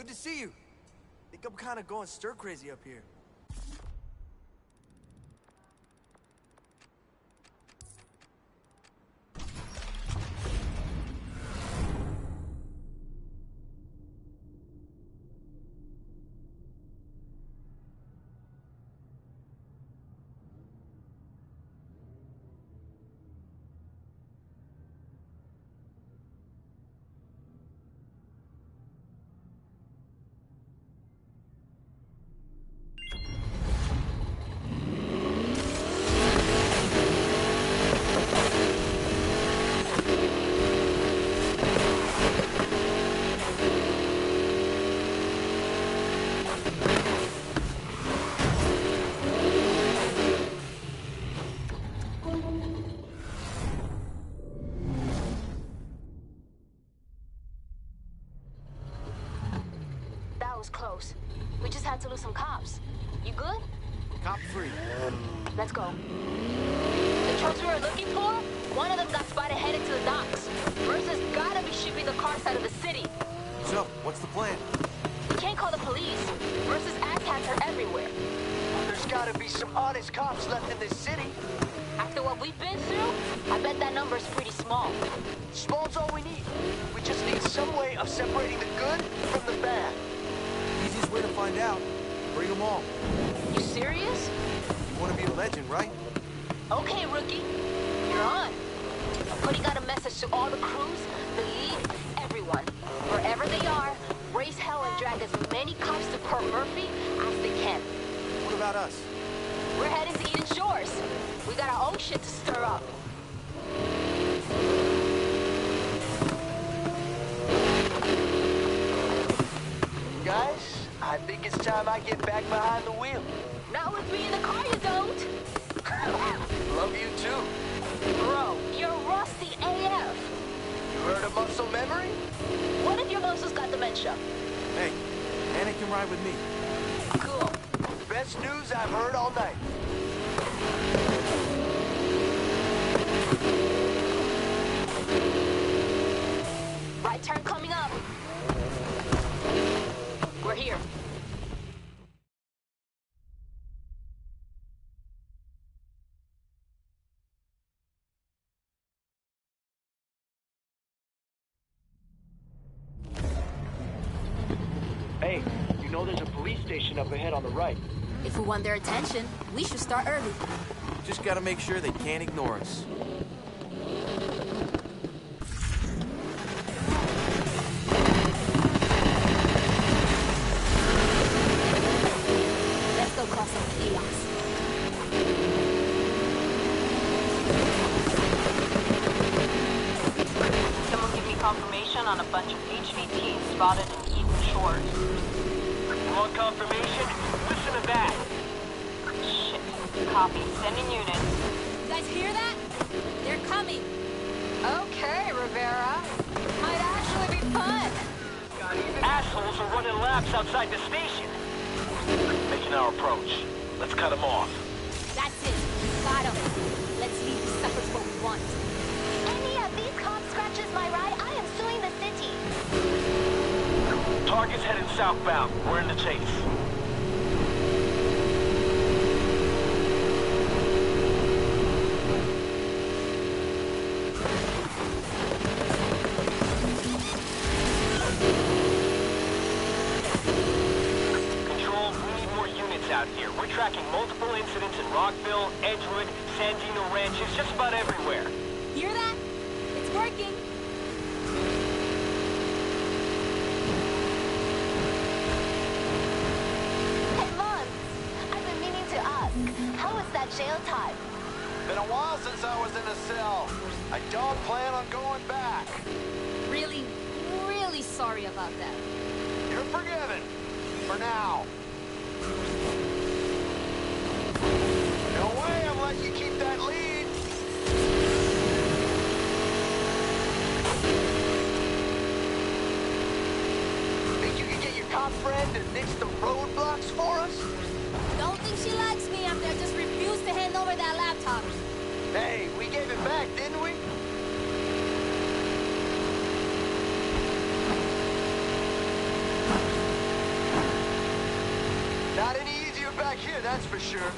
Good to see you. Think I'm kind of going stir crazy up here. We had to lose some cops. You good? Cop free. Let's go. The trucks we were looking for, one of them got spotted headed to the docks. Mercer's gotta be shipping the cars out of the city. So, what's the plan? We can't call the police. Mercer's asshats are everywhere. There's gotta be some honest cops left in this city. After what we've been through, I bet that number's pretty small. Small's all we need. We just need some way of separating the good from the bad. Way to find out. Bring them all. You serious? You want to be a legend, right? Okay, rookie. You're on. I'm putting out a message to all the crews, the league, everyone. Wherever they are, raise hell and drag as many cops to Port Murphy as they can. What about us? We're heading to Eden Shores. We got our own shit to stir up. Guys, I think it's time I get back behind the wheel. Not with me in the car, you don't. Love you too. Bro, you're rusty AF. You heard of muscle memory? What if your muscles got dementia? Hey, Ana can ride with me. Cool. Best news I've heard all night. Right turn coming up. We're here. If we their attention, we should start early. Just gotta make sure they can't ignore us. Let's go cause some chaos. Someone give me confirmation on a bunch of HVTs spotted cut them off. About that. You're forgiven. For now. No way I'm letting you keep that lead. Think you can get your cop friend to nix the roadblocks for us? Don't think she likes that's for sure.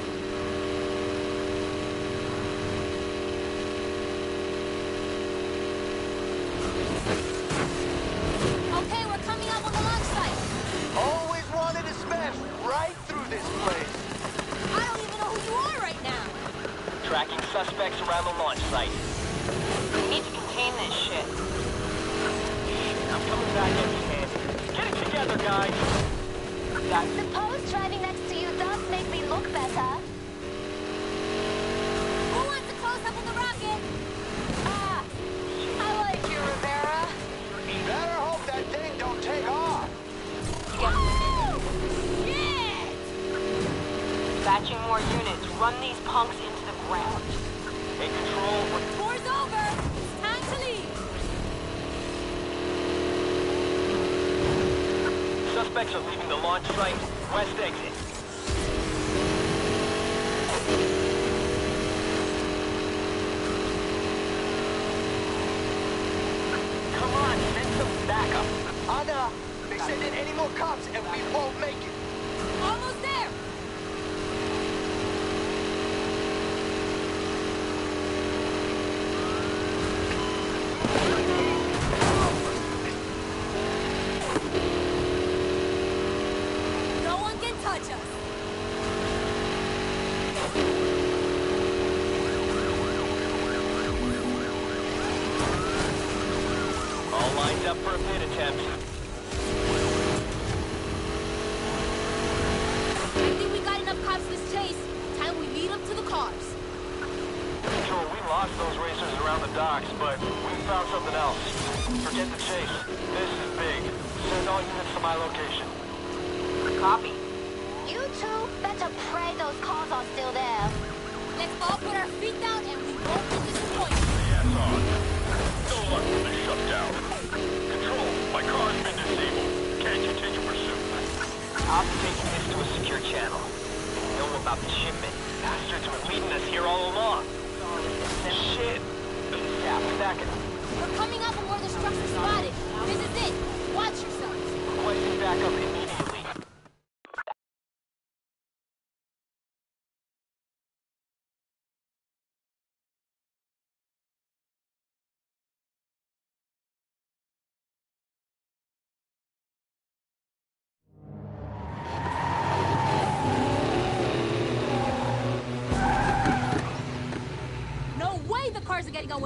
Dispatching more units. Run these punks into the ground. Hey, Control, War's over! It's time to leave! Suspects are leaving the launch site. West exit.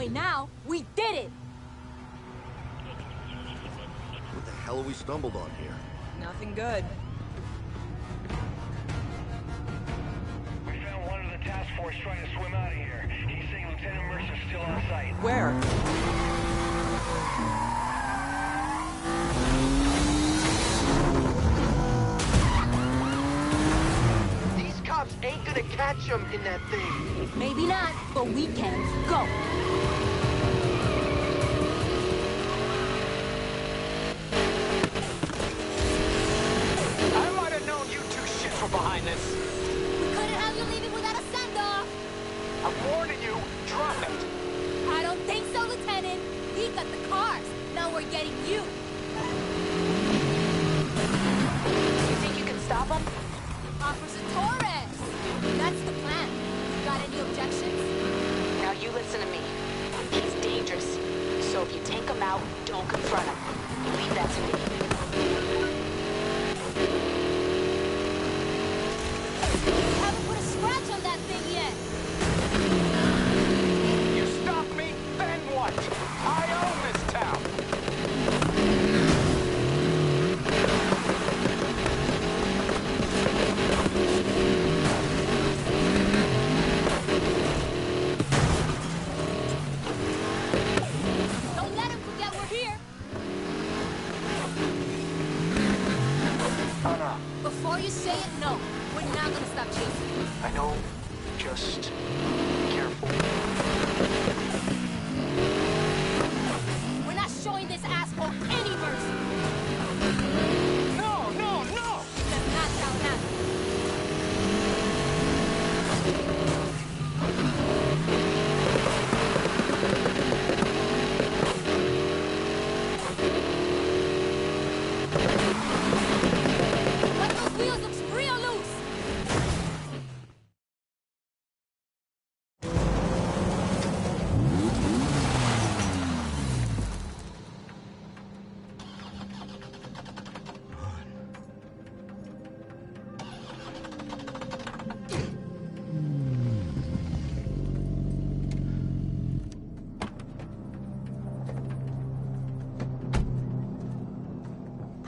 way now. We did it! What the hell we stumbled on here? Nothing good. We found one of the task force trying to swim out of here. He's saying Lieutenant Mercer's still on site. Where? ain't gonna catch him in that thing. Maybe not, but we can. Go.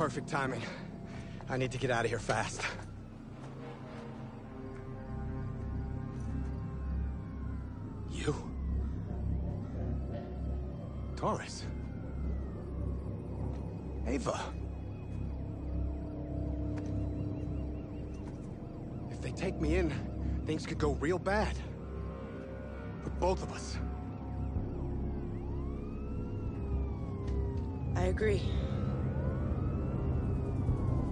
Perfect timing. I need to get out of here fast. You? Taurus? Ava? If they take me in, things could go real bad. For both of us. I agree.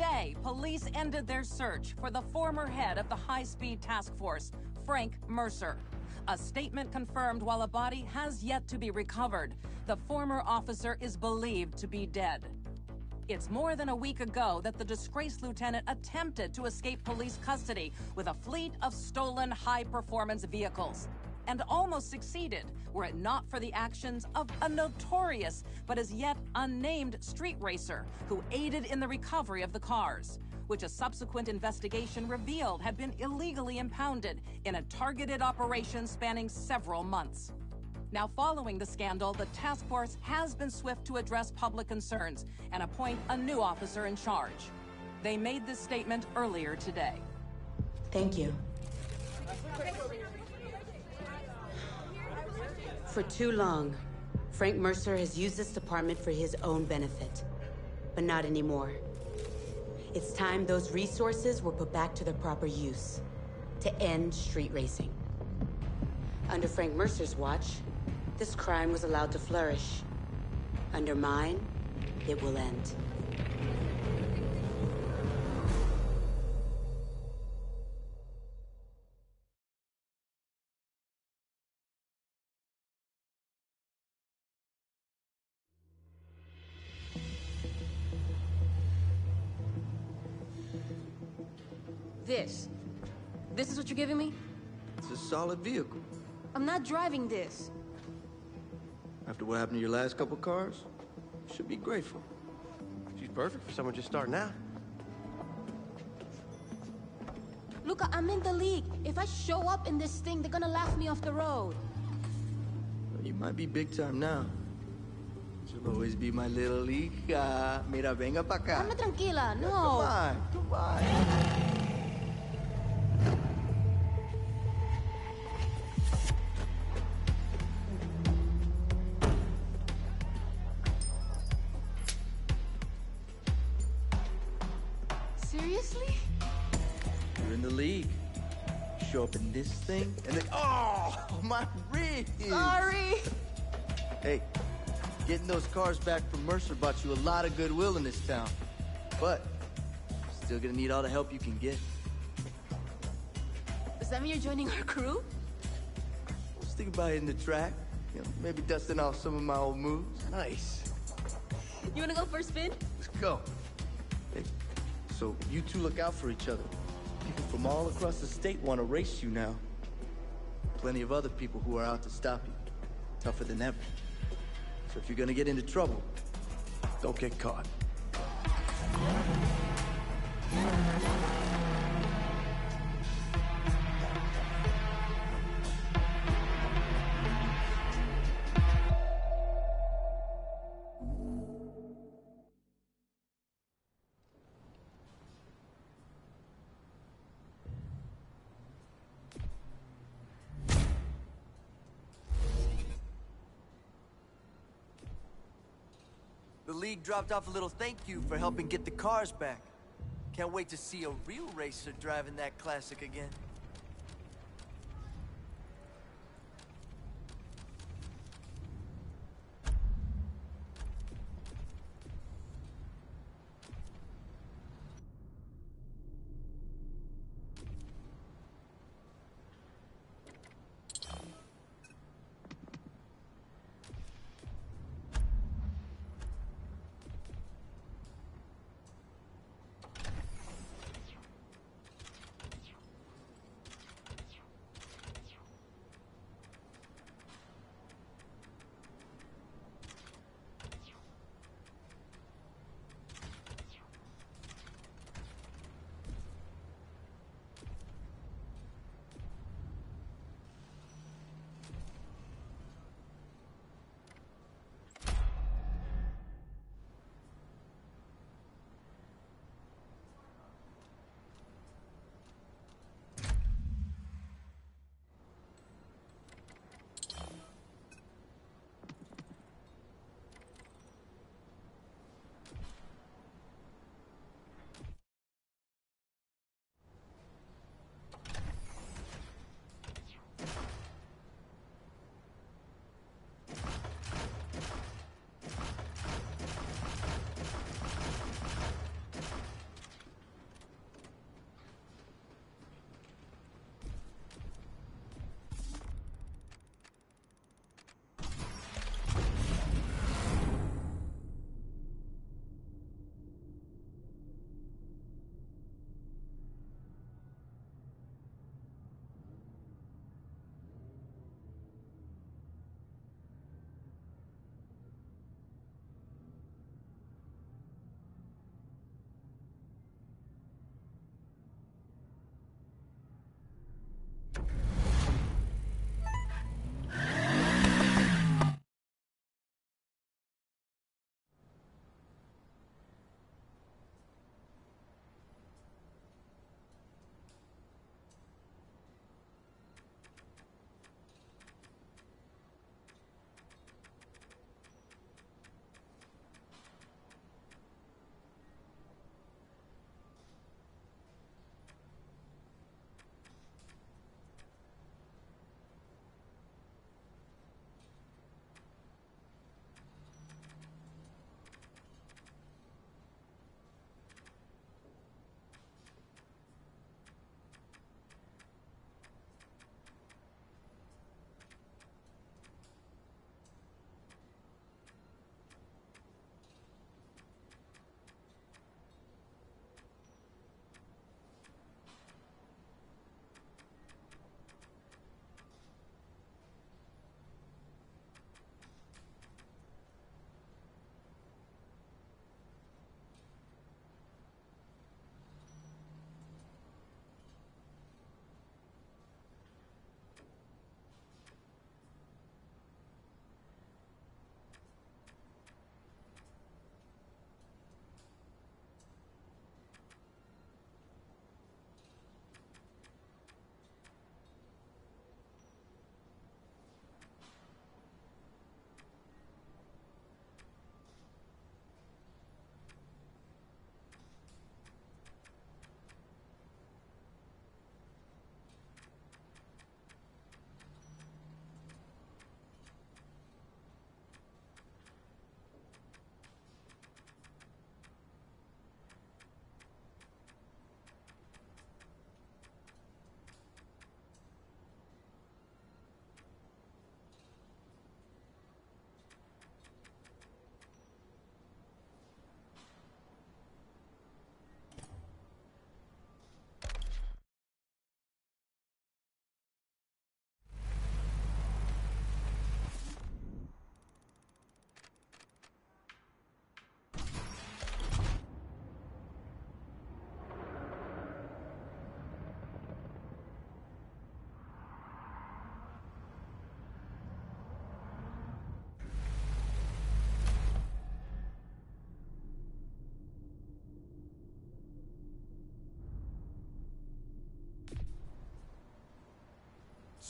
Today, police ended their search for the former head of the High Speed Task Force, Frank Mercer. A statement confirmed while a body has yet to be recovered. The former officer is believed to be dead. It's more than a week ago that the disgraced lieutenant attempted to escape police custody with a fleet of stolen high performance vehicles. And almost succeeded, were it not for the actions of a notorious but as yet unnamed street racer who aided in the recovery of the cars, which a subsequent investigation revealed had been illegally impounded in a targeted operation spanning several months. Now, following the scandal, the task force has been swift to address public concerns and appoint a new officer in charge. They made this statement earlier today. Thank you. For too long, Frank Mercer has used this department for his own benefit. But not anymore. It's time those resources were put back to their proper use. To end street racing. Under Frank Mercer's watch, this crime was allowed to flourish. Under mine, it will end. Solid vehicle. I'm not driving this. After what happened to your last couple cars, you should be grateful. She's perfect for someone just starting out. Luca, I'm in the league. If I show up in this thing, they're gonna laugh me off the road. You might be big time now. You'll always be my little hija. Mira, venga pa' acá. Dame tranquila, no. Come on, come on. Getting those cars back from Mercer bought you a lot of goodwill in this town, but still gonna need all the help you can get. Does that mean you're joining our crew? Just think about hitting the track. You know, maybe dusting off some of my old moves. Nice. You wanna go for a spin? Let's go. Hey, so you two look out for each other. People from all across the state want to race you now. Plenty of other people who are out to stop you. Tougher than ever. So if you're gonna get into trouble, don't get caught. Dropped off a little thank you for helping get the cars back. Can't wait to see a real racer driving that classic again.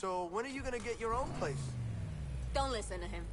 So when are you gonna get your own place? Don't listen to him.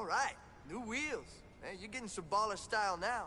All right, new wheels. Man, you're getting some baller style now.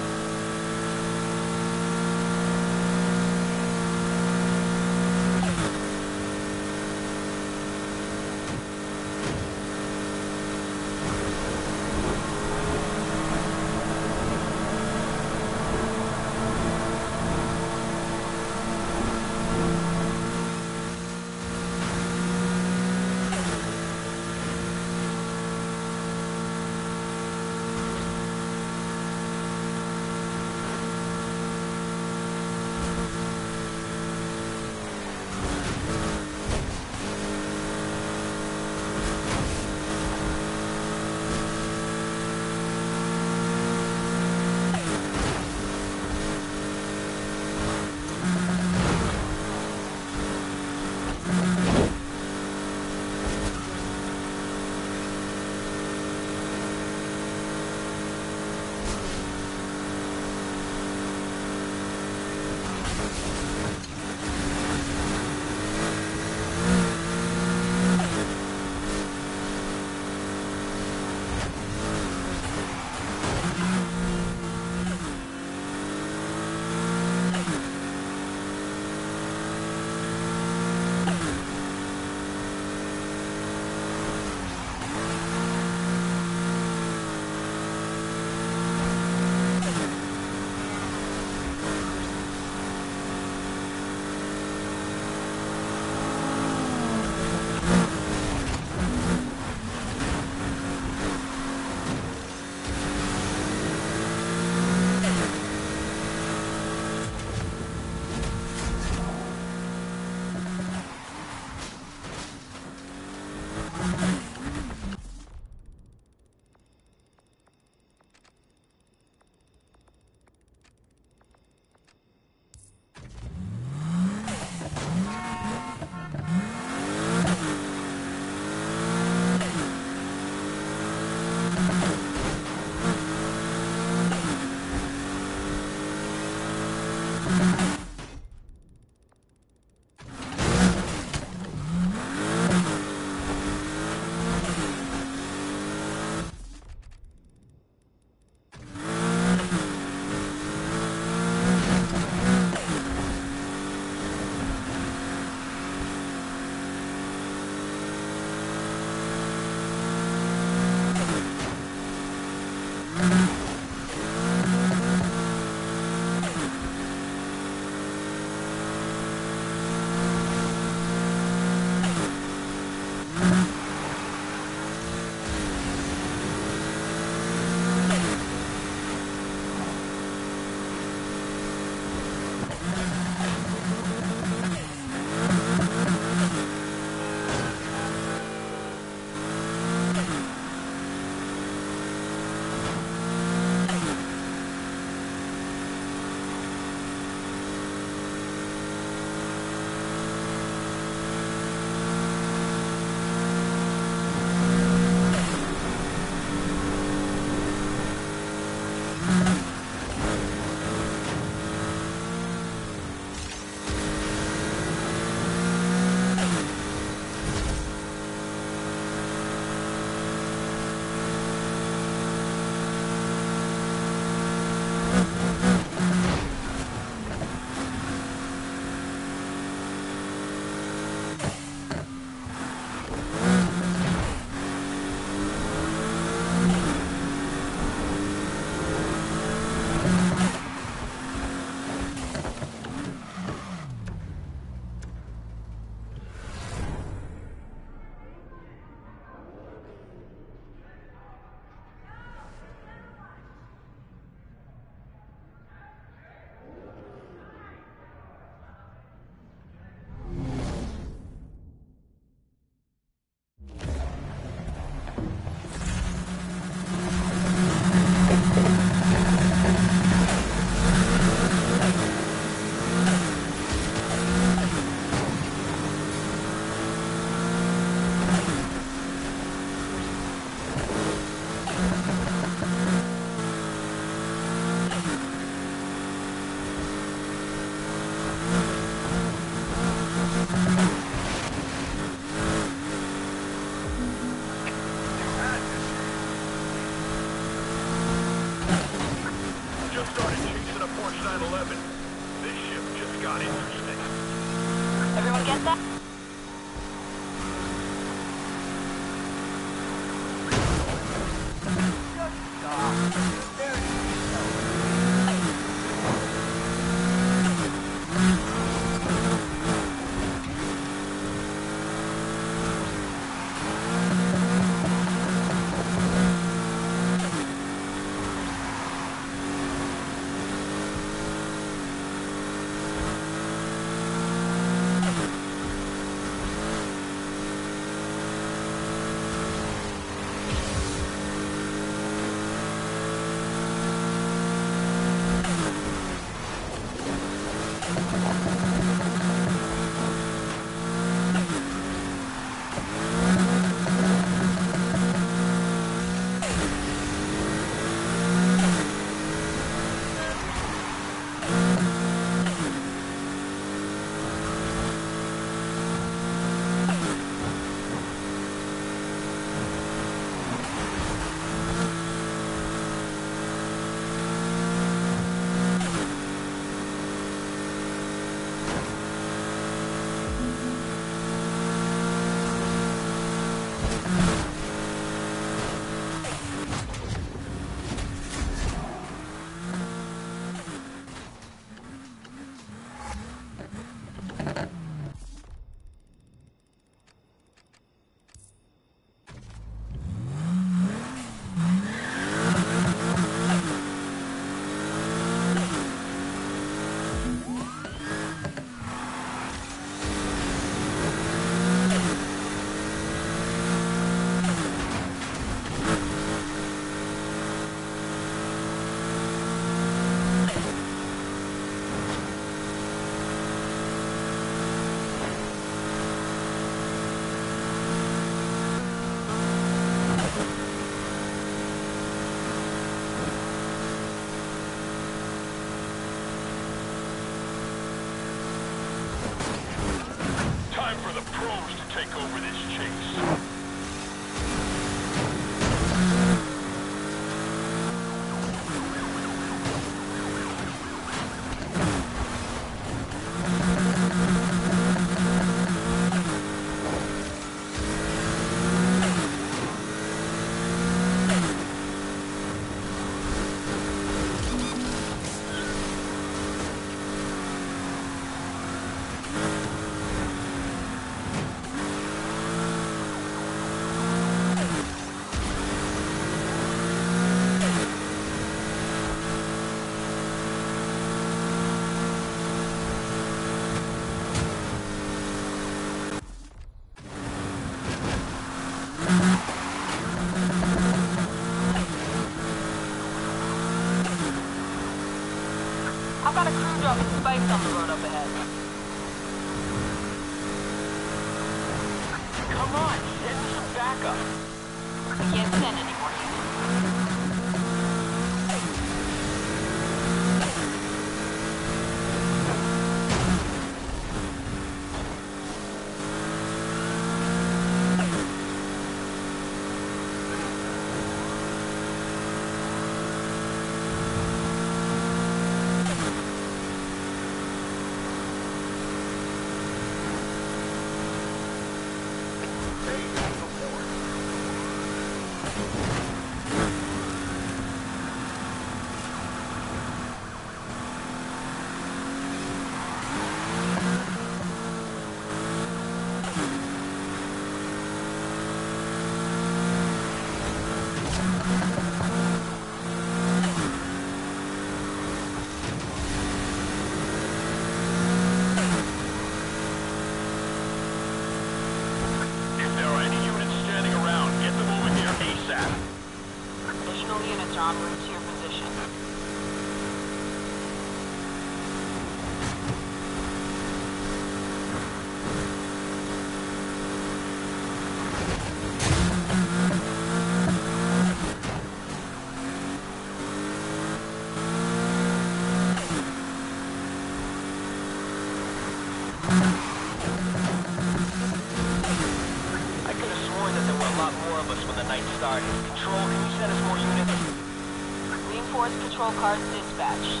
patrol cars dispatched.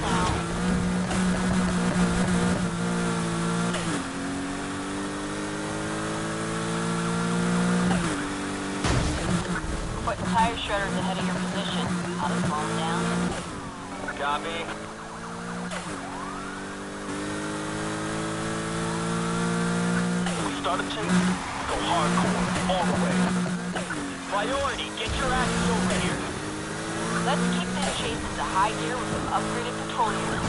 Now. Put tire shredders ahead of your position. How to slow 'em down. Copy. We start a chase. Go hardcore, all the way. Priority, get your asses over here. Let's keep this chase into high gear with some upgraded units.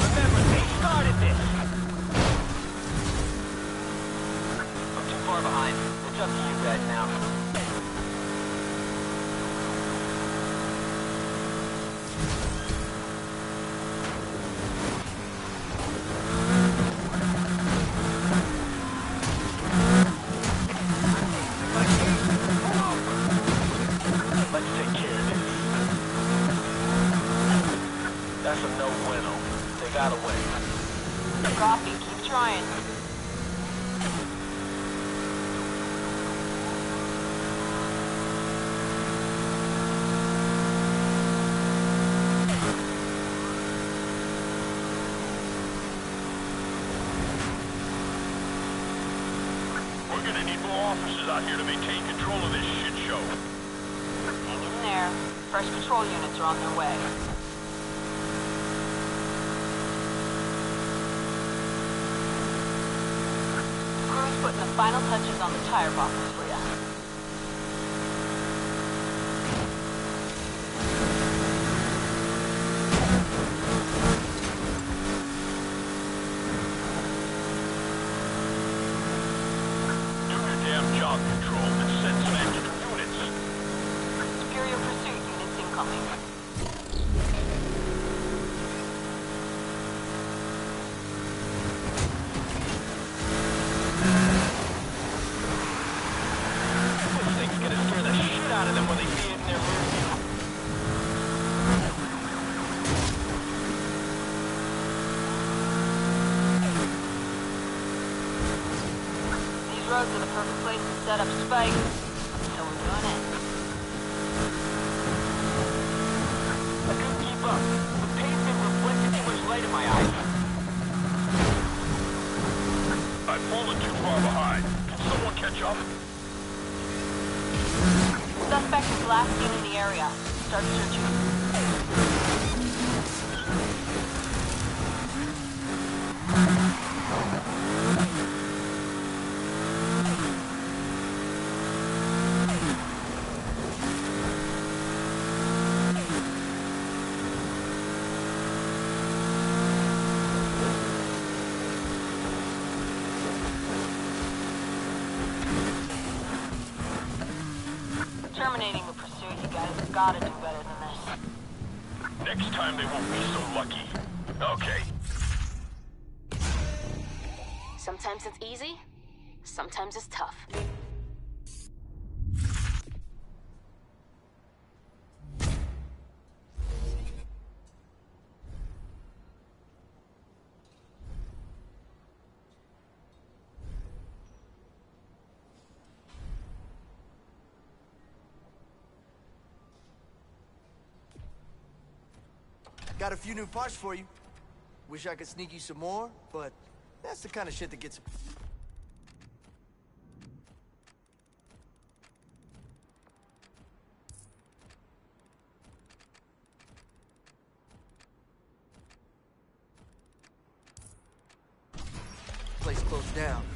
Remember, they started this. I'm too far behind. It's up to you guys now. Let's take care of this. That's a no-bueno. They got away. Coffee, keep trying. More officers out here to maintain control of this shit show. Hang in there. Fresh patrol units are on their way. Crew's putting the final touches on the tire boxes for you. Do your damn job, Control, and send some extra units. Superior pursuit units incoming. This thing's gonna scare the shit out of them when they see it in their rear view. These roads are the perfect place to set up spikes. So we're doing it. I couldn't keep up. The pavement reflected too much light in my eyes. I've fallen too far behind. Can someone catch up? Suspect is last seen in the area. Start searching. Terminating the pursuit, you guys Got a few new parts for you. Wish I could sneak you some more, but that's the kind of shit that gets... Place closed down.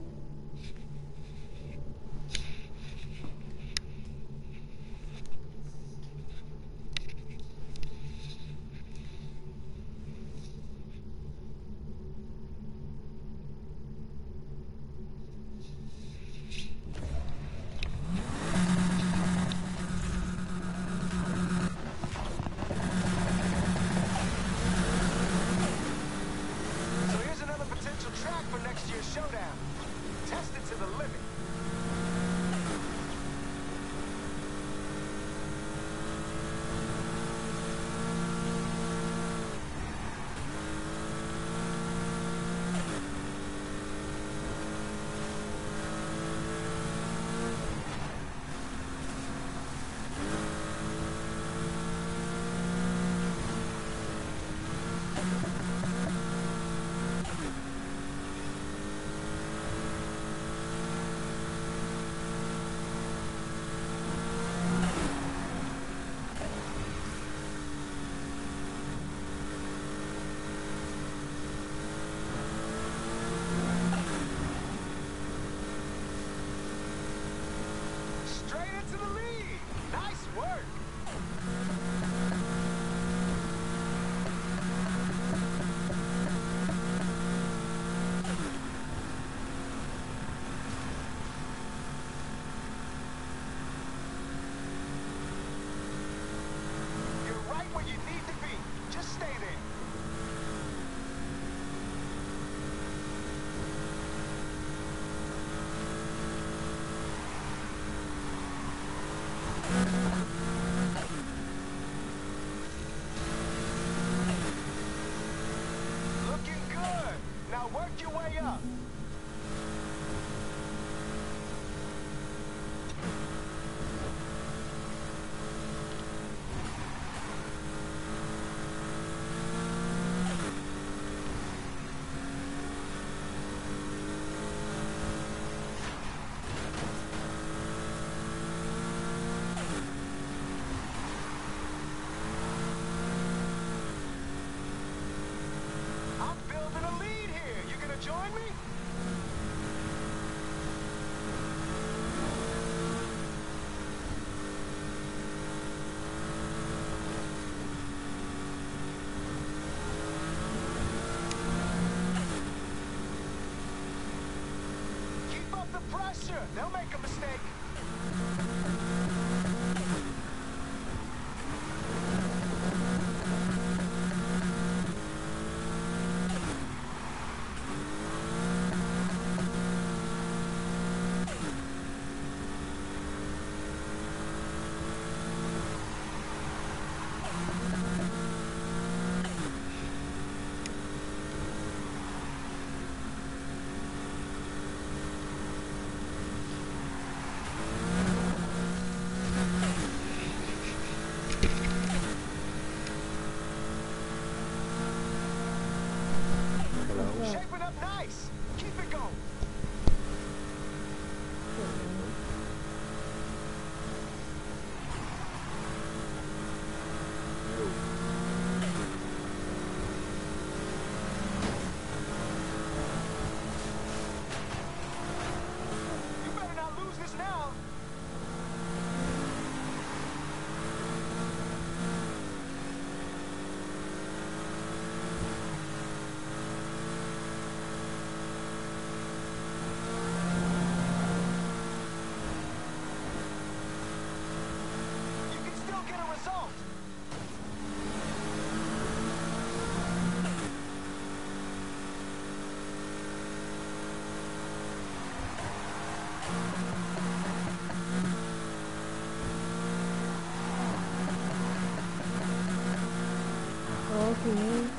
Okay.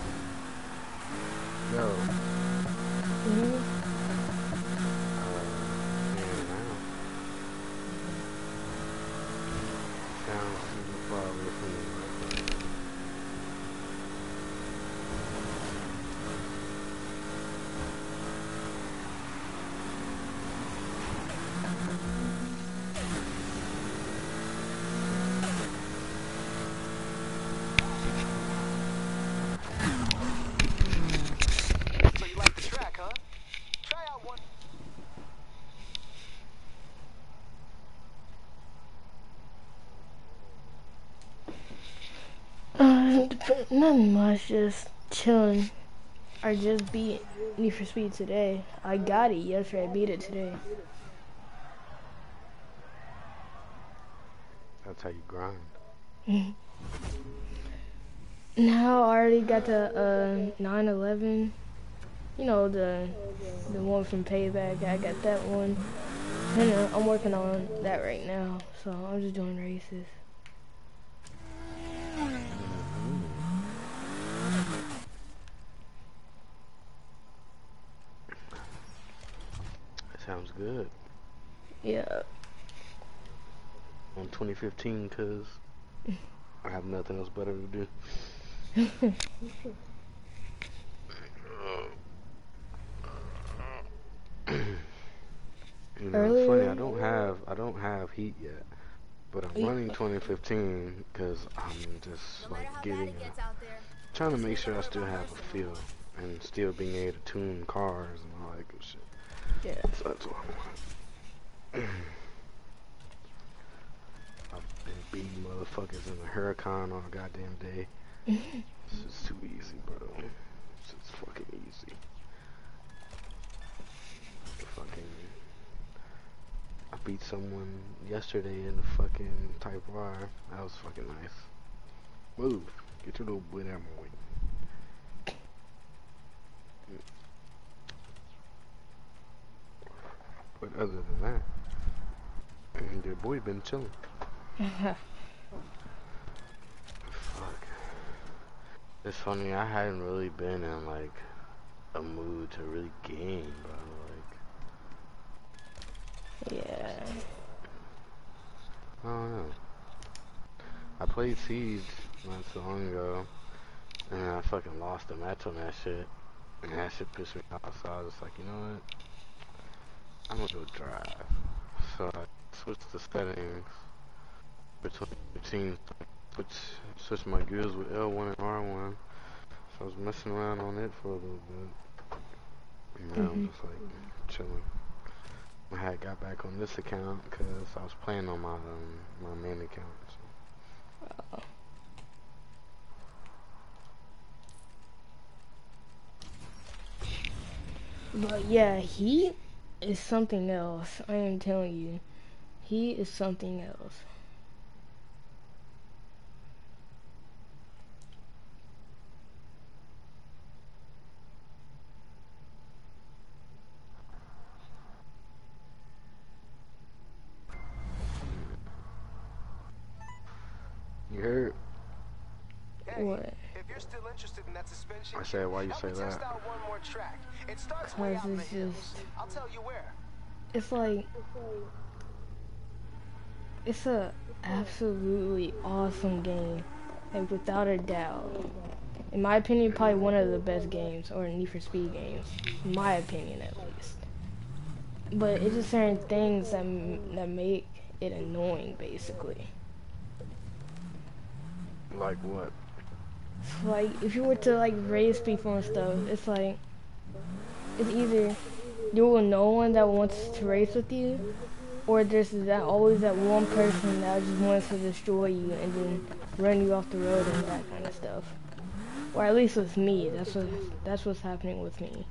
Yo. Mhm. Sounds super far away from me. So you like the track, huh? Nothing much, just chilling. I just beat Need for Speed today. I got it yesterday, I beat it today. That's how you grind. now I already got the uh, 911. You know, the the one from Payback. I got that one. And uh, I'm working on that right now. So I'm just doing races. 15 because I have nothing else better to do. you know, Earlier. it's funny. I don't have I don't have heat yet, but I'm running 2015 because I'm just no like getting a, trying to make sure I still have a feel and still being able to tune cars and all that good shit. Yeah. So that's what I want. Beating motherfuckers in the Huracan all goddamn day. it's just too easy, bro. It's just fucking easy. Fucking. I beat someone yesterday in the fucking Type R. That was fucking nice. Move. Get your little boy out of my way. But other than that, your boy been chilling. Fuck. It's funny, I hadn't really been in like a mood to really game, bro. Like, yeah. I don't know. I played Siege not so long ago, and I fucking lost a match on that shit, and that shit pissed me off. So I was like, you know what? I'm gonna go drive. So I switched the settings between. Switch, switch my gears with L1 and R1. So I was messing around on it for a little bit. And now mm -hmm. I'm just like chilling. I had got back on this account because I was playing on my um, my main account. So. Uh But yeah, he is something else. I am telling you. He is something else. You heard? Hey, what? If you're still interested in that suspension, I said, why you say that? Because it's just. I'll tell you where. It's like. It's a absolutely awesome game, like without a doubt. In my opinion, probably one of the best games, or Need for Speed games. In my opinion, at least. But it's just certain things that that make it annoying, basically. Like what? Like, if you were to, like, raise people and stuff, it's like, it's either you will no one that wants to race with you, or there's that always that one person that just wants to destroy you and then run you off the road and that kind of stuff. Or at least with me, that's what that's what's happening with me.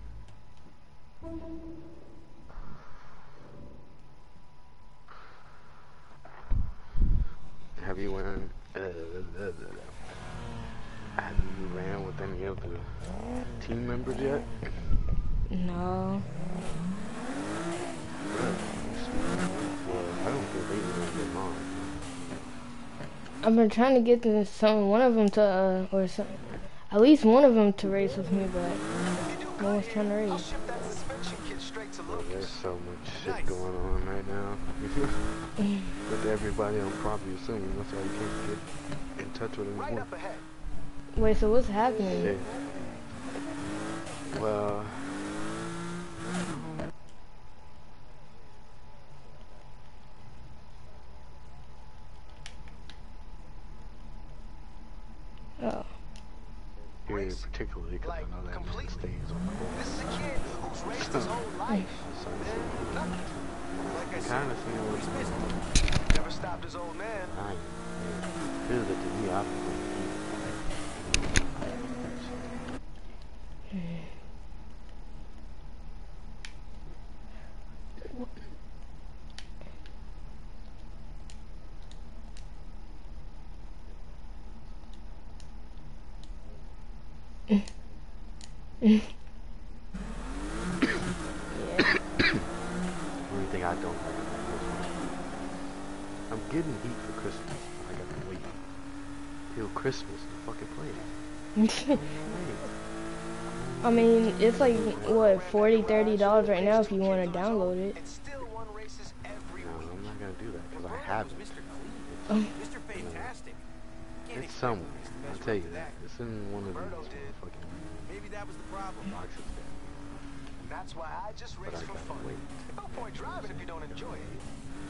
Have you went? Uh, uh, uh, have you ran with any of the team members yet? No. I've been trying to get to some one of them to uh, or some, at least one of them to race with me, but no one's trying to race. There's so much shit going on right now. with everybody on property assuming that's why you can't get in touch with anyone. Wait, so what's happening? Shit. Well, Oh. Here, particularly because I know that man stays on the court. This is a kid who's raced his whole life. like I kind of feel it's was. Never stopped his old man. Nice. Feels like to me, obviously. Mm-hmm. Getting heat for Christmas. I gotta wait till Christmas to fucking play it. I mean, it's like, what, 40 $30 right now if you want to download it. No, I'm not gonna do that because I have it. Oh. Mr. Fantastic. It's somewhere. I'll tell you that. It's in one of these fucking Maybe that was the problem. boxes there. That's why I just race for fun. No point driving if you don't enjoy it.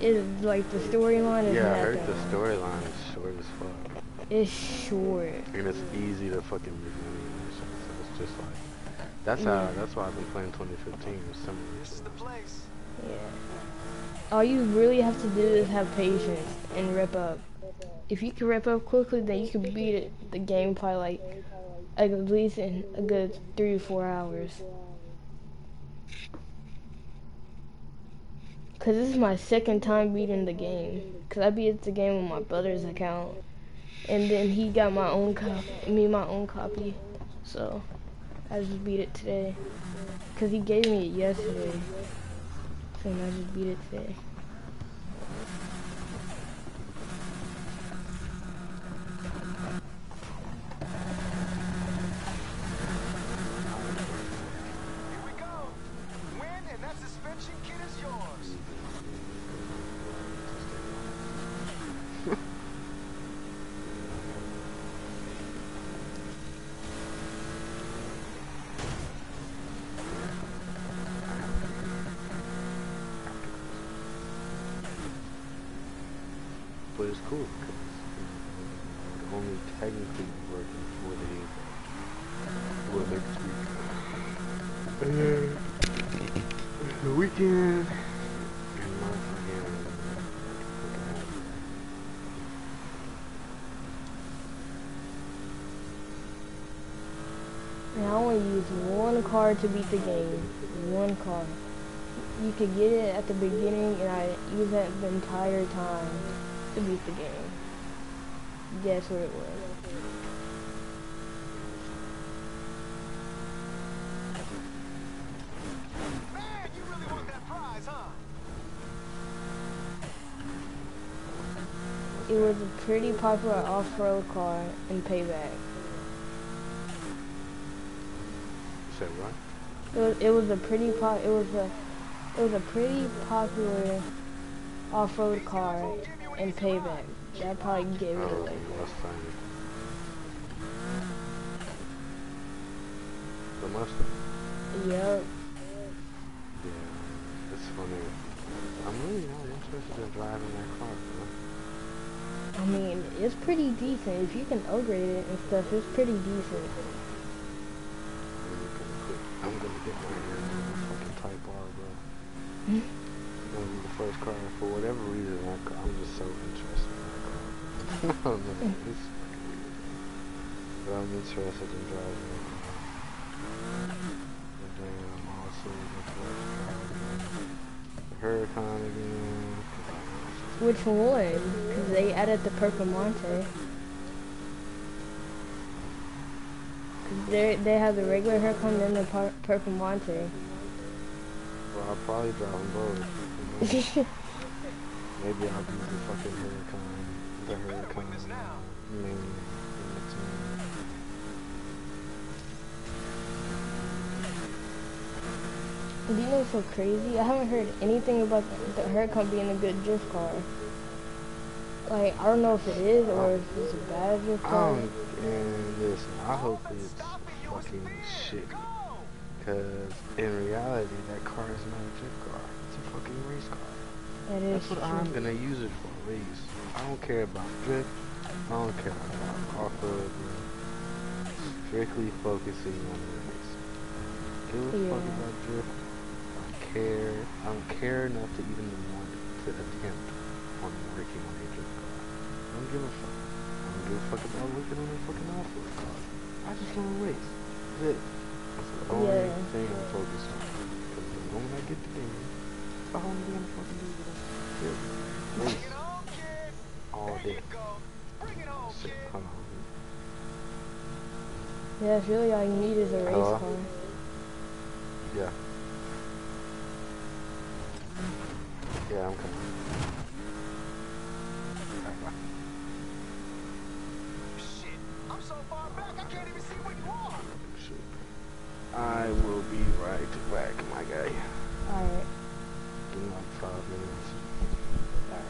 It's like the storyline is Yeah, I heard the storyline is short as fuck. It's short. And it's easy to fucking make money in shit, so it's just like that's how Yeah. that's why I've been playing 2015 or similar. This is the place. Yeah. All you really have to do is have patience and rip up. If you can rip up quickly, then you can beat it, the game probably like at least in a good three to four hours. Cause this is my second time beating the game. Cause I beat the game on my brother's account, and then he got my own copy, me my own copy. So I just beat it today. Cause he gave me it yesterday. So I just beat it today. Here we go. Win and that suspension kit is yours. But it's cool because you know, we're only technically working four days next week. And the weekend. And I only use one card to beat the game. One card. You could get it at the beginning, and I use that the entire time to beat the game. Guess what it was? Man, you really want that prize, huh? It was a pretty popular off-road car in Payback. Said what? It was, it was a pretty pop. It was a it was a pretty popular off-road car in Payback. That probably gave it Oh, away. last time. The Mustang. Yep. Yeah, it's funny. I'm really not interested in driving that car. I mean, it's pretty decent. If you can upgrade it and stuff, it's pretty decent. I'm gonna get my hands fucking Type R, bro. Hmm? Gonna the first car for whatever reason. I'm just so interested in that car. I don't know. Hmm. It's fucking weird. But I'm interested in driving car. And then I'm also interested in driving the Huracan again. Which one? Because they added the purple Performante. They they have the regular Huracan and the per- Performante. Well, I'll probably drive them both. Maybe I'll do the fucking Huracan. The Huracan. Main. in the team. Do you know what's so crazy? I haven't heard anything about the, the Huracan being a good drift car. Like, I don't know if it is or if it's a bad drift I car. don't, and listen, I hope it's fucking shit. Cause in reality, that car is not a drift car. It's a fucking race car. That is That's what true. I'm gonna use it for, race. I don't care about drift. I don't care about off-road. Strictly focusing on the race. give a fuck Yeah. about drift. I don't care. I don't care enough to even want to attempt on working on a drift car. I don't give a fuck. I don't give a fuck about working on a fucking off-road car. I just want to race. That's it. That's the only Yeah. thing I'm focused on. Because the moment I get the game, that's all I'm gonna fucking do with it. Yeah. Race. All day. Shit, hold on. Yeah, it's really all you need is a race Hello? car. Yeah. Yeah, I'm coming. Shit, I'm so far back I can't even see where you are. Shit. I will be right back, my guy. Alright. Give me like five minutes. Alright.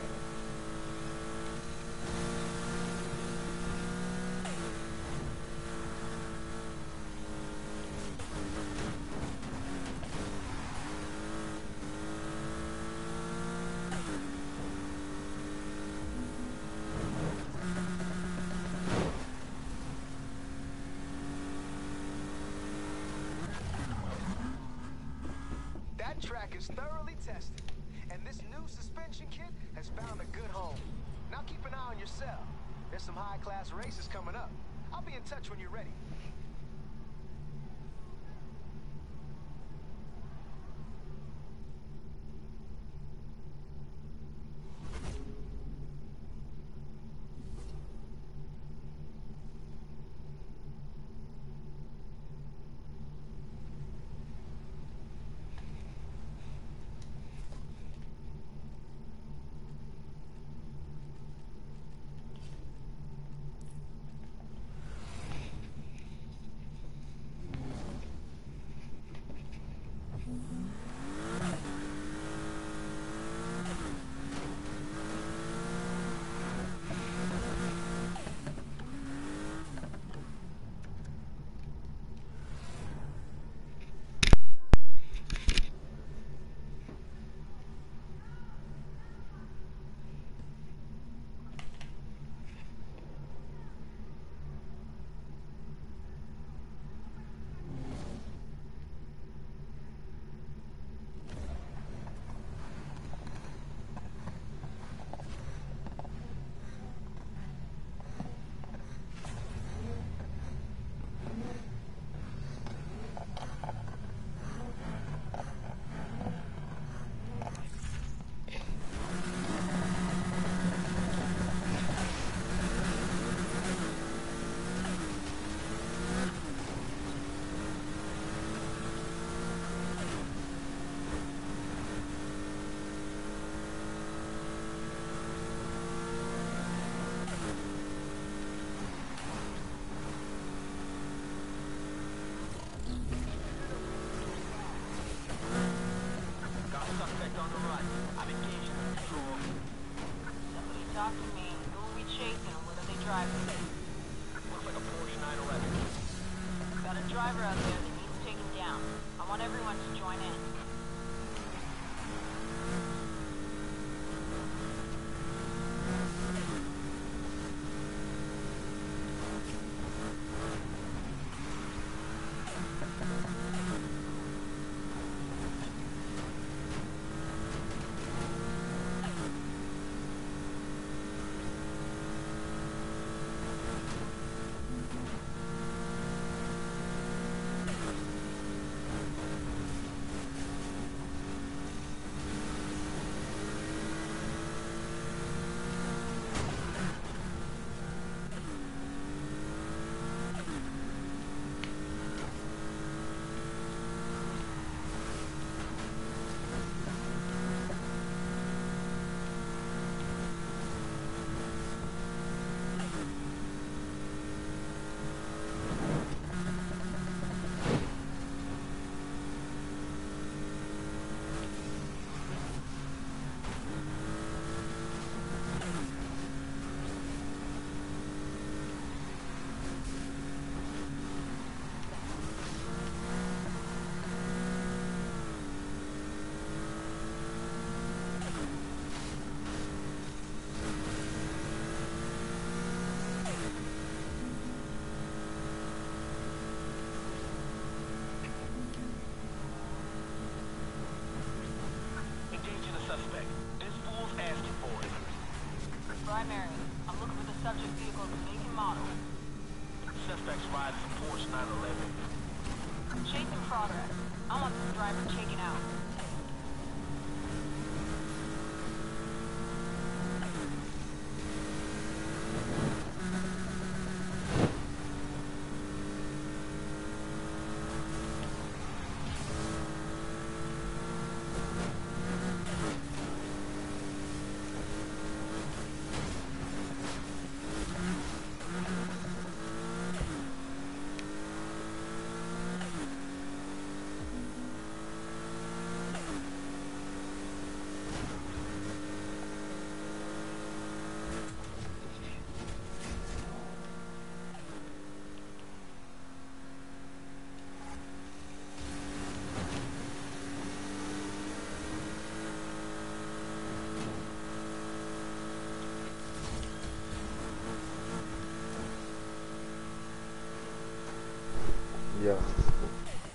That track is thoroughly tested, and this new suspension kit has found a good home. Now keep an eye on yourself. There's some high-class races coming up. I'll be in touch when you're ready.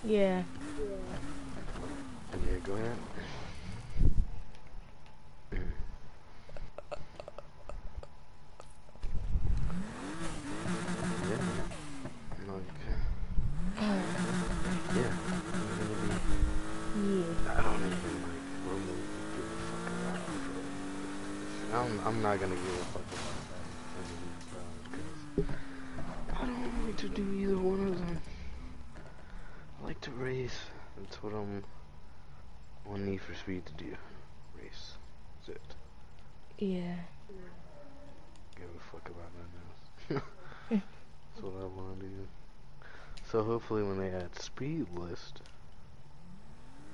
Yeah. Yeah, go ahead. Yeah. Like, yeah. I'm not gonna. Yeah. I don't even like really give a fuck about it. I'm, I'm not gonna give a fuck about that. because I don't like to do either one of them. I like to race. That's what I'm on Need for Speed to do. Race. That's it. Yeah. Give a fuck about nothing else. That's what I want to do. So hopefully when they add speed list,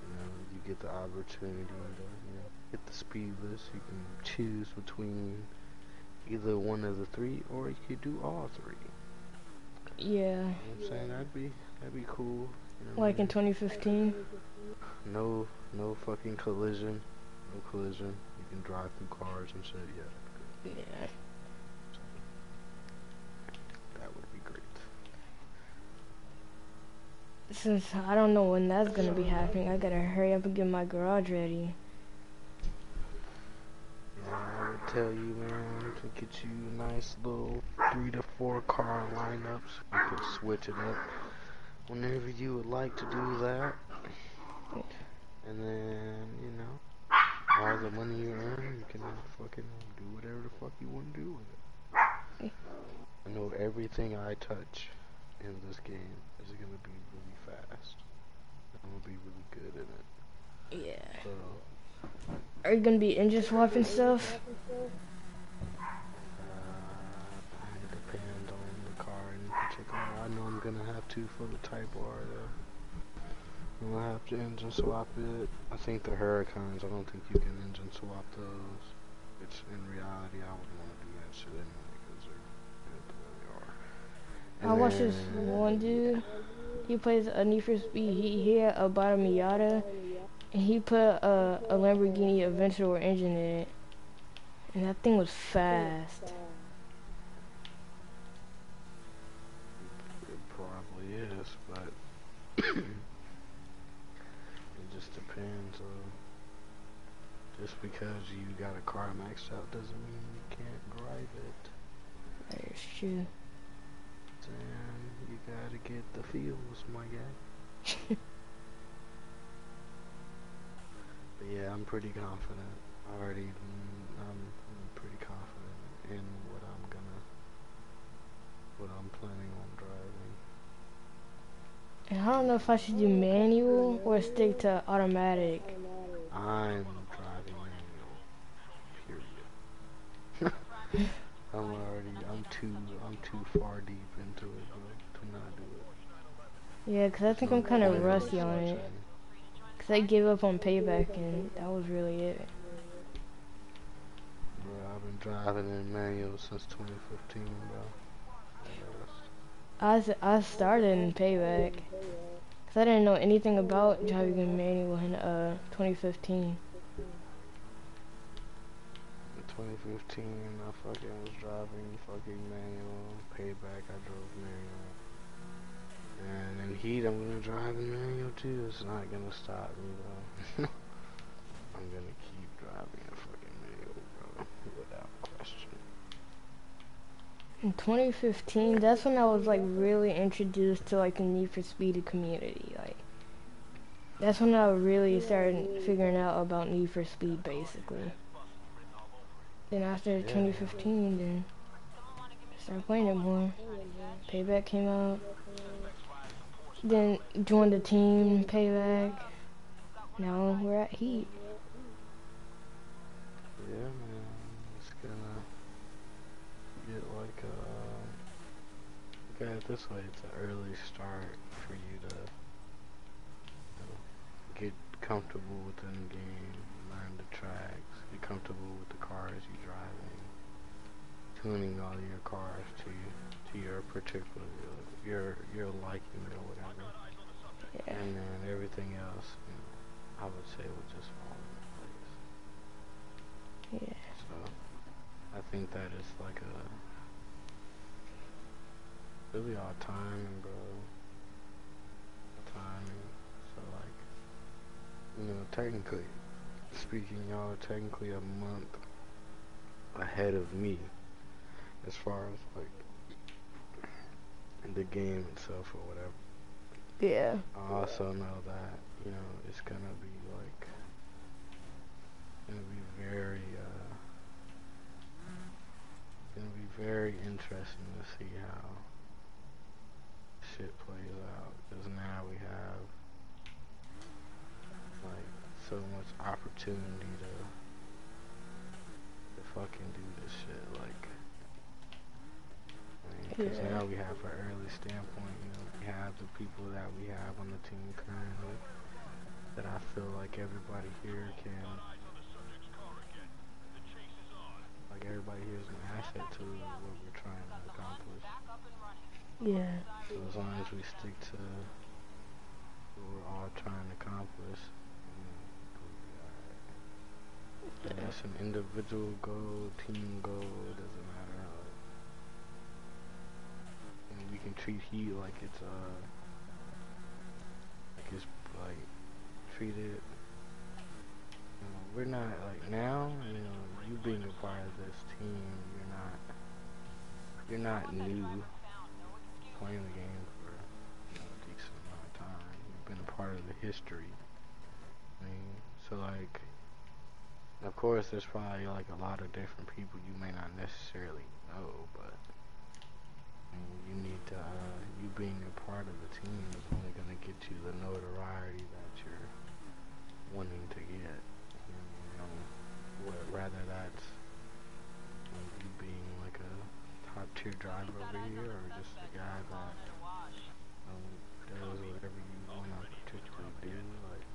you know, you get the opportunity to, you know, hit the speed list. You can choose between either one of the three, or you could do all three. Yeah. You know what I'm saying? That'd be, that'd be cool. You know Like in 2015. No, no fucking collision. No collision. You can drive through cars and shit. Yeah, Yeah. that would be great. Since I don't know when that's gonna be happening, I gotta hurry up and get my garage ready. Yeah, I tell you, man, to get you nice little three to four car lineups. You can switch it up whenever you would like to do that. And then, you know, all the money you earn, you can fucking do whatever the fuck you want to do with it. I know everything I touch in this game is gonna be really fast. I'm gonna be really good in it. Yeah. So, Are you gonna be engine swapping stuff? Uh, it depends on the car in particular. I know I'm gonna have to for the Type R though. I'm gonna have to engine swap it. I think the Huracans, I don't think you can engine swap those. It's in reality, I wouldn't want to do that shit anyway because they're good the way they are. I watched this one dude. He plays a Need for Speed. He he had a a Miata, and he put a, a Lamborghini Aventador engine in it, and that thing was fast. It probably is, but it just depends. on just because you got a car maxed out doesn't mean you can't drive it. That is true. And get the feels, my guy. but yeah, I'm pretty confident. I already, mm, I'm, I'm pretty confident in what I'm gonna, what I'm planning on driving. And I don't know if I should do manual or stick to automatic. I'm driving manual. Period. I'm already, I'm too, I'm too far deep into it, bro, to not do it. Yeah, 'cause I think I'm kind of rusty on it. 'Cause I gave up on payback, and that was really it. Bro, I've been driving in manual since 2015, bro. I, I started in payback. 'Cause I didn't know anything about driving in manual in uh 2015. In 2015, I fucking was driving fucking manual. Payback, I heat, I'm gonna drive in manual too. It's not gonna stop me though. I'm gonna keep driving in fucking manual, bro, without question. In 2015, that's when I was like really introduced to like the Need for Speed community. Like, that's when I really started figuring out about Need for Speed, basically. Then after 2015, then I started playing it more. Payback came out. Then join the team, Payback. Now we're at Heat. Yeah, man. It's gonna get like a. Okay, this way: it's an early start for you to you know, get comfortable within the game, learn the tracks, get comfortable with the cars you're driving, tuning all your cars to to your particular your your liking or whatever. Yeah. And then everything else, you know, I would say would just fall into place. Yeah. So I think that is like a really all timing, bro. Timing. So like, you know, technically speaking, y'all are technically a month ahead of me as far as like the game itself or whatever. Yeah. I also know that, you know, it's gonna be like gonna be very uh gonna be very interesting to see how shit plays out. Because now we have like so much opportunity to to fucking do this shit like because Yeah. now we have an early standpoint, you know, we have the people that we have on the team currently that I feel like everybody here can like everybody here is an asset to what we're trying to accomplish. Yeah. So as long as we stick to what we're all trying to accomplish, you know, we'll be alright. And that's an individual goal, team goal, it doesn't matter how and we can treat heat like it's uh like it's like treated you know, we're not like now, you know, you being a part of this team, you're not you're not new playing the game for you know, a decent amount of time. You've been a part of the history. I mean, so like of course there's probably like a lot of different people you may not necessarily know, but you need to, uh, you being a part of the team is only going to get you the notoriety that you're wanting to get. You know, rather that's you being like a top tier driver over here or just a guy that um, does whatever you want to particularly do. Like,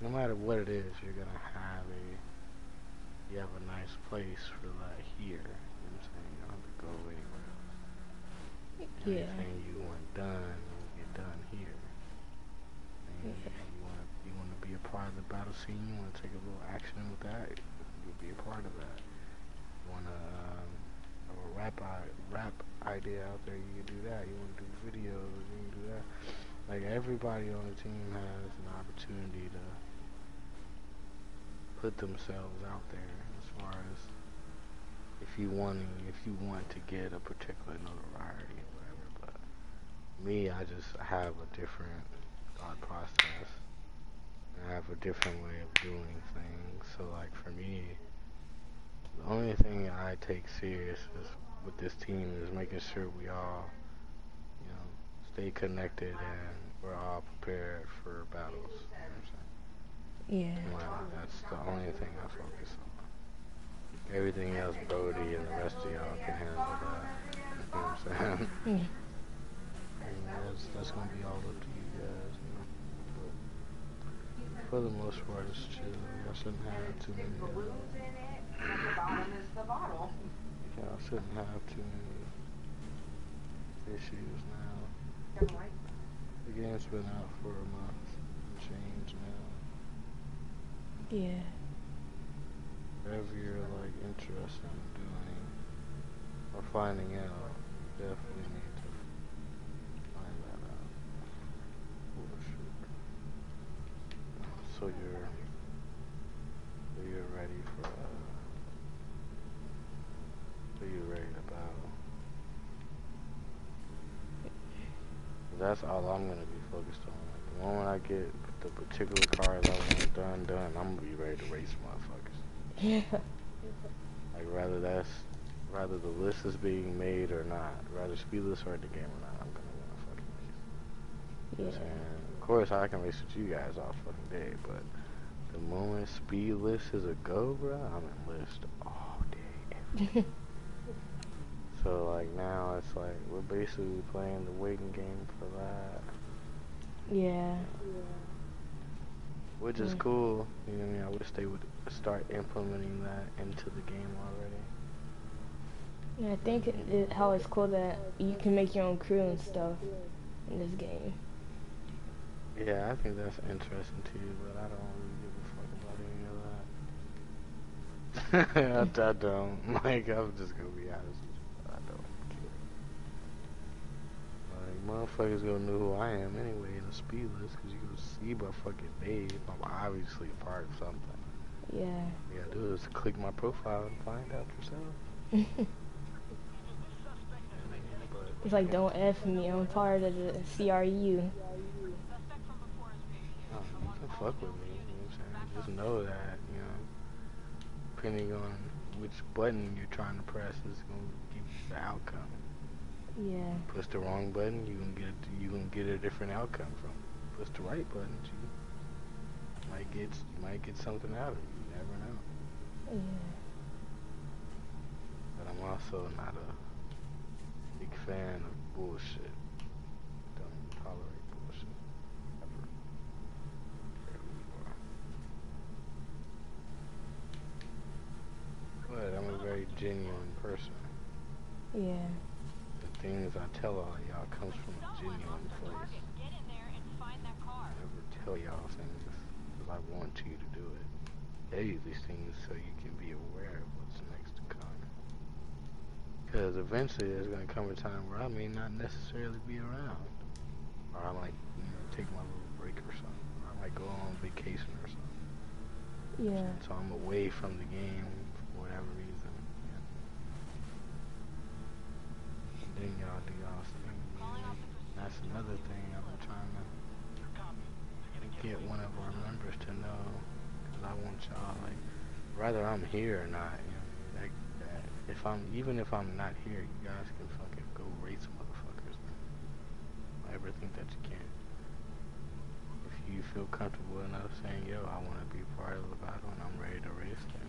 no matter what it is, you're going to have a, you have a nice place for that here. You know what I'm saying? You don't have to go anywhere else. Yeah. Anything you want done get done here. And you want to you want to be a part of the battle scene. You want to take a little action with that. You'll be a part of that. You want to um, have a rap i- rap idea out there. You can do that. You want to do videos. You can do that. Like everybody on the team has an opportunity to put themselves out there as far as if you wanting if you want to get a particular notoriety or whatever. But me, I just have a different thought process. I have a different way of doing things. So like for me, the only thing I take serious is with this team is making sure we all, you know, stay connected and we're all prepared for battles. You know what I'm saying? Yeah. Well, that's the only thing I focus on. Everything else, Brody and the rest of y'all can handle that. You know what I'm saying? Yeah. And that's, that's gonna be all up to you guys. You know? But for the most part, it's chill. Y'all shouldn't have too many. Uh, y'all shouldn't have too many issues now. The game's been out for a month and change now. Yeah. Whatever you're like interested in doing or finding out, definitely so you're so you're ready for uh, so you're ready to battle. That's all I'm gonna be focused on. Like the moment I get the particular cards I want done done, I'm gonna be ready to race motherfuckers. Yeah. Like rather that's rather the list is being made or not, rather Speedlist or the game or not, I'm gonna wanna fucking race. Yeah. And of course, I can race with you guys all fucking day, but the moment Speedlist is a go, bro, I'm in list all day. So like now it's like we're basically playing the waiting game for that, Yeah. which is Mm. cool. You know what I mean? I wish they would start implementing that into the game already. Yeah, I think it, it, how it's cool that you can make your own crew and stuff in this game. Yeah, I think that's interesting too, but I don't really give a fuck about any of that. I, I don't. Like, I'm just gonna be honest with you. I don't care. Like, motherfuckers gonna know who I am anyway in the speed list, cause you can see my fucking name. I'm obviously a part of something. Yeah. Yeah, you gotta do is click my profile and find out yourself. It's like, don't F me, I'm part of the CRU. Can fuck with me, you know what I'm saying? Just know that, you know, depending on which button you're trying to press is gonna give you the outcome. Yeah. Push the wrong button, you can get you can get a different outcome from it. Push the right button, you might get you might get something out of it. You never know. Yeah. But I'm also not a big fan of bullshit. Don't tolerate bullshit. Ever. Care who you are. But I'm a very genuine person. Yeah. The things I tell all y'all comes from a genuine place. I never tell y'all things because I want you to do it. Tell you these things so you can be aware of what's next to come. Because eventually there's going to come a time where I may not necessarily be around. Or I might, you know, take my little break or something. Or I might go on vacation or something. Yeah. So I'm away from the game for whatever reason. Yeah. And then y'all do y'all's thing. man. That's another thing I'm trying to get one of our members to know. Cause I want y'all like, whether I'm here or not, you know, that, uh, that if I'm even if I'm not here, you guys can fucking go race motherfuckers. Man. Don't ever think that you can. If you feel comfortable enough saying, yo, I want to be part of the battle and I'm ready to race, then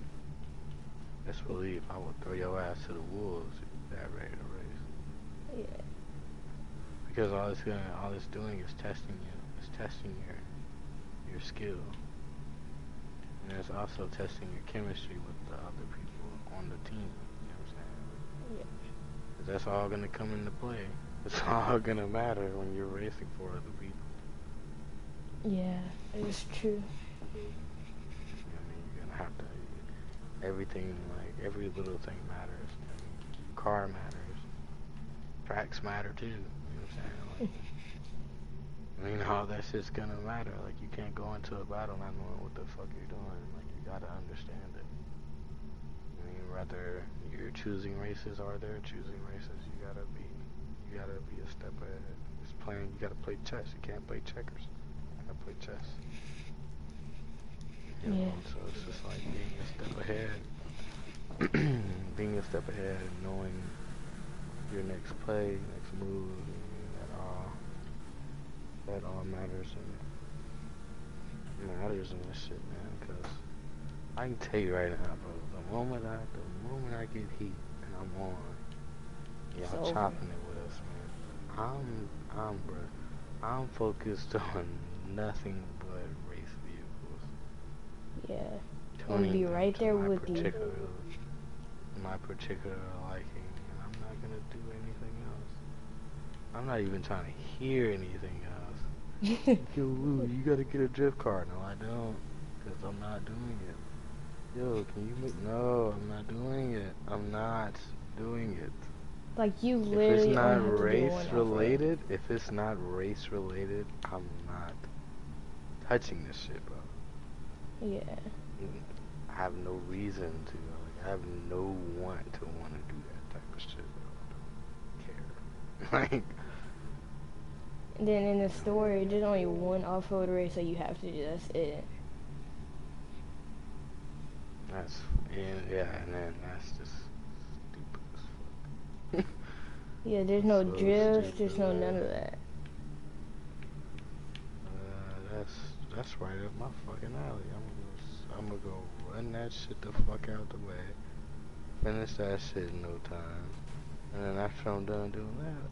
best believe I will throw your ass to the wolves if you're that ready to race. Yeah. Because all it's gonna, all it's doing is testing you. It's testing your, your skill. And it's also testing your chemistry with the other people on the team. You know what I'm saying? Yeah. that's all gonna come into play. It's all gonna matter when you're racing for other people. Yeah. It's true. You know what I mean? You're gonna have to. Everything, like every little thing matters. You know what I mean? Car matters. Tracks matter too. You know what I'm saying? Like, I mean, all that shit's gonna matter. Like, you can't go into a battle not knowing what the fuck you're doing. Like, you gotta understand it. I mean, whether you're choosing races or they're choosing races, you gotta be, you gotta be a step ahead. It's playing. You gotta play chess. You can't play checkers. You gotta play chess. You know, Yeah. so it's just like being a step ahead. being a step ahead and knowing your next play, next move, that all matters and matters in this shit, man. Cause I can tell you right now, bro. The moment I, the moment I get heat and I'm on, y'all over. chopping it with us, man. I'm, I'm, bro. I'm focused on nothing but race vehicles. Yeah. And be right there with you. particular, My particular liking, and I'm not gonna do anything else. I'm not even trying to hear anything else. Yo, Lou, you gotta get a drift car. No, I don't, cause I'm not doing it. Yo, can you make? No, I'm not doing it. I'm not doing it. Like you literally... If it's not have to do race one effort. related, if it's not race related, I'm not touching this shit, bro. Yeah. Mm, I have no reason to. Like, I have no want to want to do that type of shit. I don't care. like, then in the story, there's only one off-road race that you have to do. That's it. That's and yeah, and then that's just stupid as fuck. Yeah, there's no So drifts. There's no none of that. Uh, that's that's right up my fucking alley. I'm gonna I'm gonna go run that shit the fuck out the way, finish that shit in no time, and then after I'm done doing that,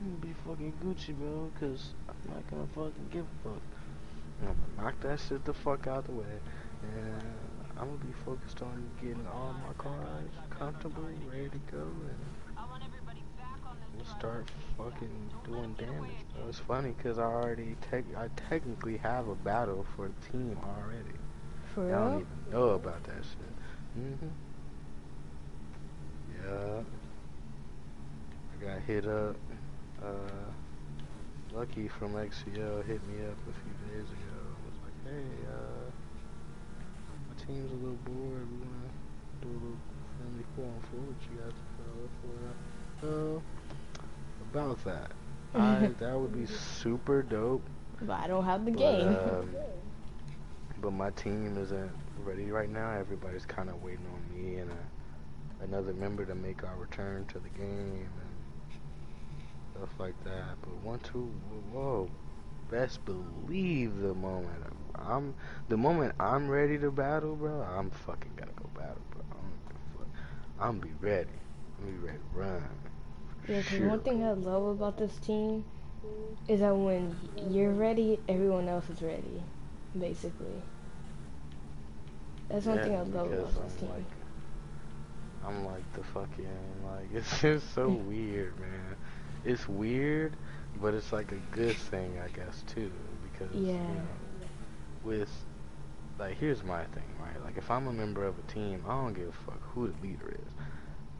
I'm gonna be fucking Gucci, bro. Cause I'm not gonna fucking give a fuck. I'm gonna knock that shit the fuck out the way, and I'm gonna be focused on getting all my cars comfortable, ready to go, and We'll start fucking doing damage. Bro. It's funny because I already tech I technically have a battle for the team already. For real? I don't even know about that shit. Mhm. Yeah. I got hit up. Uh, Lucky from XCL hit me up a few days ago. Was like, hey, uh, my team's a little bored. We wanna do a little friendly four on four. What you guys? Uh, about that. I, that would be super dope. But I don't have the But, game. um, but my team isn't ready right now. Everybody's kind of waiting on me and a, another member to make our return to the game and stuff like that. But one, two, whoa, best believe the moment I'm, the moment I'm ready to battle, bro. I'm fucking gonna go battle, bro. I don't give a fuck. I'm be ready. I'm be ready to run. Yeah, 'cause Sure. one thing I love about this team is that when you're ready, everyone else is ready, basically. That's one Yeah, thing I love about this I'm team. like, I'm like the fucking like it's just so weird, man. It's weird, but it's like a good thing, I guess, too, because you know, with like here's my thing, right? Like if I'm a member of a team, I don't give a fuck who the leader is.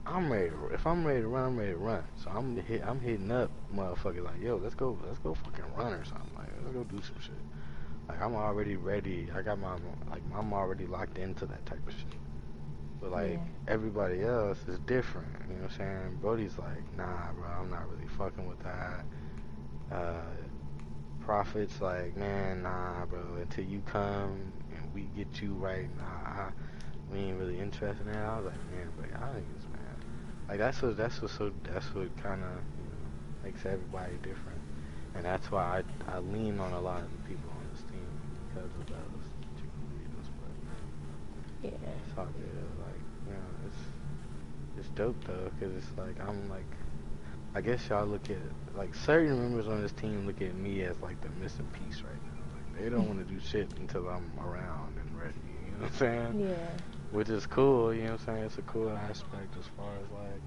I'm ready to if I'm ready to run, I'm ready to run. So I'm hit I'm hitting up motherfuckers like, yo, let's go let's go fucking run or something. Like let's go do some shit. Like I'm already ready. I got my like I'm already locked into that type of shit. But like Yeah. everybody else is different. You know what I'm saying? Brody's like, nah, bro, I'm not really fucking with that. Uh, Prophet's like, man, nah, bro. Until you come and we get you right, nah, I, we ain't really interested in that. I was like, man, but y'all niggas, man. Like that's what that's what so that's what kind of you know makes everybody different, and that's why I I lean on a lot of the people on this team because of those particular reasons. But Yeah. it's all good. Like you know, it's dope though, cause it's like I'm like, I guess y'all look at like certain members on this team look at me as like the missing piece right now. Like they don't want to do shit until I'm around and ready. You know what I'm saying? Yeah. Which is cool. You know what I'm saying? It's a cool aspect as far as like,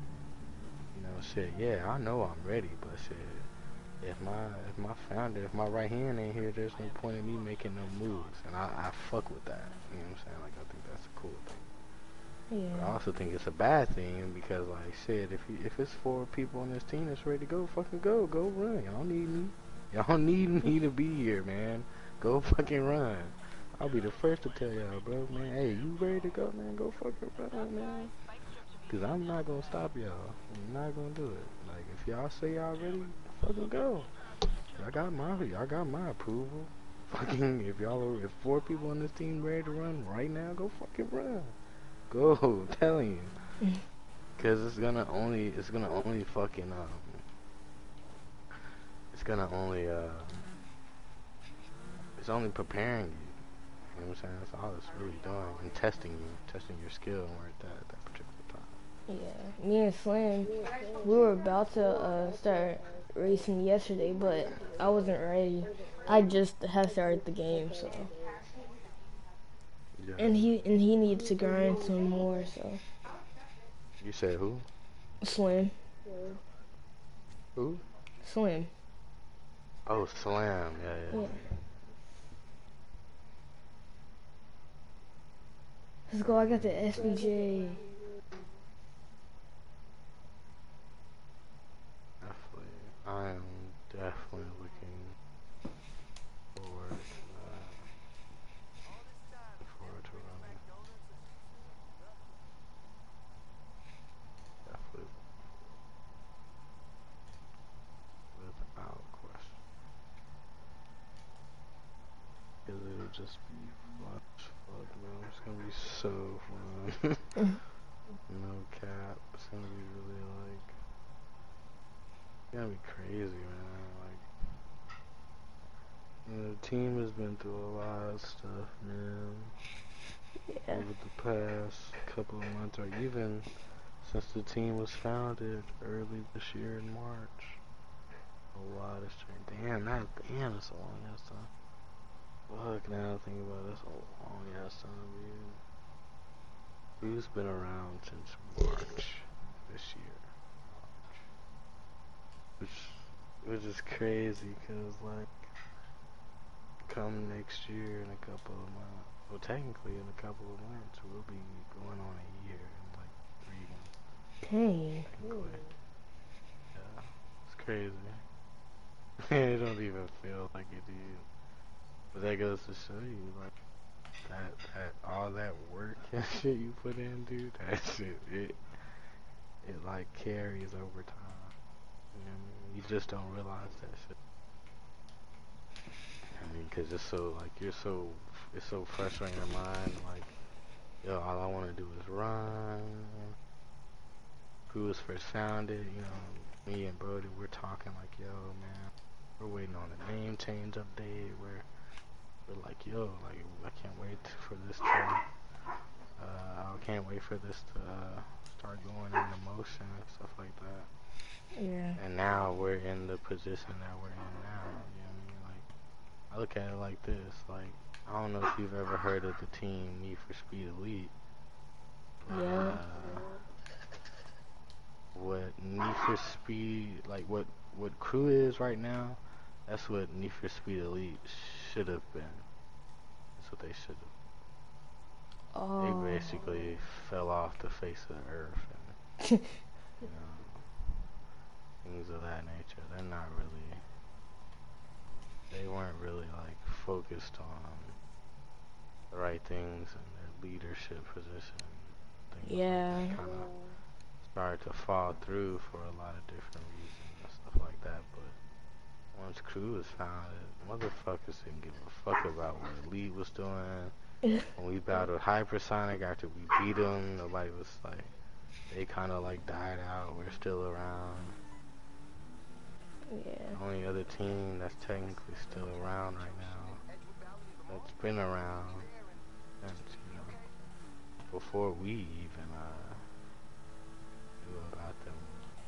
you know, shit. Yeah, I know I'm ready, but shit. If my if my founder, if my right hand ain't here, there's no point in me making no moves, and I, I fuck with that. You know what I'm saying? Like I think that's a cool thing. But I also think it's a bad thing because, like, shit, if you, if it's four people on this team that's ready to go, fucking go, go run. Y'all need me. Y'all need me to be here, man. Go fucking run. I'll be the first to tell y'all, bro, man. Hey, you ready to go, man? Go fucking run, man. Cause I'm not gonna stop y'all. I'm not gonna do it. Like, if y'all say y'all ready, fucking go. Y'all got my, y'all got my approval. Fucking, if y'all if four people on this team ready to run right now, go fucking run. Go, I'm telling you. Cause it's gonna only, it's gonna only fucking, um, it's gonna only, uh, it's only preparing you. You know what I'm saying? That's all it's really doing. And testing you, testing your skill and where it's at at that particular time. Yeah. Me and Slim, we were about to uh, start racing yesterday, but I wasn't ready. I just had started the game, so. Yeah. And he and he needs to grind some more, so. You said who? Slim. Who? Slim. Oh, Slam. Yeah, yeah. Yeah. Let's go. I got the SBJ. I am definitely looking forward to that. Looking forward to running. Definitely. Without question. Just be fun as fuck, man. It's gonna be so fun. no cap. It's gonna be really like. It's gonna be crazy, man. Like. You know, the team has been through a lot of stuff, man. Yeah. Over the past couple of months, or even since the team was founded early this year in March. A lot has changed. Damn, that damn, it's a long ass time. Fuck, now think about it, it's a long ass time, dude. Who's been around since March this year? Which, which is crazy, cause like, come next year in a couple of months, well technically in a couple of months, we'll be going on a year in like three months. Dang. Yeah, it's crazy. it don't even feel like it is. But that goes to show you, like, that, that, all that work and shit you put in, dude, that shit, it, it like carries over time. You know I mean? You just don't realize that shit. I mean, cause it's so, like, you're so, it's so fresh on your mind, like, yo, all I wanna do is run. Who was first founded, you know, me and Brody, we're talking like, yo, man, we're waiting on the name change update. We're we're like, yo, like I can't wait for this to. Uh, I can't wait for this to uh, start going into motion and stuff like that. Yeah. And now we're in the position that we're in now. You know what I mean? Like, I look at it like this. Like, I don't know if you've ever heard of the team Need for Speed Elite. Yeah. Uh, what Need for Speed, like what what crew is right now, that's what Need for Speed Elite should have been. That's what they should have. Oh. They basically fell off the face of the earth and you know things of that nature. They're not really. They weren't really like focused on the right things and their leadership position. Things Yeah. Like kind of started to fall through for a lot of different reasons and stuff like that. But once crew was founded, motherfuckers didn't give a fuck about what Elite was doing. when we battled Hypersonic after we beat them, nobody was like, they kind of like died out. We're still around. Yeah. The only other team that's technically still around right now, that's been around since, you know, before we even uh, knew about them.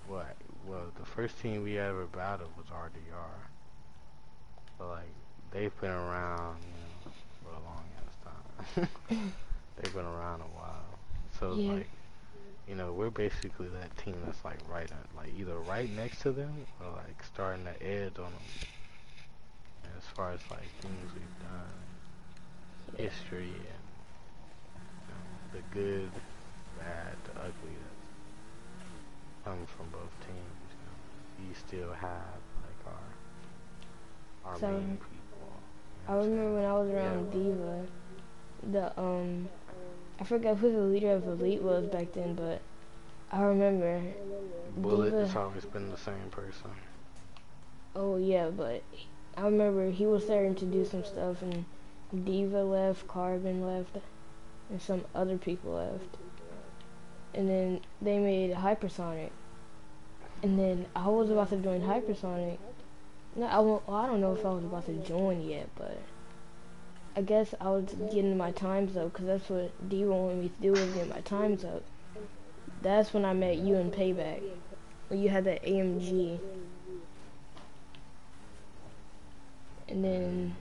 What? Well, the first team we ever battled was RDR. But like, they've been around, you know, for a long ass time. they've been around a while. So Yeah. like, you know, we're basically that team that's like right on, like either right next to them or like starting to edge on them. And as far as like things we've done, history and you know, the good, bad, the ugly that come from both teams. We still have like our our So, main people. I remember when I was around Diva, the um, I forgot who the leader of Elite was back then, but I remember Bullet Diva. has always been the same person. Oh yeah, but I remember he was starting to do some stuff, and Diva left, Carbon left, and some other people left, and then they made Hypersonic, and then I was about to join Hypersonic. No, I, well, I don't know if I was about to join yet, but I guess I was getting my times up because that's what D wanted me to do was get my times up. That's when I met you in Payback. When you had that AMG. And then,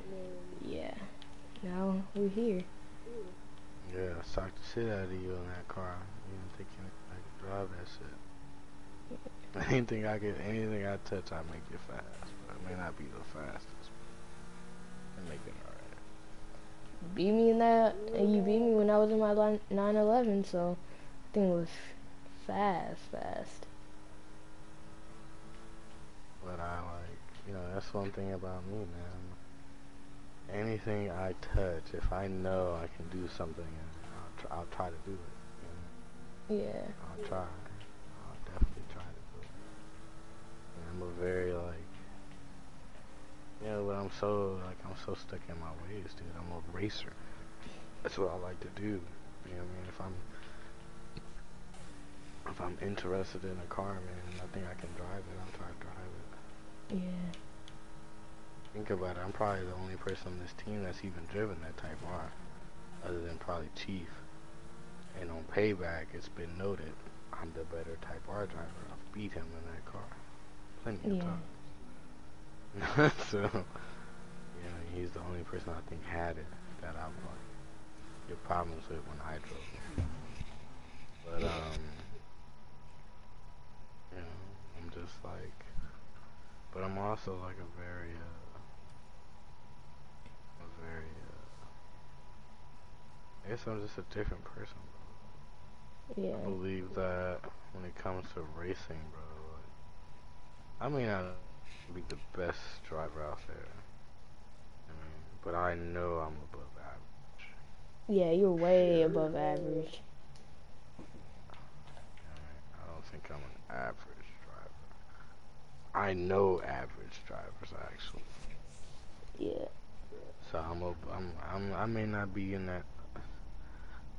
yeah, now we're here. Yeah, I socked the shit out of you in that car. You didn't think you could drive that shit. Anything I get, anything I touch, I make it fast. But it may not be the fastest. I make it alright. Beat me in that, and you beat me when I was in my line- 911, so thing was fast, fast. But I like, you know, that's one thing about me, man. Anything I touch, if I know I can do something, I'll, tr- I'll try to do it. You know? Yeah. I'll try. I'll definitely try to do it. And I'm a very like, yeah, but I'm so like I'm so stuck in my ways, dude. I'm a racer. That's what I like to do. You know what I mean? If I'm if I'm interested in a car, man, I think I can drive it. I'll try to drive it. Yeah. Think about it. I'm probably the only person on this team that's even driven that Type R, other than probably Chief. And on payback, it's been noted I'm the better Type R driver. I've beat him in that car plenty of Yeah. times. so, yeah, he's the only person I think had it that I've like get problems with when I drove. But um, you know, I'm just like, but I'm also like a very, uh, a very, uh, I guess I'm just a different person. Yeah. I believe that when it comes to racing, bro, I may not be the best driver out there. I mean, but I know I'm above average. Yeah, you're way above average. I don't think I'm an average driver. I know average drivers actually. Yeah. So I'm a, I'm I'm I may not be in that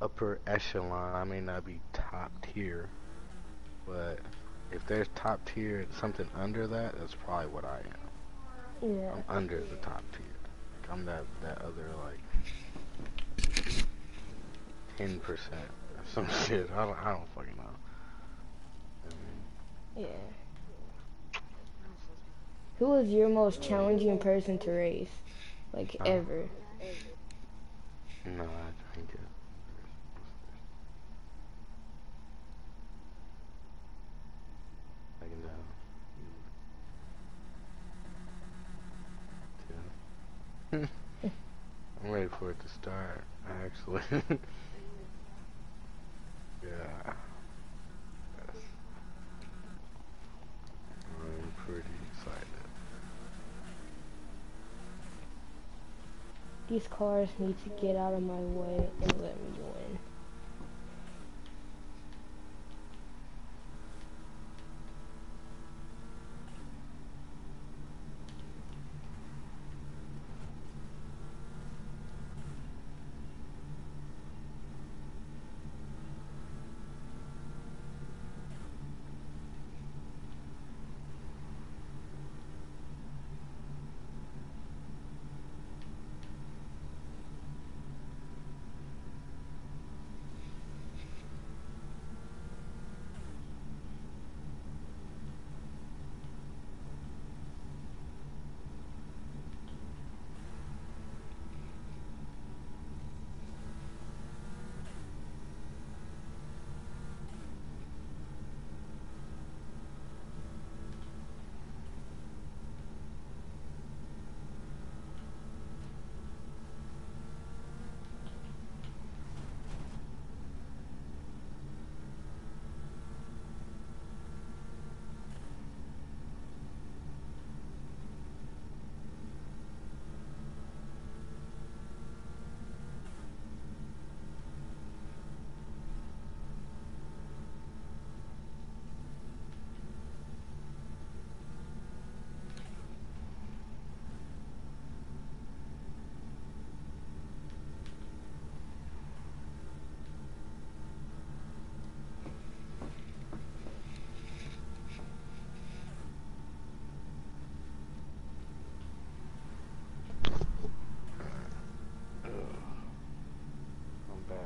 upper echelon. I may not be top tier, but if there's top tier, something under that, that's probably what I am. Yeah. I'm under the top tier. Like I'm that that other like ten percent or some shit. I don't I don't fucking know. Yeah. Who was your most challenging person to race? Like, Uh, ever? No, I drink it. I can tell. Two. I'm waiting for it to start, actually. yeah. Yes. I'm pretty excited. These cars need to get out of my way and let me win.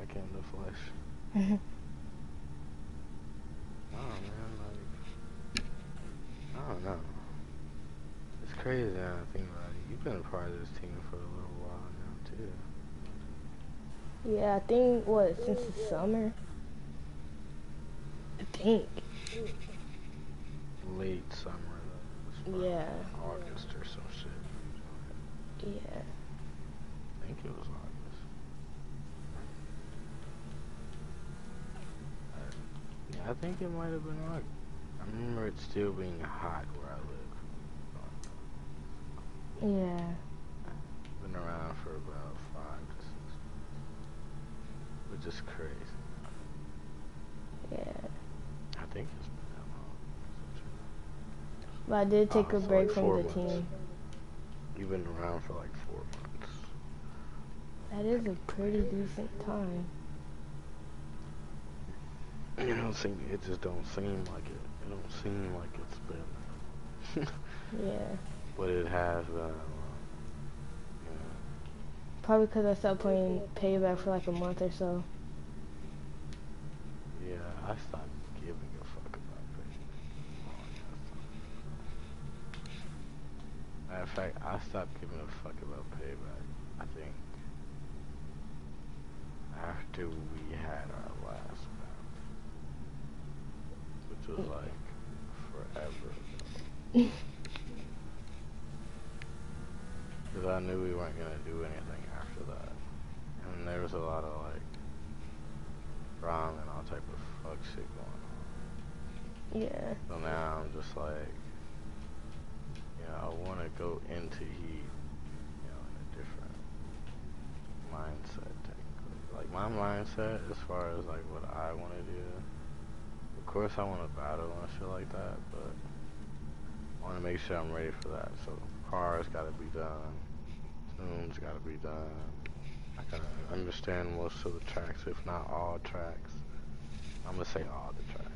Back in the flesh. Oh man, like I don't know. It's crazy now I think about it. You've been a part of this team for a little while now too. Yeah, I think, what, since the summer? I think. Late summer though. It was Yeah. probably August or some shit. Yeah. I think it was August. I, yeah, I think it might have been August. I remember it still being hot where I live. Yeah. Been around for about five to six months. Which is crazy. Yeah. I think it's been that long. But I did take Oh, a break like from the months. team. You've been around for like four months. That is a pretty decent time. You don't seem. It just don't seem like it. It don't seem like it's been. Yeah. But it has uh, been. Probably because I stopped playing Payback for like a month or so. Yeah, I stopped giving a fuck about payback. Matter of fact, I stopped giving a fuck about payback. I think after we had our last battle, which was like forever ago. Because I knew we weren't gonna do anything after that, and there was a lot of like crime and all type of fuck shit going on. Yeah. So now I'm just like, you know, I want to go into heat, you know, in a different mindset, technically. Like my mindset, as far as like what I want to do. Of course, I want to battle and shit like that, but I want to make sure I'm ready for that. So cars got to be done, tunes got to be done. I gotta understand most of the tracks, if not all tracks. I'm gonna say all the tracks.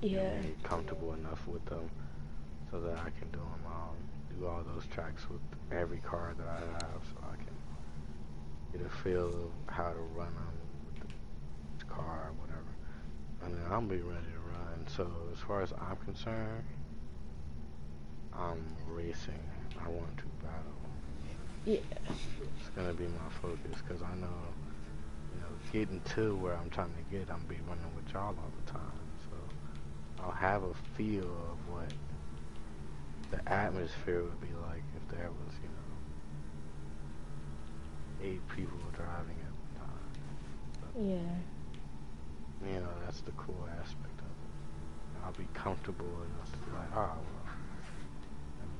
Yeah. Get comfortable enough with them so that I can do them all, do all those tracks with every car that I have, so I can get a feel of how to run them with the car or whatever. And then I'll be ready to run. So as far as I'm concerned, I'm racing. I want to battle. Yeah. It's gonna be my focus because I know, you know, getting to where I'm trying to get, I'm be running with y'all all the time. So I'll have a feel of what the atmosphere would be like if there was, you know, eight people driving at the time. But, Yeah. you know, that's the cool aspect of it. I'll be comfortable enough to be like, oh, well,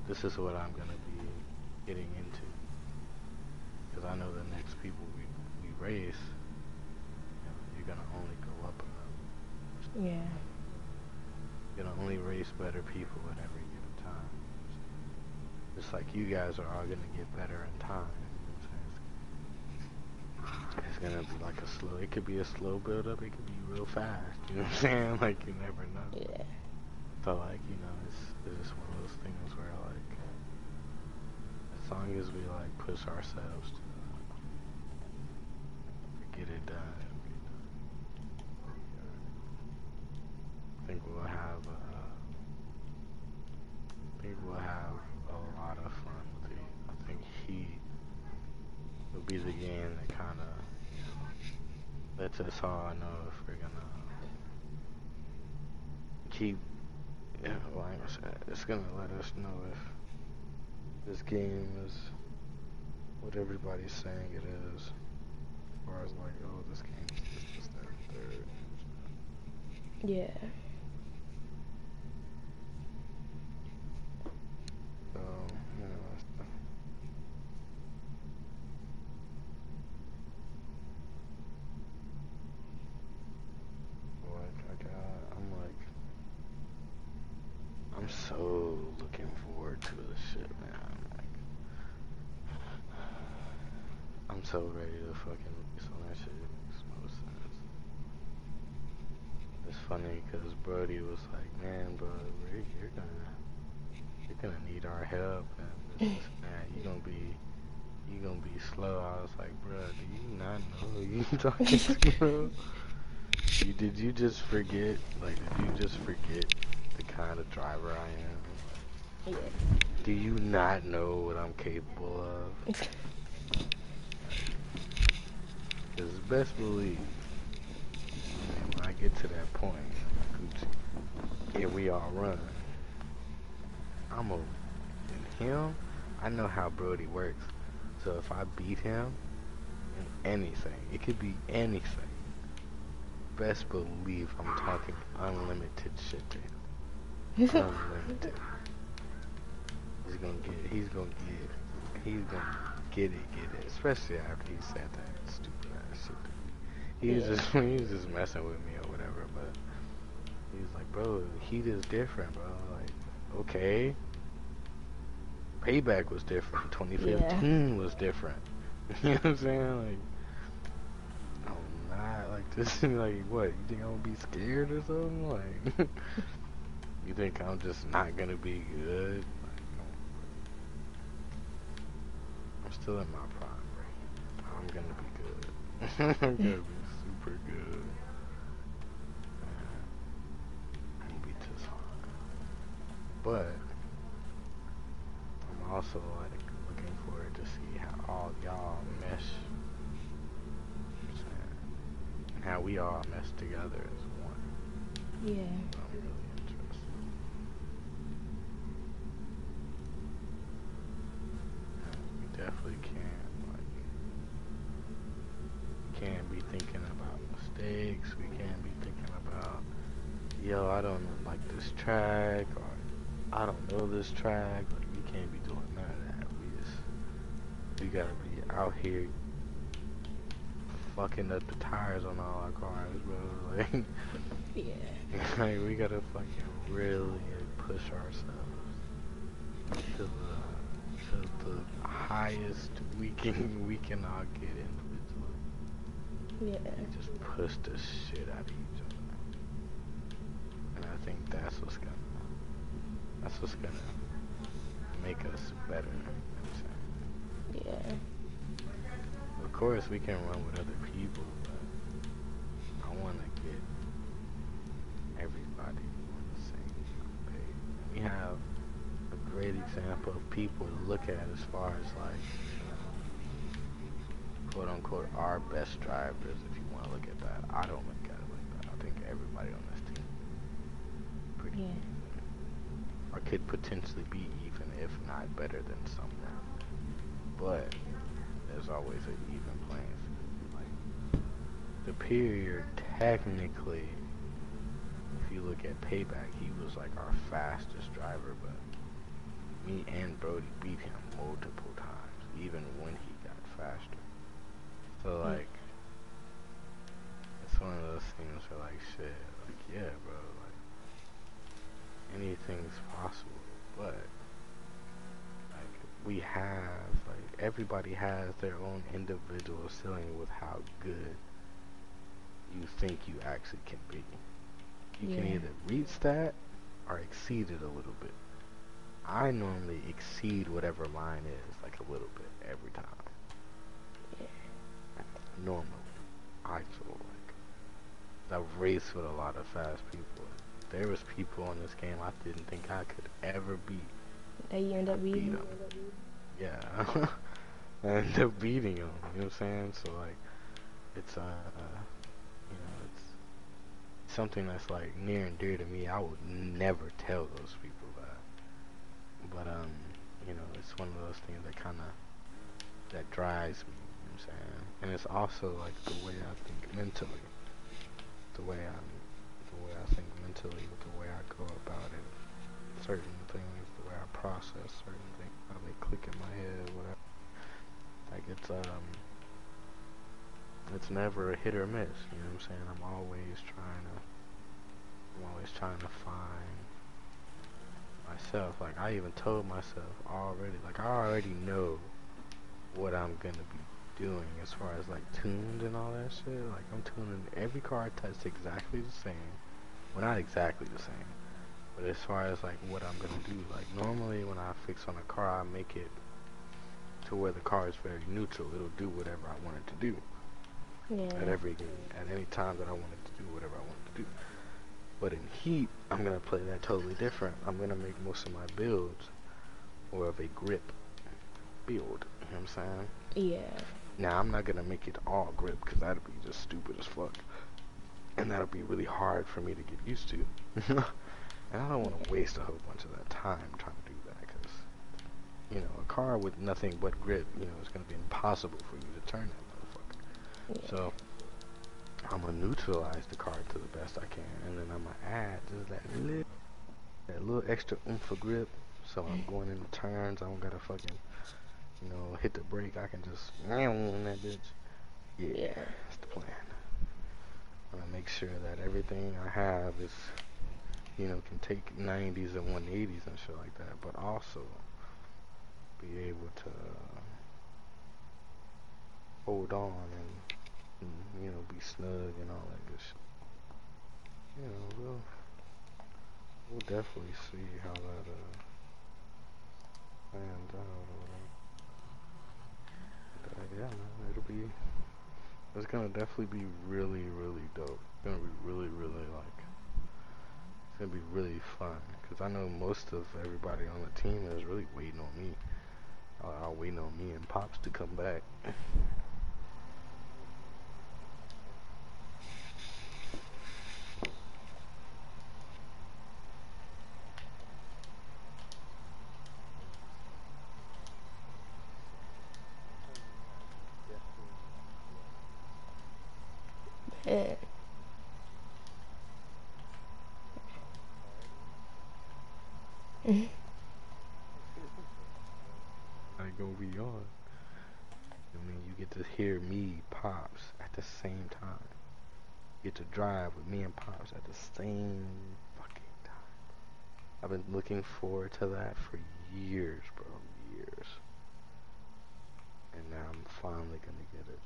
this is what I'm gonna be getting into. Because I know the next people we, we race, you know, you're gonna only go up a level. Yeah. You're gonna only race better people at every given time. Just like you guys are all gonna get better in time. you know what I'm saying? It's gonna be like a slow, it could be a slow build up, it could be real fast, you know what I'm saying? Like you never know. Yeah. So like, you know, it's, it's just one of those things where like, as long as we like push ourselves to done, done. I think we'll have, uh, I think we'll have a lot of fun with it. I think Heat will be the game that kind of lets us all know if we're gonna keep yeah, like I said, it's gonna let us know if this game is what everybody's saying it is. As far as like, oh, this game is this, this, that, third. Yeah. So, you know, that's the, like, I got, I'm like, I'm so looking forward to this shit, man. Like, I'm so ready to fucking release on that shit. It makes no sense. It's funny because Brody was like, man, bro, you're gonna, you're gonna need our help, and this, this, and that. You gonna be, you're gonna be slow. I was like, bro, do you not know you talking to? bro? You, did you just forget? Like, did you just forget the kind of driver I am? Yeah. Do you not know what I'm capable of? Cause best believe, man, when I get to that point, Gucci, and we all run, I'm a, and him, I know how Brody works. So if I beat him in anything, it could be anything. Best believe I'm talking unlimited shit to him. unlimited. He's gonna get it. He's gonna get it. He's gonna get it, get it. Especially after he said that stupid ass shit to me. He was Yeah. just he was just messing with me or whatever, but he was like, bro, heat is different, bro. Like, okay. Payback was different. 2015 was different. you know what I'm saying? Like, I'm not like this. like, what? You think I'm gonna be scared or something? Like, you think I'm just not gonna be good? Like, no. I'm still in my prime, right? I'm gonna be good. I'm gonna be super good. I'm gonna be just fine. But I'm also like looking forward to see how all y'all mesh. You know what I'm saying? And how we all mesh together as one. Yeah. I'm really interested. We definitely can like can't be thinking about mistakes. We can't be thinking about yo, I don't like this track I don't know this track. Like we can't be doing none of that. We just we gotta be out here fucking up the tires on all our cars, bro. Like Yeah. like we gotta fucking really push ourselves to the to the highest we can we can all get individually. Yeah. And just push the shit out of each other. And I think that's what's gonna that's what's gonna make us better. You know what I'm? Yeah. Of course we can run with other people, but I wanna get everybody on the same page. We have a great example of people to look at as far as like quote unquote our best drivers if you want to look at that. I don't look at it like that. I think everybody on this team pretty Yeah. Or could potentially be even if not better than someone. But there's always an even playing field. Like Superior technically if you look at payback, he was like our fastest driver, but me and Brody beat him multiple times, even when he got faster. So hmm. like, it's one of those things where like, shit, like yeah, bro, anything's possible, but like we have like everybody has their own individual ceiling with how good you think you actually can be. You can either reach that or exceed it a little bit. I normally exceed whatever mine is like a little bit every time. Yeah. Normally, I feel like I've raced with a lot of fast people. There was people in this game I didn't think I could ever beat. That you end up beat beating. them. Yeah, I ended up beating them. You know what I'm saying? So like, it's uh, uh, you know, it's something that's like near and dear to me. I would never tell those people that. But um, you know, it's one of those things that kind of that drives me. You know what I'm saying? And it's also like the way I think mentally, the way I'm, Mentally, the way I go about it, certain things, the way I process certain things, how they click in my head, whatever. Like it's um, it's never a hit or miss. You know what I'm saying? I'm always trying to, I'm always trying to find myself. Like I even told myself already, like I already know what I'm gonna be doing as far as like tuned and all that shit. Like I'm tuning every car I touch exactly the same. Well, not exactly the same, but as far as like what I'm gonna do, like normally when I fix on a car, I make it to where the car is very neutral. It'll do whatever I want it to do Yeah. at every at any time that I want it to do whatever I want it to do. But in heat, I'm gonna play that totally different. I'm gonna make most of my builds more of a grip build. You know what I'm saying? Yeah. Now I'm not gonna make it all grip because that'd be just stupid as fuck, and that'll be really hard for me to get used to. and I don't want to waste a whole bunch of that time trying to do that because, you know, a car with nothing but grip, you know, it's gonna be impossible for you to turn that motherfucker. So I'm gonna neutralize the car to the best I can, and then I'm gonna add just that little, that little extra oomph of grip. So I'm going into turns. I don't gotta fucking, you know, hit the brake. I can just that bitch. Yeah, that's the plan. I'm gonna make sure that everything I have is, you know, can take 90s and 180s and shit like that. But also, be able to hold on and, and, you know, be snug and all that good shit. You know, we'll, we'll definitely see how that, uh, plans out or whatever. But, uh, yeah, man, it'll be, it's gonna definitely be really, really dope. It's gonna be really, really, like, it's gonna be really fun. Cause I know most of everybody on the team is really waiting on me. Uh, waiting on me and Pops to come back. Yeah. I go be on. I mean, you get to hear me, Pops, at the same time. Get to drive with me and Pops at the same fucking time. I've been looking forward to that for years, bro. Years. And now I'm finally gonna get it.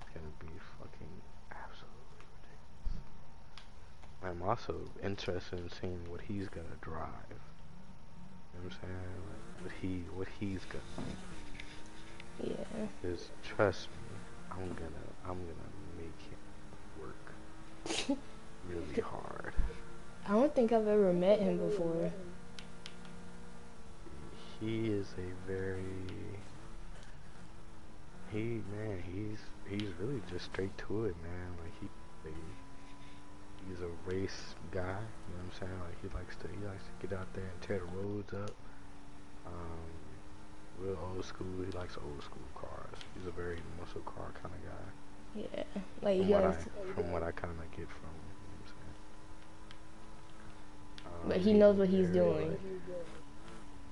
It's gonna be fucking absolutely ridiculous. I'm also interested in seeing what he's gonna drive. You know what I'm saying? Like, what he what he's gonna Yeah. Cause trust me, I'm gonna I'm gonna make him work really hard. I don't think I've ever met him before. He is a very he man, he's he's really just straight to it, man. Like he, he he's a race guy, you know what I'm saying? Like he likes to he likes to get out there and tear the roads up. Um real old school, he likes old school cars. He's a very muscle car kind of guy. Yeah. Like from he what I, from what I kind of get from him, you know what I'm? Um, but he knows what he's doing.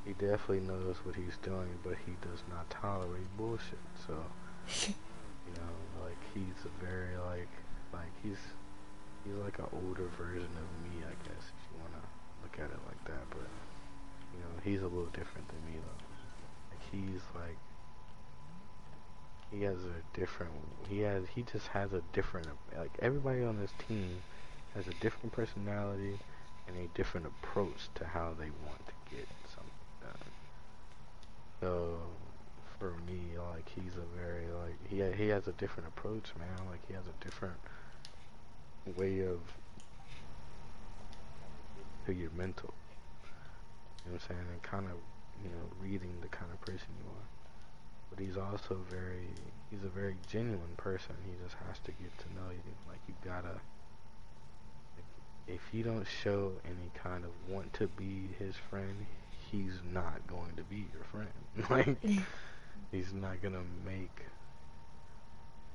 he definitely knows what he's doing, but he does not tolerate bullshit. So, you know, like he's a very like, like he's he's like an older version of me, I guess, if you wanna look at it like that. But you know, he's a little different than me. Like he's like he has a different he has he just has a different like everybody on this team has a different personality and a different approach to how they want to get something done. So for me, like he's a very like he he has a different approach, man. Like he has a different way of to your mental. You know what I'm saying? And kind of you know reading the kind of person you are. But he's also very he's a very genuine person. He just has to get to know you. Like you gotta if you don't show any kind of want to be his friend, he's not going to be your friend. like he's not gonna make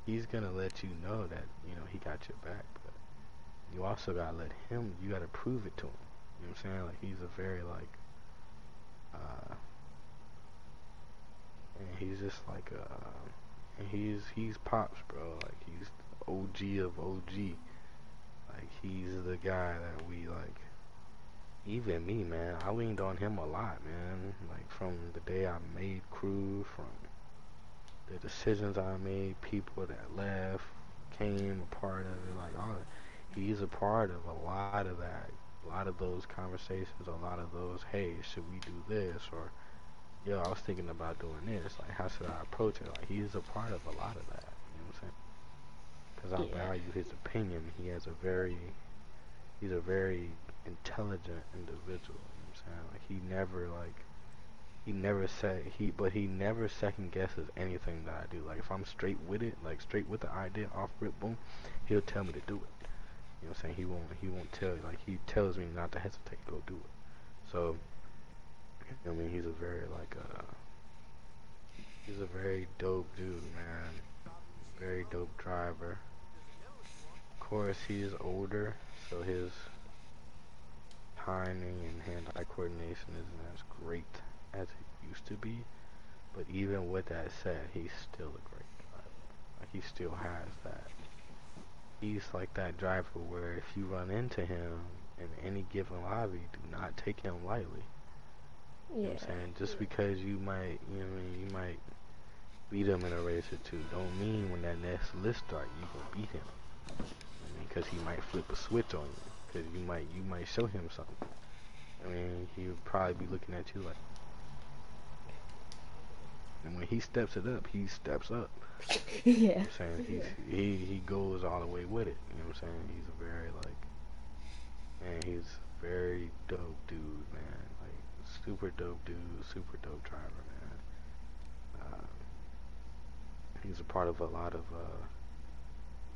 he's gonna let you know that, you know, he got your back, but you also gotta let him you gotta prove it to him. You know what I'm saying? Like he's a very like uh and he's just like uh and he's he's pops bro, like he's OG of OG. Like he's the guy that we like. Even me, man, I leaned on him a lot, man. Like from the day I made crew, from the decisions I made, people that left, came a part of it, like all. He's a part of a lot of that, a lot of those conversations, a lot of those, hey, should we do this or yo, I was thinking about doing this. Like, how should I approach it? Like, he's a part of a lot of that. You know what I'm saying? Because I Yeah. value his opinion. He has a very, he's a very intelligent individual. You know what I'm saying? Like, he never like, he never said he, but he never second guesses anything that I do. Like, if I'm straight with it, like straight with the idea, off rip, boom, he'll tell me to do it. You know what I'm saying? He won't, he won't tell you. Like, he tells me not to hesitate, go do it. So, I mean, he's a very like uh he's a very dope dude, man. Very dope driver. Of course, he's older, so his timing and hand-eye coordination isn't as great as it used to be. But even with that said, he's still a great driver. Like he still has that. He's like that driver where if you run into him in any given lobby, do not take him lightly. You know what I'm saying? Just because you might, you know what I mean, you might beat him in a race or two, don't mean when that next list start, you gonna beat him. I mean, cause he might flip a switch on you. Cause you might, you might show him something. I mean, he would probably be looking at you like, and when he steps it up, he steps up. yeah. You know I'm saying he's, he he goes all the way with it. You know what I'm saying? He's a very like, man, he's very dope dude, man. Like super dope dude, super dope driver, man. Um, he's a part of a lot of. uh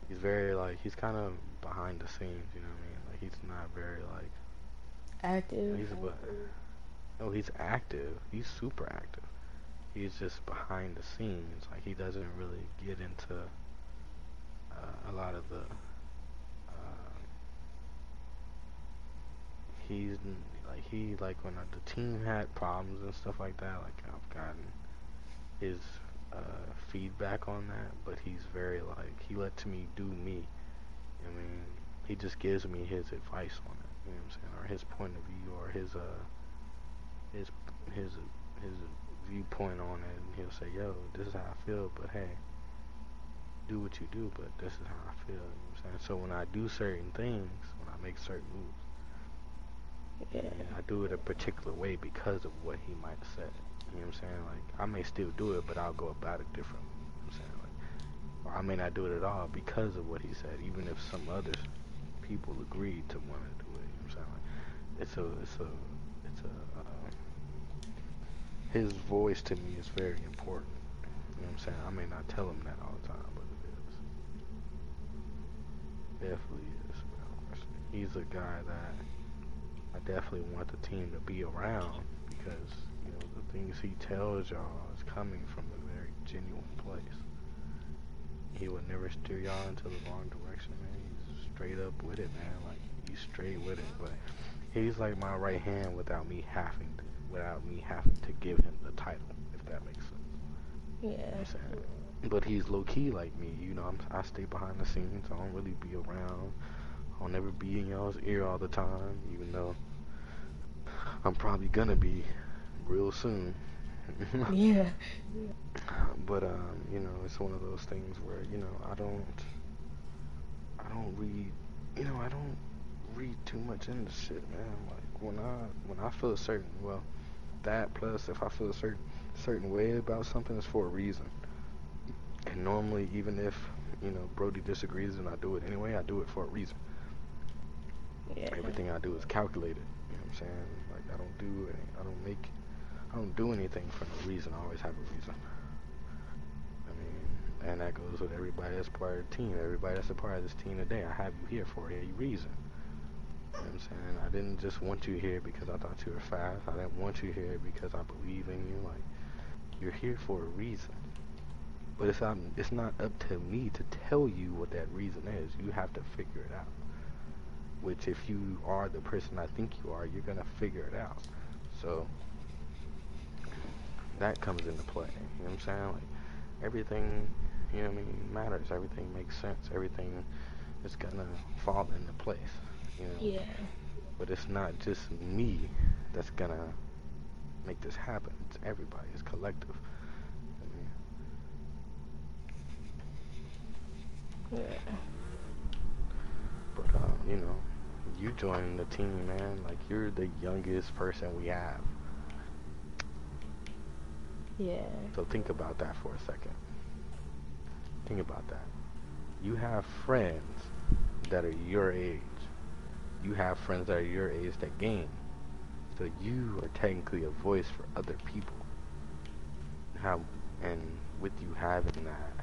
He's very like he's kind of behind the scenes. You know what I mean? Like he's not very like Active. He's but no, he's active. He's super active. He's just behind the scenes. Like he doesn't really get into uh, a lot of the. Uh, he's like he like when uh, the team had problems and stuff like that. Like I've gotten his uh, feedback on that, but he's very like he lets me do me. I mean, he just gives me his advice on it. You know what I'm saying, or his point of view, or his uh his his his viewpoint on it, and he'll say, "Yo, this is how I feel," but hey, do what you do, but this is how I feel. You know what I'm saying? So when I do certain things, when I make certain moves, Yeah. I do it a particular way because of what he might have said. You know what I'm saying? Like I may still do it, but I'll go about it differently. You know what I'm saying? Like, I may not do it at all because of what he said, even if some other people agreed to want to do it. You know what I'm saying? Like, it's a, it's a. His voice to me is very important. You know what I'm saying? I may not tell him that all the time, but it is. Definitely is. He's a guy that I definitely want the team to be around because, you know, the things he tells y'all is coming from a very genuine place. He would never steer y'all into the wrong direction, man. He's straight up with it, man. Like, he's straight with it. But he's like my right hand without me having without me having to give him the title, if that makes sense. Yeah. what I'm saying? But he's low key like me, you know. I'm, I stay behind the scenes. I don't really be around. I'll never be in y'all's ear all the time, even though I'm probably gonna be real soon. Yeah. But um, you know, it's one of those things where you know I don't, I don't read, you know, I don't read too much into shit, man. Like when I when I feel certain well, that plus if I feel a certain certain way about something, it's for a reason. And normally, even if you know Brody disagrees and I do it anyway, I do it for a reason. Yeah. Everything I do is calculated. You know what I'm saying? Like I don't do any, I don't make, I don't do anything for no reason. I always have a reason. I mean, and that goes with everybody that's part of the team. Everybody that's a part of this team today. I have you here for a reason. Know what I'm saying? I didn't just want you here because I thought you were fast. I didn't want you here because I believe in you. Like, you're here for a reason. But it's not, it's not up to me to tell you what that reason is. You have to figure it out. Which, if you are the person I think you are, you're gonna figure it out. So that comes into play. You know what I'm saying? Like everything, you know what I mean, matters. Everything makes sense. Everything is gonna fall into place. You know. Yeah. But it's not just me that's gonna make this happen. It's everybody. It's collective. I mean, Yeah. But uh, you know, you joining the team, man. Like you're the youngest person we have. Yeah. So think about that for a second. Think about that. You have friends that are your age. You have friends that are your age that game. So you are technically a voice for other people. How and with you having that,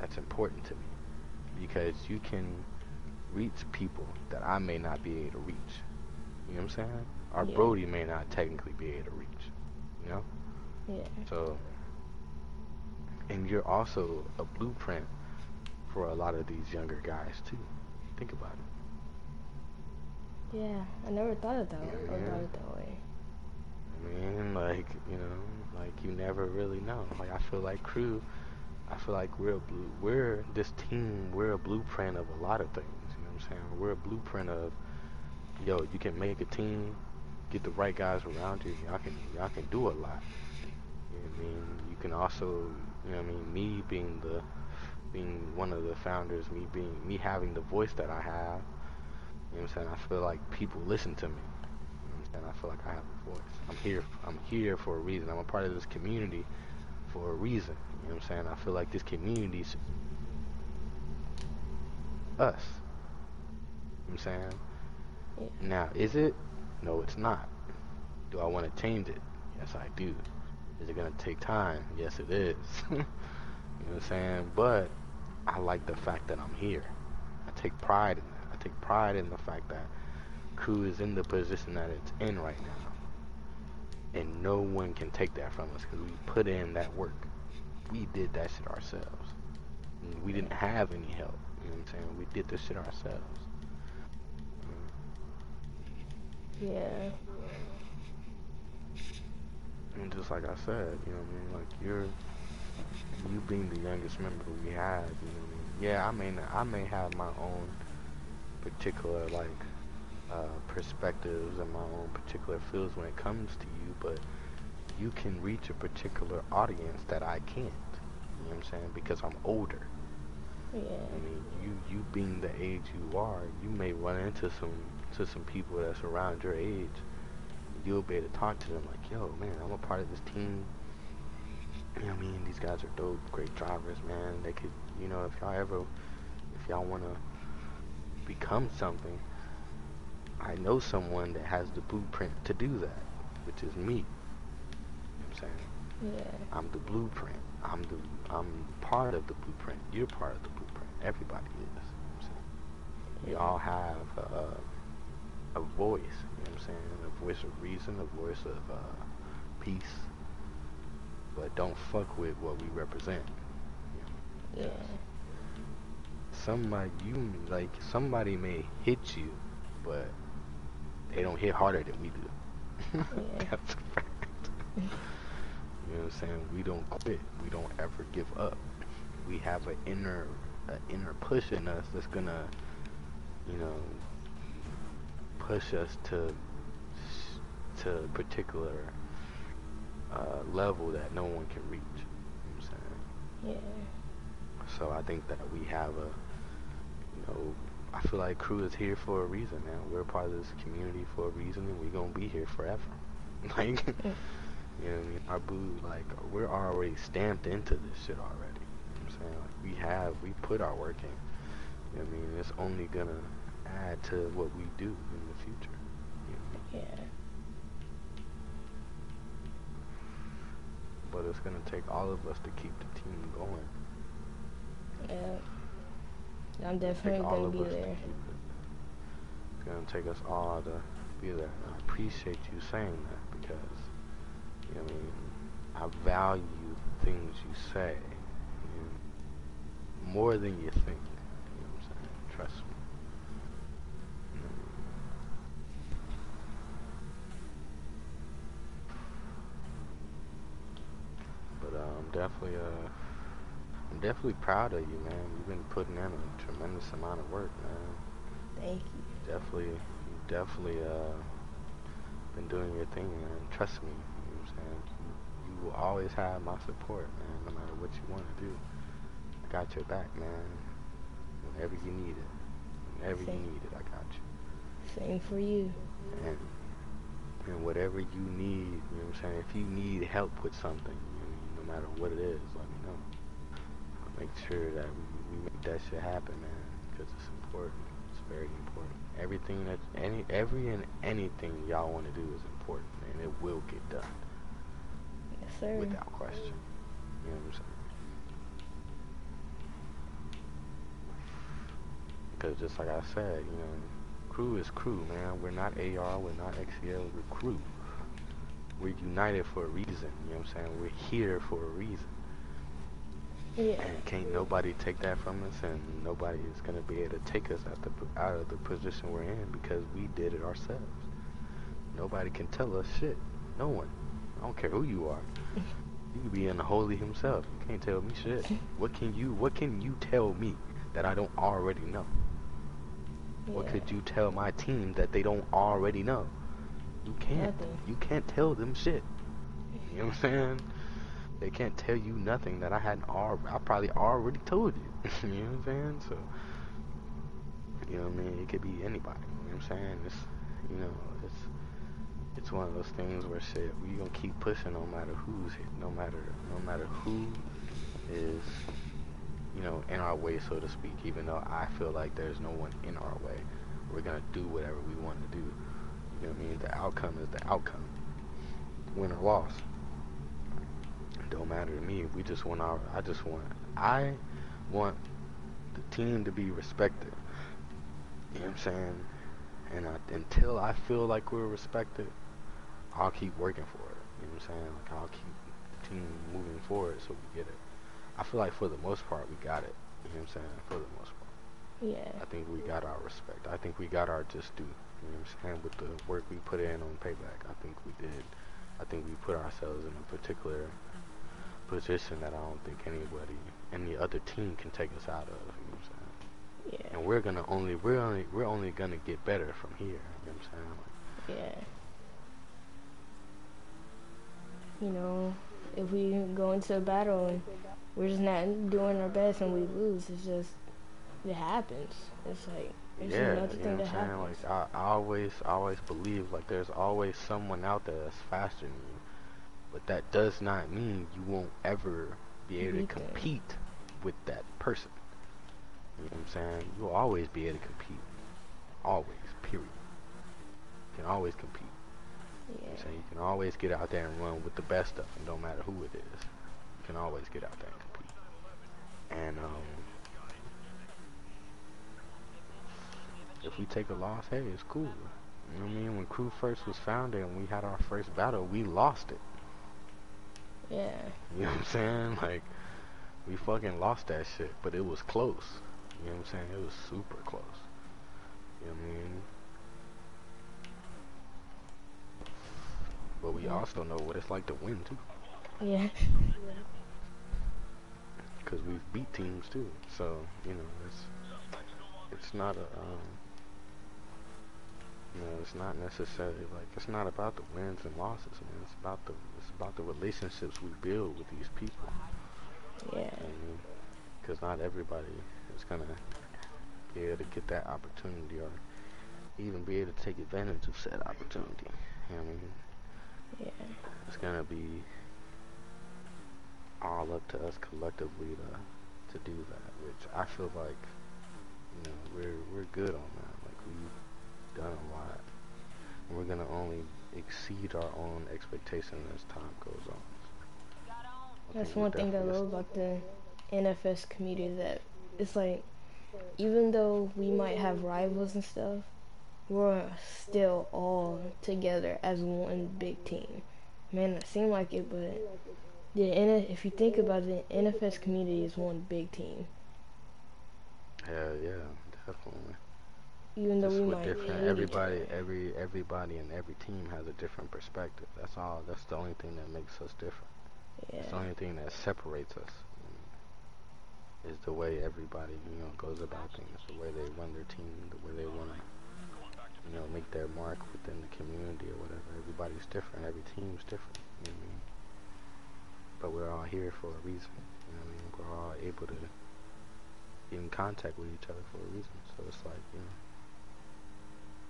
that's important to me because you can reach people that I may not be able to reach. You know what I'm saying? Our Yeah. Brody may not technically be able to reach. You know? Yeah. So, and you're also a blueprint for a lot of these younger guys too. Think about it. Yeah. I never thought of that. Yeah, thought it that way. I mean, like you know, like you never really know. Like I feel like crew, I feel like we're a blue, we're this team. We're a blueprint of a lot of things. You know what I'm saying? We're a blueprint of, yo, you can make a team, get the right guys around you, y'all can y'all can do a lot. You know what I mean? You can also, you know what I mean, me being the being one of the founders, me being me having the voice that I have, you know what I'm saying? I feel like people listen to me. You know what I'm saying? I feel like I have a voice. I'm here I'm here for a reason. I'm a part of this community for a reason. You know what I'm saying? I feel like this community's us. You know what I'm saying? Yeah. Now, is it? No, it's not. Do I want to change it? Yes, I do. Is it going to take time? Yes, it is. you know what I'm saying? But I like the fact that I'm here. I take pride in take pride in the fact that crew is in the position that it's in right now. And no one can take that from us because we put in that work. We did that shit ourselves. And we didn't have any help. You know what I'm saying? We did this shit ourselves. Yeah. And just like I said, you know what I mean? Like you're you being the youngest member we have, you know what I mean? Yeah, I mean I may have my own particular like uh, perspectives and my own particular feels when it comes to you, but you can reach a particular audience that I can't. You know what I'm saying? Because I'm older. Yeah. I mean, you you being the age you are, you may run into some to some people that's around your age. You'll be able to talk to them like, yo, man, I'm a part of this team. You know what I mean? These guys are dope, great drivers, man. They could, you know, if y'all ever, if y'all want to become something, I know someone that has the blueprint to do that, which is me. You know what I'm saying? Yeah. I'm the blueprint. I'm the I'm part of the blueprint. You're part of the blueprint. Everybody is. You know we all have a, a voice. You know what I'm saying? A voice of reason, a voice of uh, peace. But don't fuck with what we represent. Yeah. Somebody you like somebody may hit you, but they don't hit harder than we do. Yeah. That's a fact. You know what I'm saying? We don't quit. We don't ever give up. We have an inner, an inner push in us that's gonna, you know, push us to, to a particular uh, level that no one can reach. You know what I'm saying? Yeah. So I think that we have a, you know, I feel like crew is here for a reason, man. We're part of this community for a reason, and we're gonna be here forever. like. You know what I mean? Our boo, like, we're already stamped into this shit already. You know what I'm saying? Like, we have, we put our work in. You know what I mean? It's only gonna add to what we do in the future. You know what I mean? Yeah. But it's gonna take all of us to keep the team going. Yeah. I'm definitely gonna be there. It's gonna take us all to be there. I appreciate you saying that because, you know I mean? I value things you say you know, more than you think. You know what I'm saying? Trust me. You know what I mean? But uh, I'm definitely uh, I'm definitely proud of you, man. You've been putting in a tremendous amount of work, man. Thank you. Definitely, you definitely uh, been doing your thing, man. Trust me. You know what I'm saying? You, you will always have my support, man. No matter what you want to do, I got your back, man. Whenever you need it, whenever you need it, I got you. Same for you. And and whatever you need, you know what I'm saying? If you need help with something, you know, no matter what it is, let me know. I'll make sure that we, we make that shit happen, man, because it's important. It's very important. Everything that any every and anything y'all want to do is important, and it will get done Yes, sir. without question. You know what I'm saying? Because just like I said, you know, crew is crew, man. We're not AR, we're not XCL, we're crew. We're united for a reason, you know what I'm saying? We're here for a reason. Yeah. And can't nobody take that from us, and nobody is gonna be able to take us out the out of the position we're in because we did it ourselves. Nobody can tell us shit. No one. I don't care who you are. You could be in the holy himself. You can't tell me shit. What can you What can you tell me that I don't already know? What could you tell my team that they don't already know? You can't. Nothing. You can't tell them shit. You know what I'm saying? They can't tell you nothing that I hadn't already. I probably already told you. you know what I'm saying? So, you know what I mean? It could be anybody. You know what I'm saying? It's, you know, it's, it's one of those things where shit, we gonna keep pushing no matter who's hit, no matter, no matter who is, you know, in our way, so to speak. Even though I feel like there's no one in our way, we're gonna do whatever we want to do. You know what I mean? The outcome is the outcome. Win or loss. Don't matter to me. We just want our. I just want. I want the team to be respected. You know what I'm saying? And I, until I feel like we're respected, I'll keep working for it. You know what I'm saying? Like I'll keep the team moving forward so we get it. I feel like for the most part we got it. You know what I'm saying? For the most part. Yeah. I think we got our respect. I think we got our just due. You know what I'm saying? With the work we put in on payback, I think we did. I think we put ourselves in a particular position that I don't think anybody, any other team can take us out of. You know what I'm saying? Yeah. And we're gonna only, we're only, we're only gonna get better from here. You know what I'm saying? Like, Yeah. You know, if we go into a battle and we're just not doing our best and we lose, it's just it happens. It's like it's yeah, another you know thing what that I'm saying? happens. Like I, I always, I always believe like there's always someone out there that's faster than you, but that does not mean you won't ever be able to compete with that person. You know what I'm saying? You'll always be able to compete. Always. Period. You can always compete. You know I'm saying? You can always get out there and run with the best of and don't matter who it is. You can always get out there and compete. And um, if we take a loss, hey, it's cool. You know what I mean? When Crew first was founded and we had our first battle, we lost it. Yeah. You know what I'm saying? Like, we fucking lost that shit, but it was close. You know what I'm saying? It was super close. You know what I mean? But we also know what it's like to win too, Yeah. because we've beat teams too. So you know, it's it's not a um, you know, it's not necessarily like it's not about the wins and losses, man. It's about the about the relationships we build with these people. Yeah. Because not everybody is gonna be able to get that opportunity or even be able to take advantage of said opportunity. You know what I mean? Yeah. It's gonna be all up to us collectively to to do that, which I feel like you know we're we're good on that. Like we've done a lot, we're gonna only exceed our own expectations as time goes on. I That's one thing I love about the NFS community that it's like even though we might have rivals and stuff, we're still all together as one big team. Man, it seemed like it, but the if you think about it, the NFS community is one big team. Hell yeah, definitely. Even though Just we might different everybody every everybody and every team has a different perspective. That's all that's the only thing that makes us different. It's the only thing that separates us. Mm, is the way everybody, you know, goes about things, the way they run their team, the way they wanna you know, make their mark within the community or whatever. Everybody's different, every team's different, you know what I mean? But we're all here for a reason, you know what I mean? We're all able to be in contact with each other for a reason. So it's like, you know,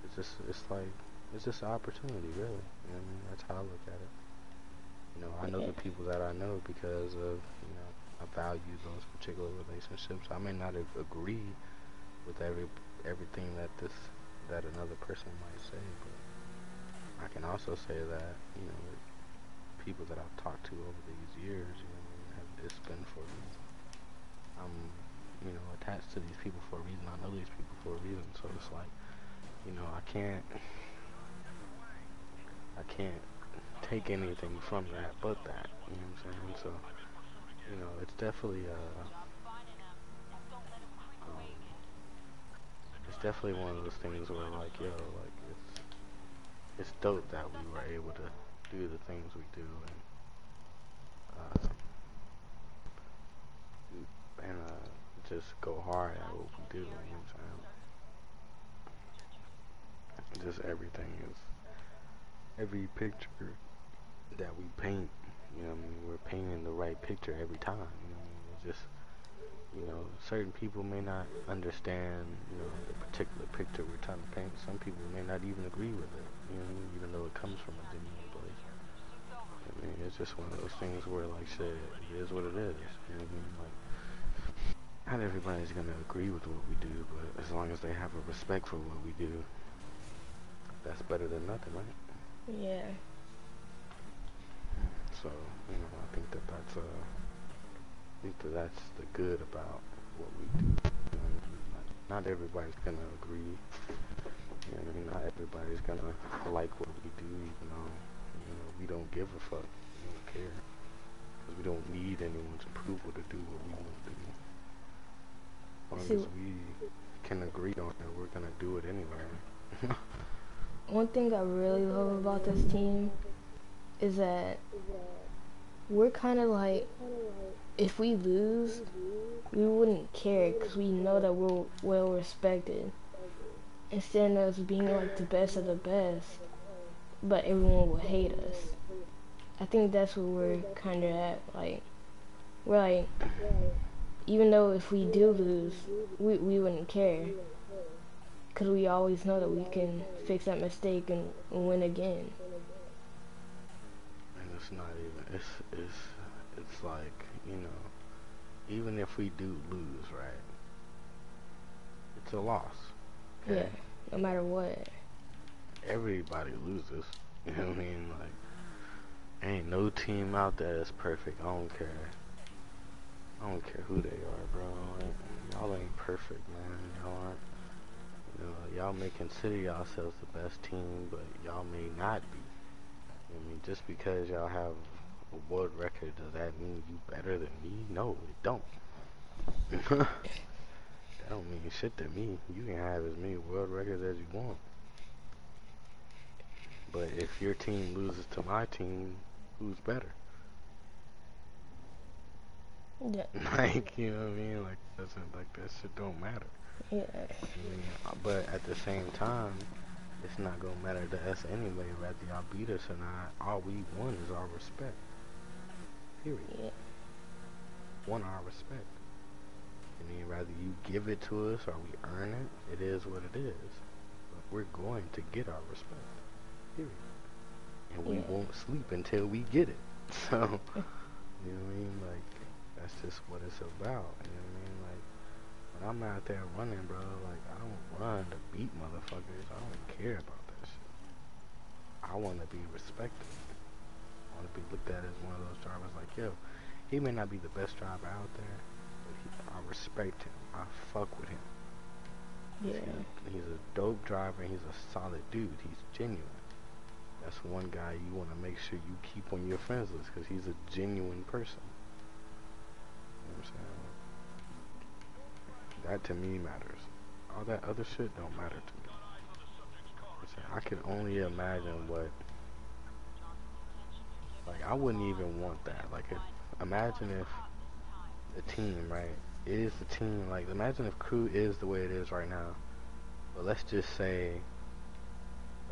it's just, it's like, it's just an opportunity, really. You know what I mean? That's how I look at it. You know, I know the people that I know because of, you know, I value those particular relationships. I may not agree with every everything that this that another person might say, but I can also say that, you know, people that I've talked to over these years, you know, have, it's been for a reason. I'm, you know, attached to these people for a reason. I know these people for a reason. So it's like, you know, I can't, I can't take anything from that but that. You know what I'm saying? So, you know, it's definitely uh, um, it's definitely one of those things where like, yo, like it's it's dope that we were able to do the things we do and uh, and uh, just go hard at what we do. You know what I'm saying? Just everything is every picture that we paint, you know, I mean, we're painting the right picture every time. You know, I mean? it's just you know, certain people may not understand, you know, the particular picture we're trying to paint. Some people may not even agree with it, you know, even though it comes from a genuine place. I mean, it's just one of those things where, like, shit, it is what it is. You know what I mean? Like, not everybody's gonna agree with what we do, but as long as they have a respect for what we do, that's better than nothing, right? Yeah. So, you know, I think that that's uh, I think that that's the good about what we do. You know, not, not everybody's gonna agree. You know, I mean, not everybody's gonna like what we do, even though you know we don't give a fuck. We don't care because we don't need anyone's approval to do what we want to do. As long as we can agree on it, we're gonna do it anyway. One thing I really love about this team is that we're kind of like, if we lose, we wouldn't care because we know that we're well respected. Instead of us being like the best of the best, but everyone will hate us. I think that's where we're kind of at. Like, we're like, even though if we do lose, we, we wouldn't care. Because we always know that we can fix that mistake and win again. And it's not even. It's it's it's like you know, even if we do lose, right? It's a loss. Yeah, no matter what. Everybody loses. You know what I mean? Like, ain't no team out there that's perfect. I don't care. I don't care who they are, bro. Like, y'all ain't perfect, man. Y'all aren't. Y'all may consider yourselves the best team, but y'all may not be. I mean, just because y'all have a world record, does that mean you better than me? No, it don't. that don't mean shit to me. You can have as many world records as you want. But if your team loses to my team, who's better? Yeah. Like, you know what I mean? Like, doesn't like that shit don't matter. Yeah. But at the same time, it's not gonna matter to us anyway, whether y'all beat us or not. All we want is our respect. Period. Yeah. Want our respect. I mean, rather you give it to us or we earn it, it is what it is. But we're going to get our respect. Period. And we Yeah. won't sleep until we get it. So, you know what I mean? Like, that's just what it's about. You know what I mean? When I'm out there running, bro, like, I don't run to beat motherfuckers. I don't care about that shit. I want to be respected. I want to be looked at as one of those drivers like, yo, he may not be the best driver out there, but he, I respect him. I fuck with him. Yeah. He- he's a dope driver. He's a solid dude. He's genuine. That's one guy you want to make sure you keep on your friends list because he's a genuine person. You know what I'm saying? That to me matters. All that other shit don't matter to me. I can only imagine what. Like I wouldn't even want that. Like if, imagine if the team, right, is the team. Like imagine if crew is the way it is right now. But let's just say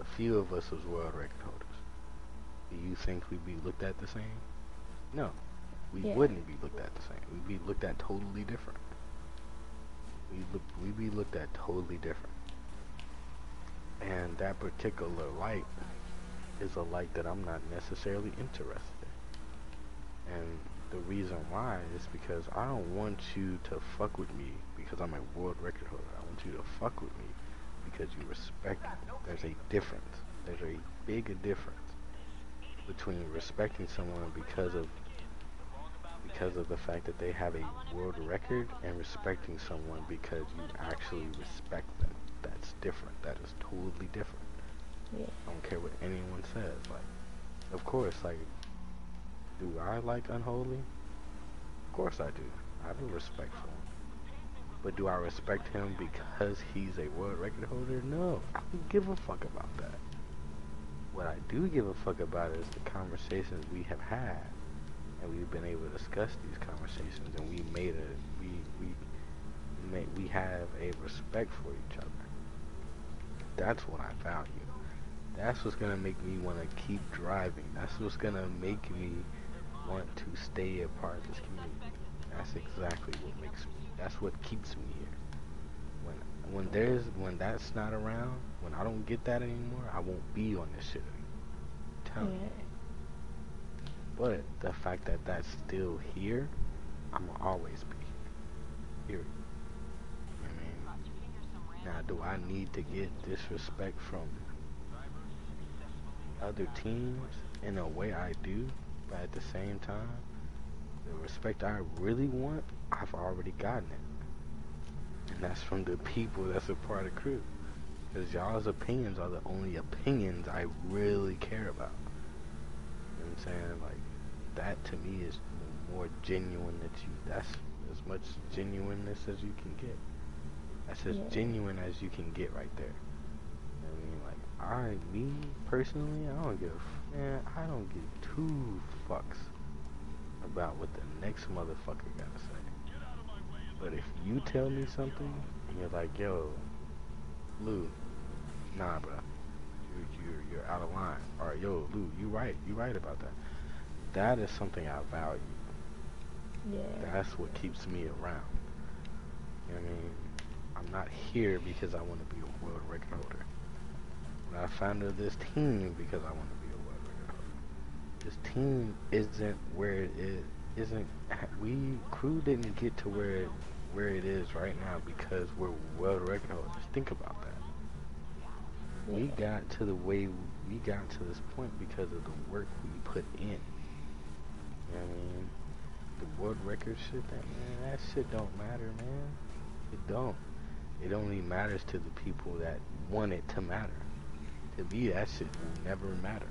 a few of us was world record holders. Do you think we'd be looked at the same? No. We Yeah. wouldn't be looked at the same. We'd be looked at totally different. We look we'd be looked at totally different. And that particular light is a light that I'm not necessarily interested in. And the reason why is because I don't want you to fuck with me because I'm a world record holder. I want you to fuck with me because you respect me. There's a difference. There's a big difference between respecting someone because of because of the fact that they have a world record and respecting someone because you actually respect them. That's different. That is totally different. Yeah. I don't care what anyone says. Like, of course, like, do I like Unholy? Of course I do. I have a respect for him. But do I respect him because he's a world record holder? No. I don't give a fuck about that. What I do give a fuck about is the conversations we have had. And we've been able to discuss these conversations and we made a we we made, we have a respect for each other. That's what I value. That's what's gonna make me want to keep driving. That's what's gonna make me want to stay a part of this community. That's exactly what makes me. That's what keeps me here. When when there's when that's not around, when I don't get that anymore, I won't be on this shit anymore. Tell me. But the fact that that's still here, I'm gonna always be here. I mean, now do I need to get disrespect from other teams in a way I do, but at the same time, the respect I really want, I've already gotten it. And that's from the people that's a part of crew. Because y'all's opinions are the only opinions I really care about. You know what I'm saying? Like, that to me is more genuine that you, that's as much genuineness as you can get. That's as Yeah. genuine as you can get right there. I mean, like, I, me, personally, I don't give, a f- man, I don't give two fucks about what the next motherfucker gotta say. But if you tell me something, and you're like, yo, Lou, nah, bro, you, you're, you're out of line. Or, yo, Lou, you right, you right about that. That is something I value. Yeah. That's what keeps me around. You know what I mean? I'm not here because I want to be a world record holder. But I founded this team because I want to be a world record holder. This team isn't where it is. Isn't we crew didn't get to where it, where it is right now because we're world record holders. Think about that. We got to the way we got to this point because of the work we put in. You know what I mean? The world record shit, that man, that shit don't matter, man. It don't. It only matters to the people that want it to matter. To me, that shit will never matter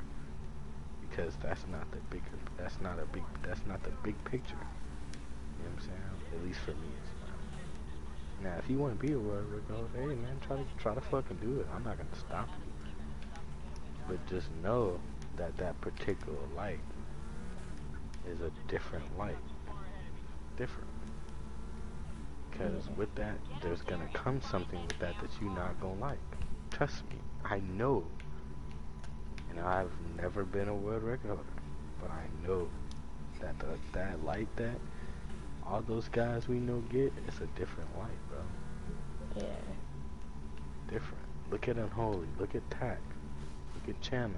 because that's not the bigger. That's not a big. That's not the big picture. You know what I'm saying? At least for me, it's not. Now, if you want to be a world record, hey man, try to try to fucking do it. I'm not gonna stop you. But just know that that particular light is a different light. Different. Because with that, there's gonna come something with that that you're not gonna like. Trust me, I know. And I've never been a world record holder, but I know that the, that light that all those guys we know get is a different light, bro. Yeah. Different. Look at Unholy. Look at Tack. Look at Channel.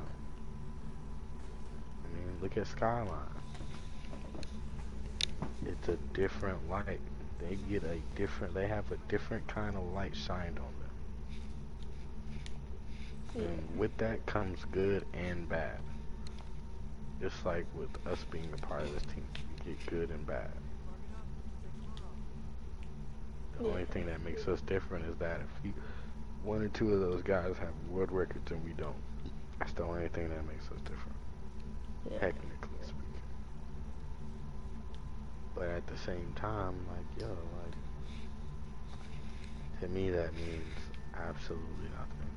I mean, look at Skyline. It's a different light. They get a different. They have a different kind of light shined on them. And hmm. with that comes good and bad. Just like with us being a part of this team, we get good and bad. The only thing that makes us different is that if we, one or two of those guys have world records and we don't, that's the only thing that makes us different. Yeah. Technically speaking. But at the same time, like, yo, like, to me that means absolutely nothing.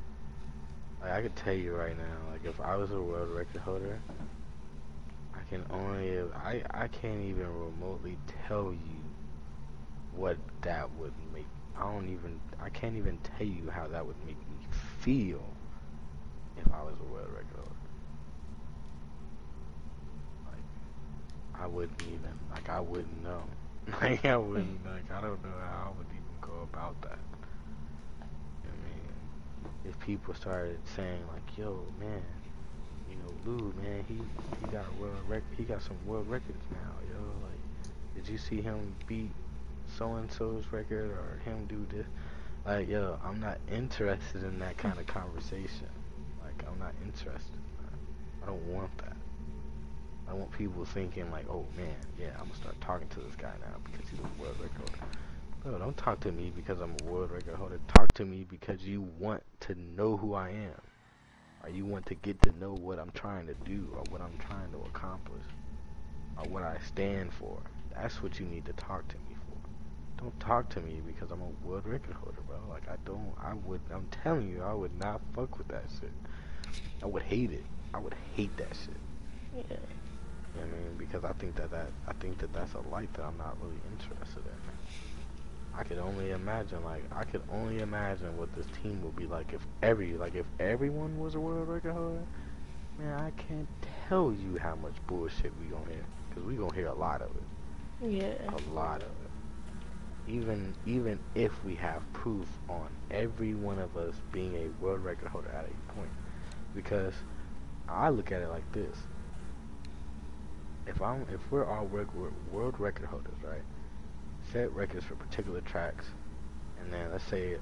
Like, I could tell you right now, like, if I was a world record holder, I can only, I, I can't even remotely tell you what that would make. I don't even, I can't even tell you how that would make me feel if I was a world record holder. Like, I wouldn't even, like, I wouldn't know. Like, I wouldn't, like, I don't know how I would even go about that. I mean, if people started saying, like, yo, man, you know, Lou, man, he, he got world record, he got some world records now, yo, like, did you see him beat so-and-so's record or him do this? Like, yo, I'm not interested in that kind of conversation. Like, I'm not interested in. I don't want that. I want people thinking like, oh man, yeah, I'm gonna start talking to this guy now because he's a world record holder. No, don't talk to me because I'm a world record holder. Talk to me because you want to know who I am. Or you want to get to know what I'm trying to do or what I'm trying to accomplish. Or what I stand for. That's what you need to talk to me for. Don't talk to me because I'm a world record holder, bro. Like I don't I would I'm telling you, I would not fuck with that shit. I would hate it. I would hate that shit. Yeah. You know what I mean? Because I think that, that I think that that's a light that I'm not really interested in. I could only imagine, like, I could only imagine what this team would be like if every, like, if everyone was a world record holder. Man, I can't tell you how much bullshit we gonna hear, cause we gonna hear a lot of it. Yeah. A lot of it. Even, even if we have proof on every one of us being a world record holder at a point, because I look at it like this. If I'm, if we're all world, world record holders, right? Set records for particular tracks, and then let's say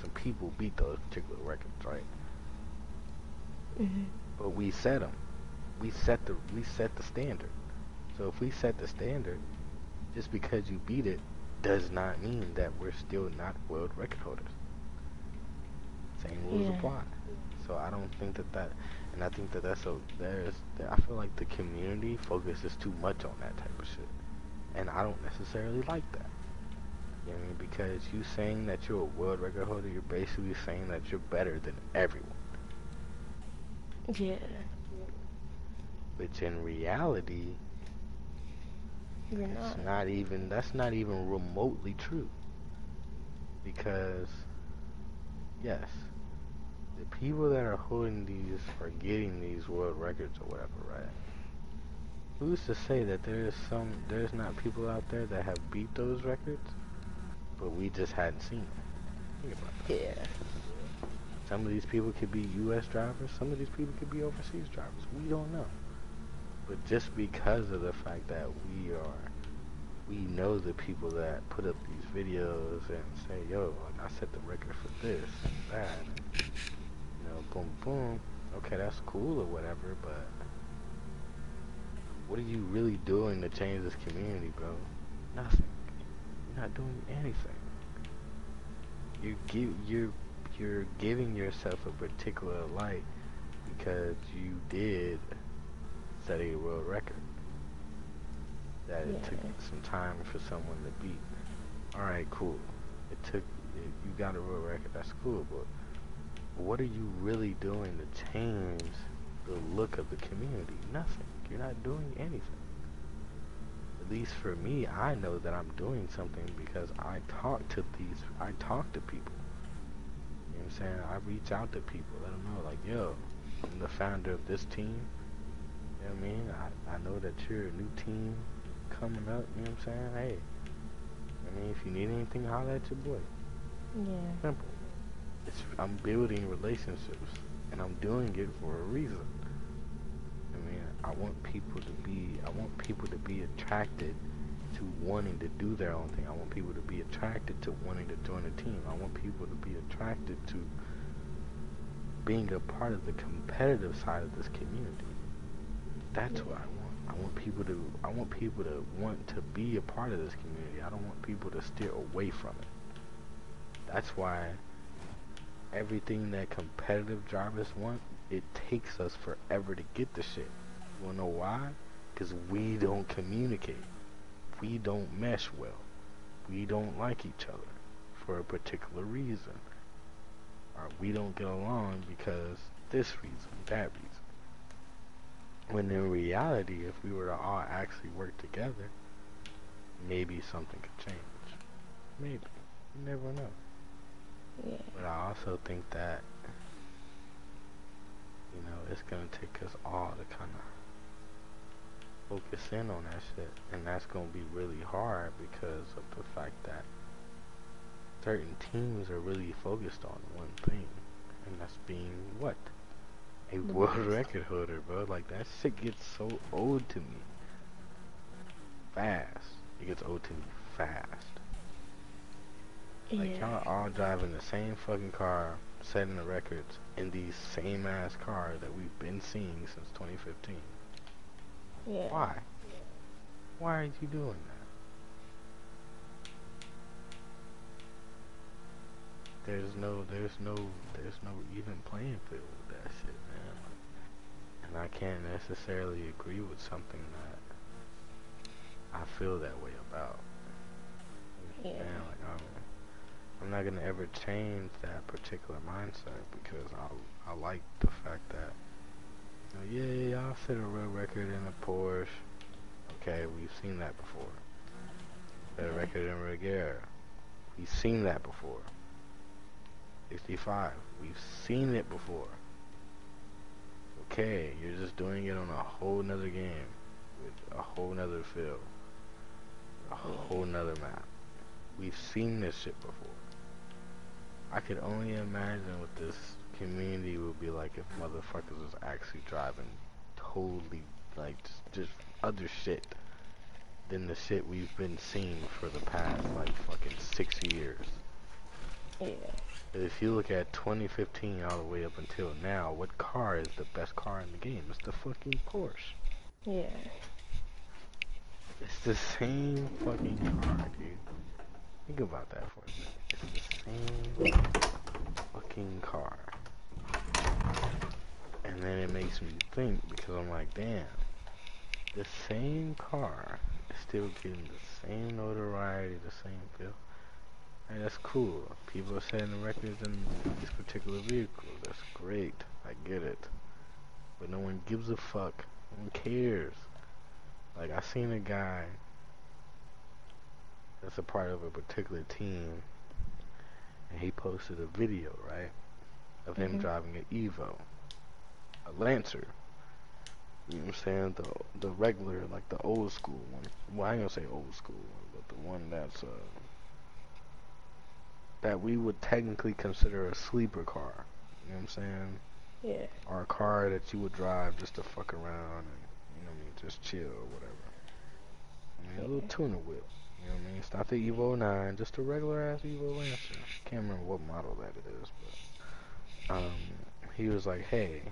some people beat those particular records, right? Mhm. But we set them. We set the we set the standard. So if we set the standard, just because you beat it does not mean that we're still not world record holders. Same rules Yeah. apply. So I don't think that that, and I think that that's a there's I feel like the community focuses too much on that type of shit, and I don't necessarily like that. You know what I mean? Because you saying that you're a world record holder, you're basically saying that you're better than everyone. Yeah. Which in reality, You're It's not. not even that's not even remotely true. Because yes, people that are holding these or getting these world records or whatever, right? Who's to say that there's some there's not people out there that have beat those records, but we just hadn't seen them. Think about that. Yeah. Some of these people could be U.S. drivers. Some of these people could be overseas drivers. We don't know. But just because of the fact that we are, we know the people that put up these videos and say, yo, like, I set the record for this and that, and, you know, boom, boom. Okay, that's cool or whatever, but what are you really doing to change this community, bro? Nothing. You're not doing anything. You give you're you're giving yourself a particular light because you did set a world record that it took some time for someone to beat. All right, cool. It took it, you got a world record. That's cool, but what are you really doing to change the look of the community? Nothing. You're not doing anything. At least for me, I know that I'm doing something because I talk to these. I talk to people. You know what I'm saying? I reach out to people, let them know, like, yo, I'm the founder of this team. You know what I mean? I, I know that you're a new team coming up, you know what I'm saying? Hey, I mean, if you need anything, holler at your boy. Yeah. Simple. It's, I'm building relationships, and I'm doing it for a reason. I mean, I want people to be, I want people to be attracted to wanting to do their own thing. I want people to be attracted to wanting to join a team. I want people to be attracted to being a part of the competitive side of this community. That's what I want. I want people to I want people to want to be a part of this community. I don't want people to steer away from it. That's why everything that competitive drivers want, it takes us forever to get the shit. You wanna know why? Because we don't communicate. We don't mesh well. We don't like each other for a particular reason. Or we don't get along because this reason, that reason. When in reality, if we were to all actually work together, maybe something could change. Maybe. You never know. Yeah. But I also think that, you know, it's gonna take us all to kind of focus in on that shit, and that's gonna be really hard because of the fact that certain teams are really focused on one thing, and that's being what a The world best. record holder, bro. Like that shit gets so old to me. Fast. It gets old to me fast. Like y'all all driving the same fucking car, setting the records in these same ass cars that we've been seeing since 2015. Yeah. Why? Why are you doing that? There's no, there's no, there's no even playing field with that shit, man. And I can't necessarily agree with something that I feel that way about. Yeah. Man, like I'm, not gonna ever change that particular mindset because I, I like the fact that, you know, yeah, yeah, I'll set a real record in a Porsche. Okay, we've seen that before. Set a mm-hmm. record in Regera. We've seen that before. 65. We've seen it before. Okay, you're just doing it on a whole nother game. With a whole nother field. A mm-hmm. whole nother map. We've seen this shit before. I could only imagine what this community would be like if motherfuckers was actually driving totally like just, just other shit than the shit we've been seeing for the past like fucking six years. Yeah. If you look at 2015 all the way up until now, what car is the best car in the game? It's the fucking Porsche. Yeah. It's the same fucking car, dude. Think about that for a minute. It's the same fucking car. And then it makes me think because I'm like, damn, the same car is still getting the same notoriety, the same feel. And that's cool. People are setting records in these particular vehicles. That's great. I get it. But no one gives a fuck. No one cares. Like I seen a guy that's a part of a particular team and he posted a video, right? Of him Mhm. driving an Evo. A Lancer. You know what I'm saying? The the regular, like the old school one. Well I ain't gonna say old school one, but the one that's uh that we would technically consider a sleeper car. You know what I'm saying? Yeah. Or a car that you would drive just to fuck around and you know what I mean, just chill or whatever. I mean, a little tuner whip. You know what I mean? It's not the Evo 9, just a regular ass Evo Lancer. Can't remember what model that it is, but um, he was like, hey,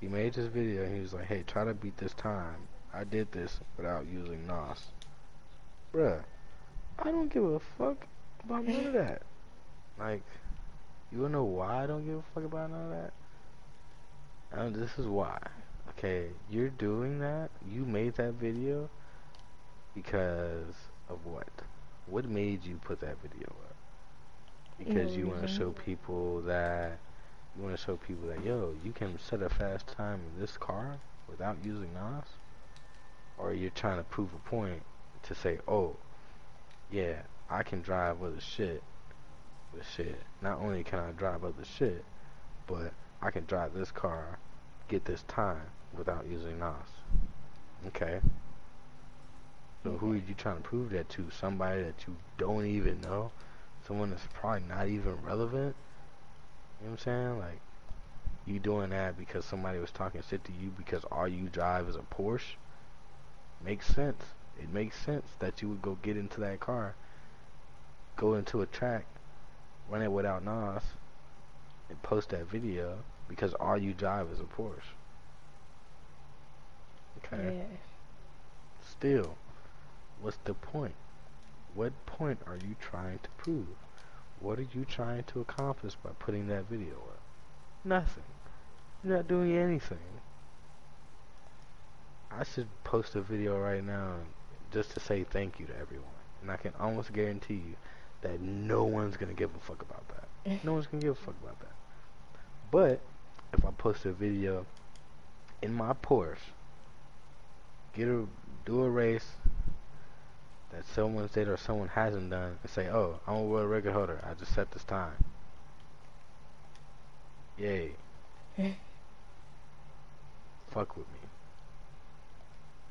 he made this video and he was like, hey, try to beat this time. I did this without using NOS. Bruh, I don't give a fuck about none of that. Like, you wanna know why I don't give a fuck about none of that? This is why. Okay, you're doing that. You made that video because of what? What made you put that video up? Because No you want to show mm-hmm. people that you want to show people that yo, you can set a fast time in this car without using NOS, or you're trying to prove a point to say, oh, yeah, I can drive other shit with shit. Not only can I drive other shit, but I can drive this car, get this time without using NOS. Okay. So who are you trying to prove that to? Somebody that you don't even know? Someone that's probably not even relevant? You know what I'm saying? Like, you doing that because somebody was talking shit to you because all you drive is a Porsche? Makes sense. It makes sense that you would go get into that car, go into a track, run it without NOS, and post that video because all you drive is a Porsche. Okay. Yeah. Still, what's the point? What point are you trying to prove? What are you trying to accomplish by putting that video up? Nothing. You're not doing anything. I should post a video right now just to say thank you to everyone. And I can almost guarantee you that no one's gonna give a fuck about that. no one's gonna give a fuck about that. But if I post a video in my Porsche, get a do a race that someone said or someone hasn't done, and say, "Oh, I'm a world record holder. I just set this time." Yay! Fuck with me.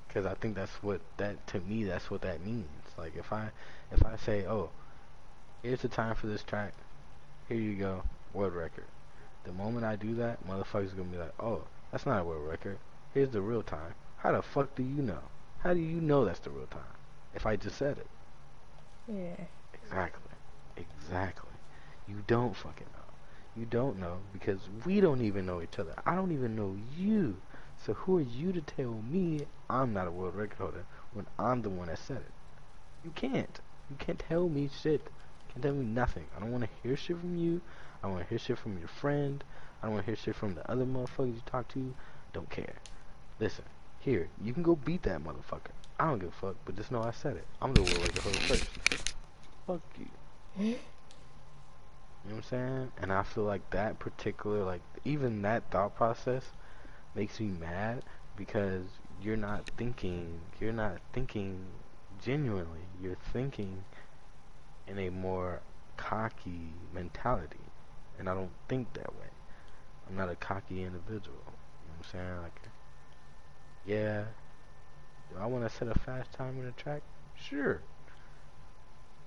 Cause I think that's what that to me that's what that means. Like if I if I say, "Oh, here's the time for this track. Here you go, world record." The moment I do that, motherfuckers gonna be like, "Oh, that's not a world record. Here's the real time." How the fuck do you know? How do you know that's the real time? If I just said it. Yeah. Exactly. Exactly. You don't fucking know. You don't know because we don't even know each other. I don't even know you. So who are you to tell me I'm not a world record holder when I'm the one that said it? You can't. You can't tell me shit. You can't tell me nothing. I don't want to hear shit from you. I want to hear shit from your friend. I don't want to hear shit from the other motherfuckers you talk to. Don't care. Listen, here, you can go beat that motherfucker. I don't give a fuck, but just know I said it. I'm the world record holder first. Fuck you. You know what I'm saying? And I feel like that particular, like, even that thought process makes me mad because you're not thinking, you're not thinking genuinely. You're thinking in a more cocky mentality. And I don't think that way. I'm not a cocky individual. You know what I'm saying? Like, yeah, do I want to set a fast time in a track? Sure.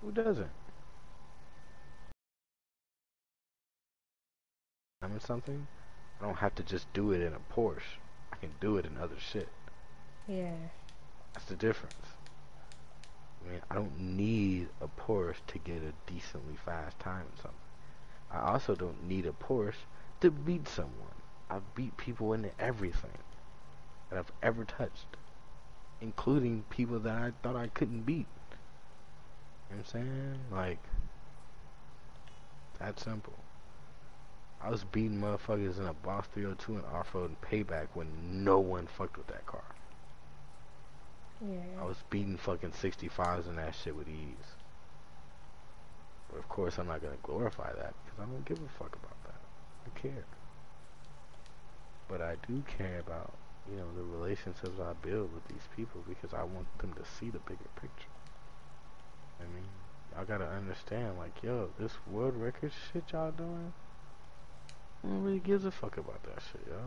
Who doesn't? I'm in something, I don't have to just do it in a Porsche. I can do it in other shit. Yeah. That's the difference. I mean, I don't need a Porsche to get a decently fast time in something. I also don't need a Porsche to beat someone. I've beat people into everything that I've ever touched, including people that I thought I couldn't beat. You know what I'm saying? Like, that simple. I was beating motherfuckers in a Boss 302 and off-road and payback when no one fucked with that car. Yeah. I was beating fucking 65s in that shit with ease. But of course, I'm not gonna glorify that because I don't give a fuck about that. I care. But I do care about, you know, the relationships I build with these people because I want them to see the bigger picture. I mean, y'all gotta understand, like, yo, this world record shit y'all doing, no one really gives a fuck about that shit, yo.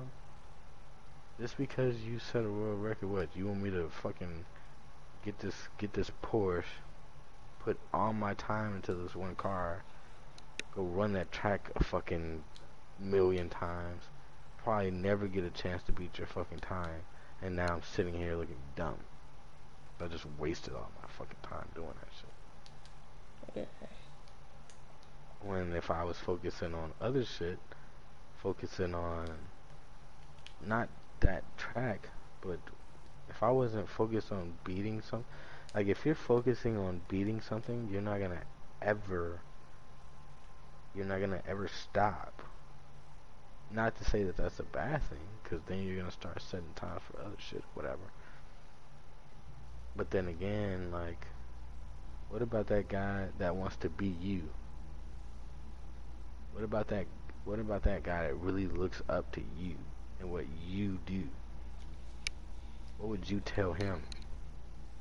Just because you set a world record, what, you want me to fucking get this, get this Porsche, put all my time into this one car, go run that track a fucking million times, probably never get a chance to beat your fucking time, and now I'm sitting here looking dumb. I just wasted all my fucking time doing that shit. Yeah. When if I was focusing on other shit, focusing on not that track, but if I wasn't focused on beating some, like if you're focusing on beating something, you're not gonna ever, you're not gonna ever stop. Not to say that that's a bad thing, because then you're gonna start setting time for other shit, whatever. But then again, like, what about that guy that wants to be you? What about that? What about that guy that really looks up to you and what you do? What would you tell him?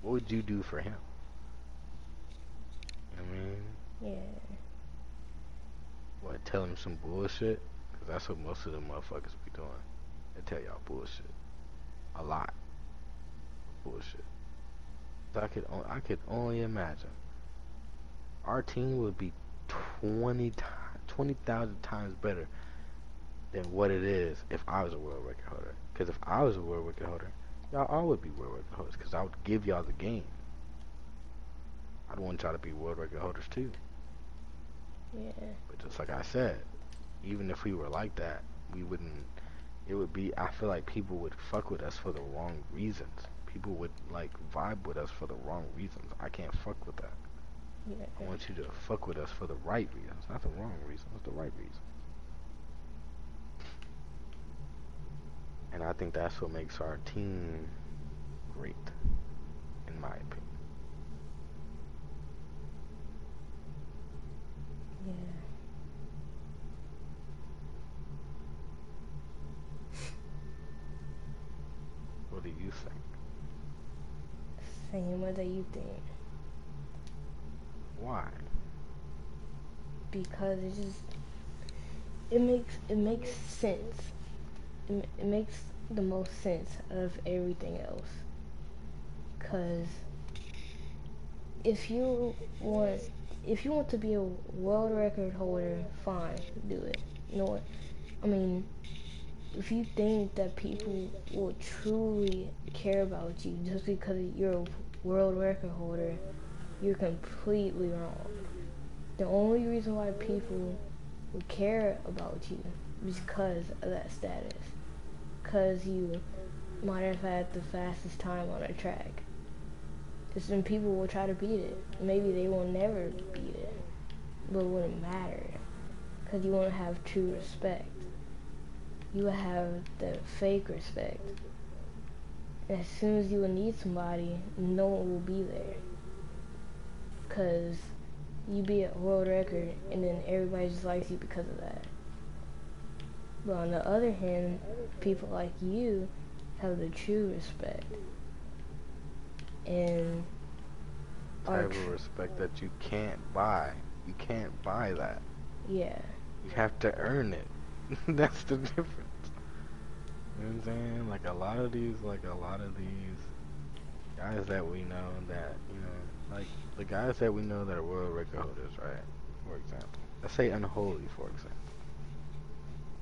What would you do for him? I mean, Yeah. what? Tell him some bullshit? Cause that's what most of the motherfuckers be doing. They tell y'all bullshit, a lot, bullshit. I could, I could only imagine. Our team would be 20 times, 20,000 times better than what it is if I was a world record holder. Because if I was a world record holder, y'all all would be world record holders. Because I would give y'all the game. I'd want y'all to be world record holders too. Yeah. But just like I said, even if we were like that, we wouldn't. It would be. I feel like people would fuck with us for the wrong reasons. People would like vibe with us for the wrong reasons. I can't fuck with that. Yeah. I want you to fuck with us for the right reasons, not the wrong reasons. The right reasons. And I think that's what makes our team great, in my opinion. Yeah. What do you think? Same What do you think. Why? Because it just it makes it makes sense. It, it makes the most sense of everything else. Cause if you want if you want to be a world record holder, fine, do it. You know what? I mean, if you think that people will truly care about you just because you're a world record holder, you're completely wrong. The only reason why people would care about you is because of that status. Because you might have had the fastest time on a track. Because when people will try to beat it. Maybe they will never beat it. But it wouldn't matter. Because you won't have true respect. You will have the fake respect. As soon as you will need somebody, no one will be there. Because you be at world record and then everybody just likes you because of that. But on the other hand, people like you have the true respect. And type of respect that you can't buy. You can't buy that. Yeah. You have to earn it. That's the difference. You know what I'm saying? Like a lot of these, like a lot of these guys that we know that, you know, like the guys that we know that are world record holders, right? For example. Let's say Unholy, for example.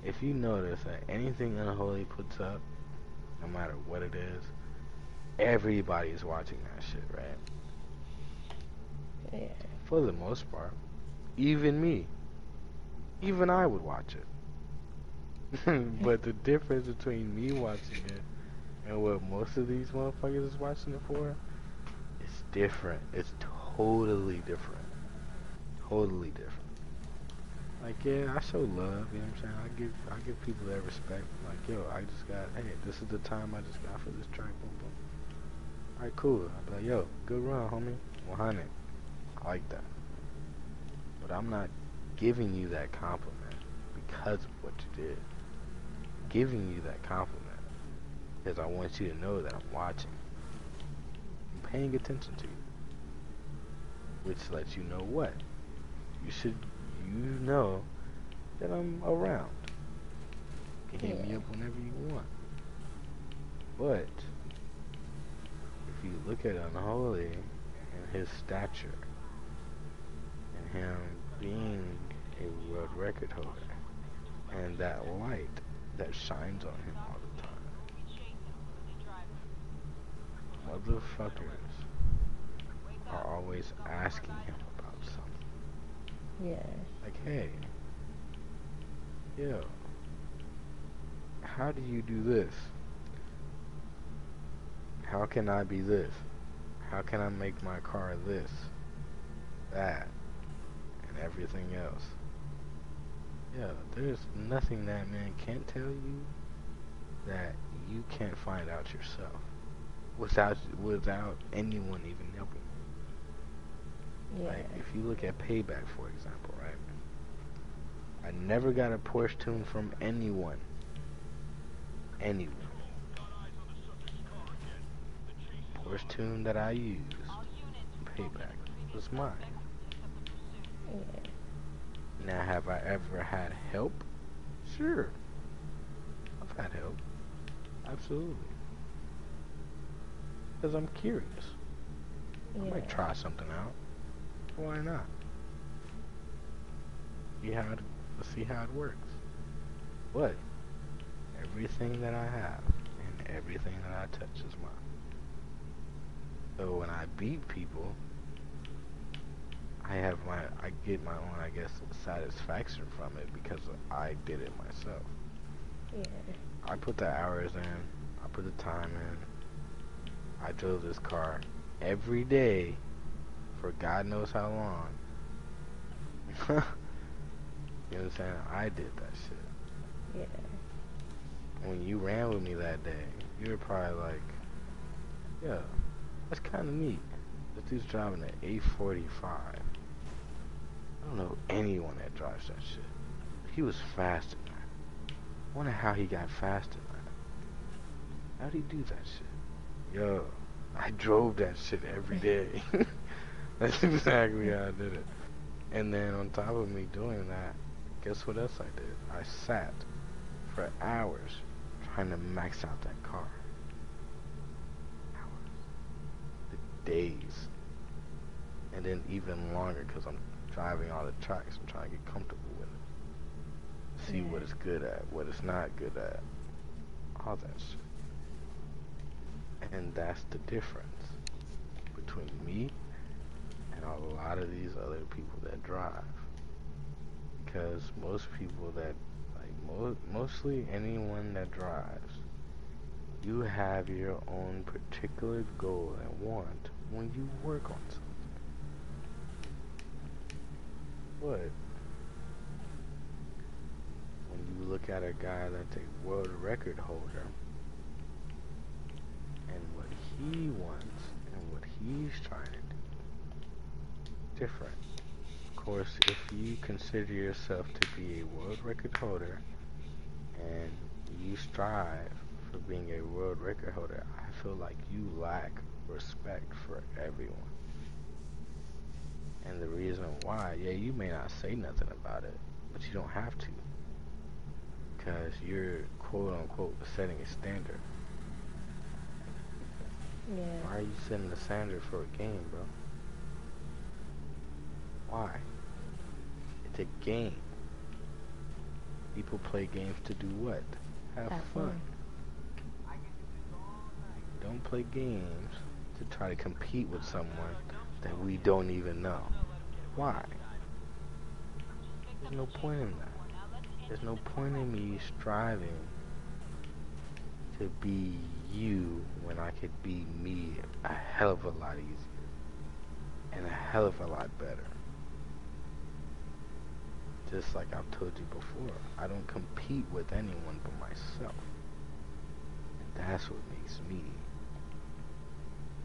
If you notice that anything Unholy puts up, no matter what it is, everybody's watching that shit, right? Yeah. For the most part. Even me. Even I would watch it. but the difference between me watching it and what most of these motherfuckers is watching it for is different. It's totally different. Totally different. Like yeah, I show love, you know what I'm saying? I give I give people that respect. Like, yo, I just got hey, this is the time I just got for this track, boom boom. Alright, cool. I'll be like, yo, good run, homie. 100. I like that. But I'm not giving you that compliment because of what you did. Giving you that compliment because I want you to know that I'm watching. I'm paying attention to you. Which lets you know what? You should, you know that I'm around. You can hit me up whenever you want. But, if you look at Unholy and his stature, and him being a world record holder, and that light that shines on him all the time. Motherfuckers are always asking him about something. Yeah. Like, hey, yo, how do you do this? How can I be this? How can I make my car this, that, and everything else? Yeah, there's nothing that man can't tell you that you can't find out yourself without without anyone even helping. you. Yeah. Like if you look at Payback, for example, right? I never got a Porsche tune from anyone. Anyone. Porsche tune that I used, Payback, was mine. Yeah. Now, have I ever had help? Sure. I've had help. Absolutely. Because I'm curious. I might try something out. Why not? See how it, let's see how it works. But everything that I have and everything that I touch is mine. So when I beat people, I have my I get my own I guess satisfaction from it because I did it myself. Yeah. I put the hours in, I put the time in. I drove this car every day for God knows how long. you know what I'm saying? I did that shit. Yeah. When you ran with me that day, you were probably like, yeah, that's kind of neat. This dude's driving an 845. I don't know anyone that drives that shit. He was fast in that. Wonder how he got fast in that. How'd he do that shit? Yo, I drove that shit every day. That's exactly how I did it. And then on top of me doing that, guess what else I did? I sat for hours trying to max out that car. Hours. The days. And then even longer because I'm driving all the tracks. I'm trying to get comfortable with it. See what it's good at, what it's not good at. All that shit. And that's the difference between me and a lot of these other people that drive. Because most people that, like, mo- mostly anyone that drives, you have your own particular goal and want when you work on something. But when you look at a guy that's a world record holder and what when you look at a guy that's a world record holder and what he wants and what he's trying to do, different. Of course, if you consider yourself to be a world record holder and you strive for being a world record holder, I feel like you lack respect for everyone. And the reason why, yeah, you may not say nothing about it, but you don't have to. Because you're quote unquote setting a standard. Yeah. Why are you setting the standard for a game, bro? Why? It's a game. People play games to do what? Have, Have fun. fun. Don't play games to try to compete with someone that we don't even know. Why? There's no point in that. There's no point in me striving to be you when I could be me a hell of a lot easier and a hell of a lot better. Just like I've told you before, I don't compete with anyone but myself. And that's what makes me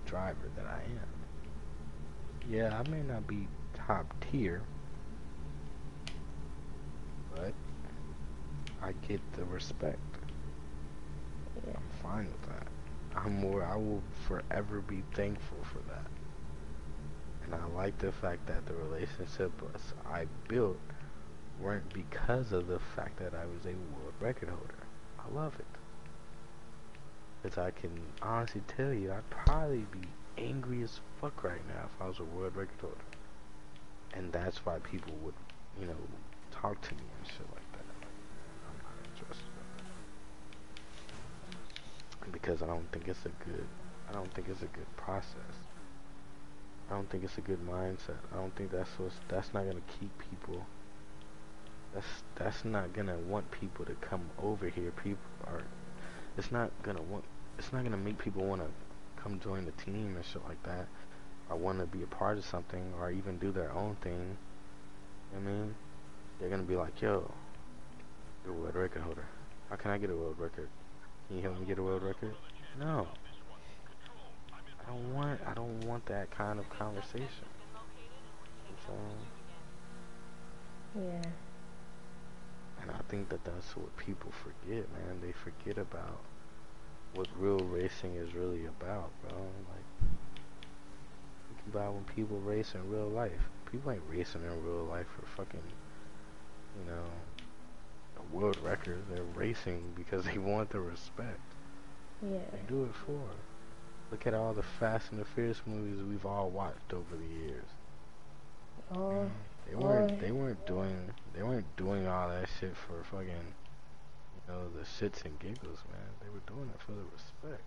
the driver that I am. Yeah, I may not be top tier, but I get the respect. Yeah. I'm fine with that. I'm more I will forever be thankful for that. And I like the fact that the relationships I built weren't because of the fact that I was a world record holder. I love it. Because I can honestly tell you, I'd probably be angry as fuck right now if I was a world record holder. And that's why people would, you know, talk to me and shit like that. I'm not interested. Because I don't think it's a good, I don't think it's a good process. I don't think it's a good mindset. I don't think that's what's, that's not gonna keep people that's that's not gonna want people to come over here. People are. It's not gonna want. It's not gonna make people want to come join the team and shit like that, or want to be a part of something, or even do their own thing. I mean, they're gonna be like, "Yo, you're a world record holder. How can I get a world record? Can you help me get a world record?" No. I don't want. I don't want that kind of conversation. So. Yeah. And I think that that's what people forget, man. They forget about what real racing is really about, bro. Like, think about when people race in real life. People ain't racing in real life for fucking, you know, a world record. They're racing because they want the respect. Yeah. They do it for. Look at all the Fast and the Furious movies we've all watched over the years. Oh. They weren't. They weren't doing. They weren't doing all that shit for fucking. Know the shits and giggles, man. They were doing it for the respect.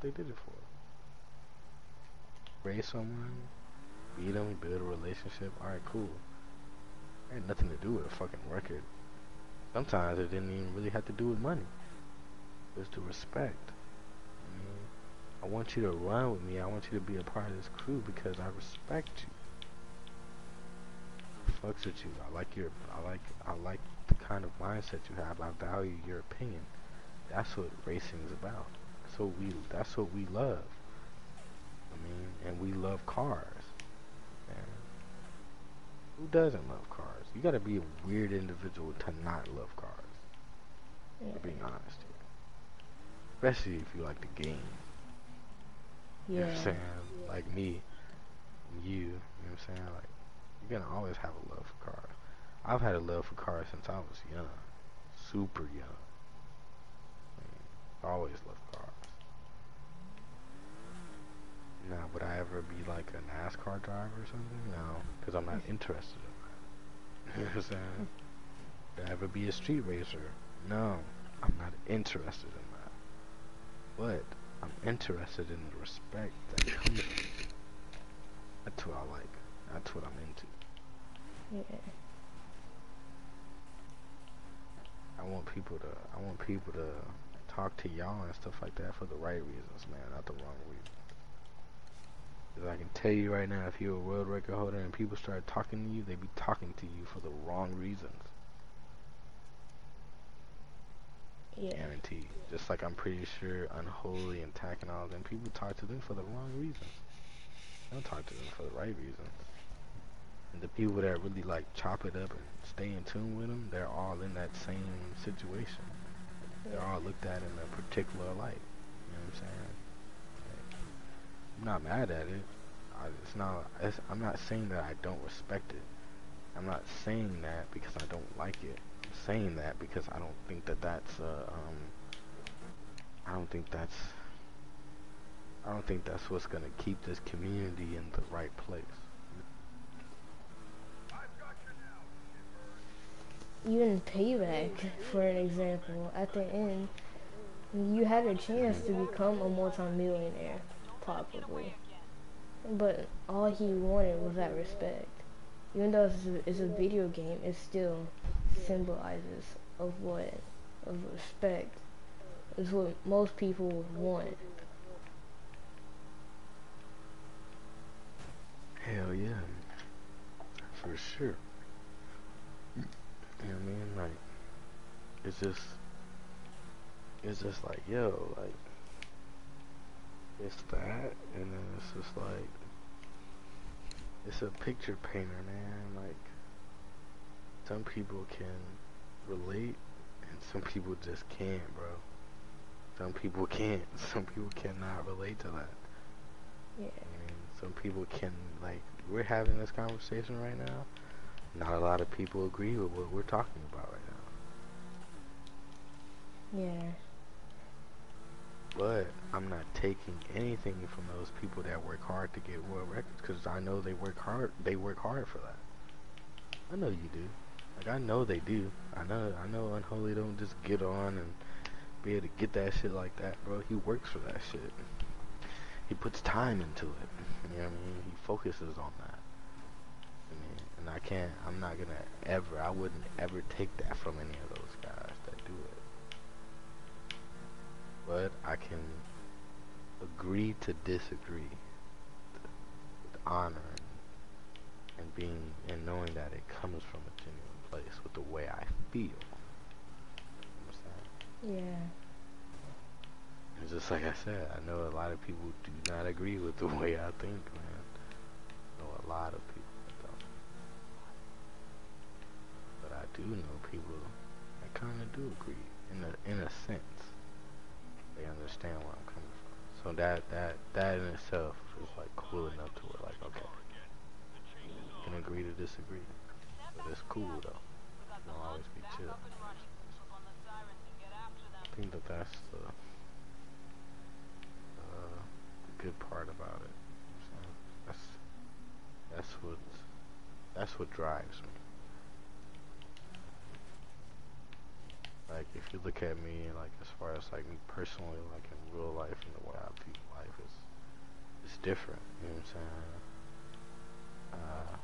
They did it for. Raise someone, beat them, build a relationship. All right, cool. It had nothing to do with a fucking record. Sometimes it didn't even really have to do with money. It was the respect. I mean, I want you to run with me. I want you to be a part of this crew because I respect you fucks with you. I like your, I like, I like the kind of mindset you have. I value your opinion. That's what racing is about. So we, that's what we love. I mean, and we love cars. Man. Who doesn't love cars? You gotta be a weird individual to not love cars. Yeah. To be honest here. Especially if you like the game. Yeah. You know what I'm saying? Like me, you, you know what I'm saying? Like, you're gonna always have a love for cars. I've had a love for cars since I was young, super young. I always loved cars. Now, would I ever be like a NASCAR driver or something? No, because I'm not interested in that. Would I ever be a street racer? No, I'm not interested in that. But I'm interested in the respect that comes. That's what I like. That's what I'm into. Yeah. I want people to I want people to talk to y'all and stuff like that for the right reasons, man, not the wrong reasons. Cause I can tell you right now, if you're a world record holder and people start talking to you, they be talking to you for the wrong reasons. Yeah. Guaranteed. Just like I'm pretty sure Unholy and Tack and all them people talk to them for the wrong reasons. They don't talk to them for the right reasons. And the people that really like chop it up and stay in tune with them, they're all in that same situation. They're all looked at in a particular light. You know what I'm saying? I'm not mad at it. I, it's not. It's, I'm not saying that I don't respect it. I'm not saying that because I don't like it. I'm saying that because I don't think that that's. Uh, um, I don't think that's. I don't think that's what's gonna keep this community in the right place. Even Payback, for an example, at the end, you had a chance to become a multimillionaire, probably. But all he wanted was that respect. Even though it's a, it's a video game, it still symbolizes of what, of respect, is what most people want. Hell yeah, for sure. You know what I mean? Like, it's just, it's just like, yo, like, it's that, and then it's just like, it's a picture painter, man. Like, some people can relate, and some people just can't, bro. Some people can't. Some people cannot relate to that. Yeah. I mean, some people can, like, we're having this conversation right now. Not a lot of people agree with what we're talking about right now. Yeah. But I'm not taking anything from those people that work hard to get world records because I know they work hard. They work hard for that. I know you do. Like I know they do. I know. I know Unholy don't just get on and be able to get that shit like that, bro. He works for that shit. He puts time into it. You know what I mean? He focuses on that. I mean, and I can't. I'm not gonna ever. I wouldn't ever take that from any of those guys that do it but I can agree to disagree with honor and, and being and knowing that it comes from a genuine place with the way I feel. Understand? Yeah. It's just like I said, I know a lot of people do not agree with the way I think, man. I know a lot of people that don't. But I do know people that kind of do agree in a in a sense they understand where I'm coming from. So that that that in itself is like cool enough to where like okay, can agree to disagree, but it's cool though. It don't always be chill. I think that that's the uh, good part about it. That's that's what that's what drives me. Like if you look at me, like as far as like me personally, like in real life and the way I view life is, it's different. You know what I'm saying? Uh,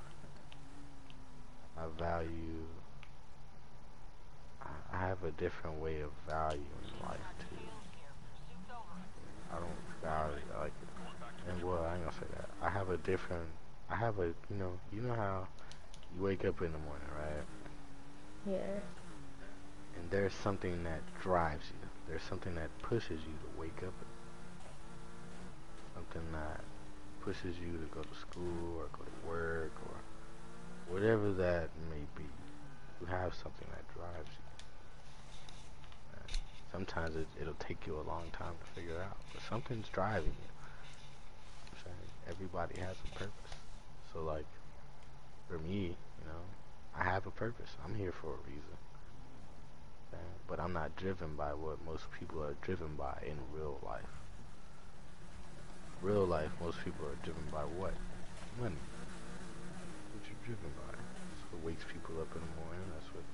I value. I, have a different way of valuing life too. I don't value like, and well, I ain't gonna say that. I have a different. I have a, you know, you know how you wake up in the morning, right? Yeah and there's something that drives you. There's something that pushes you to wake up. Something that pushes you to go to school or go to work or whatever that may be. You have something that drives you. Sometimes it, it'll take you a long time to figure out, but something's driving you. I'm saying everybody has a purpose. So like, for me, you know, I have a purpose. I'm here for a reason but I'm not driven by what most people are driven by in real life. Real life, most people are driven by what? Money. What you're driven by? That's what wakes people up in the morning. That's what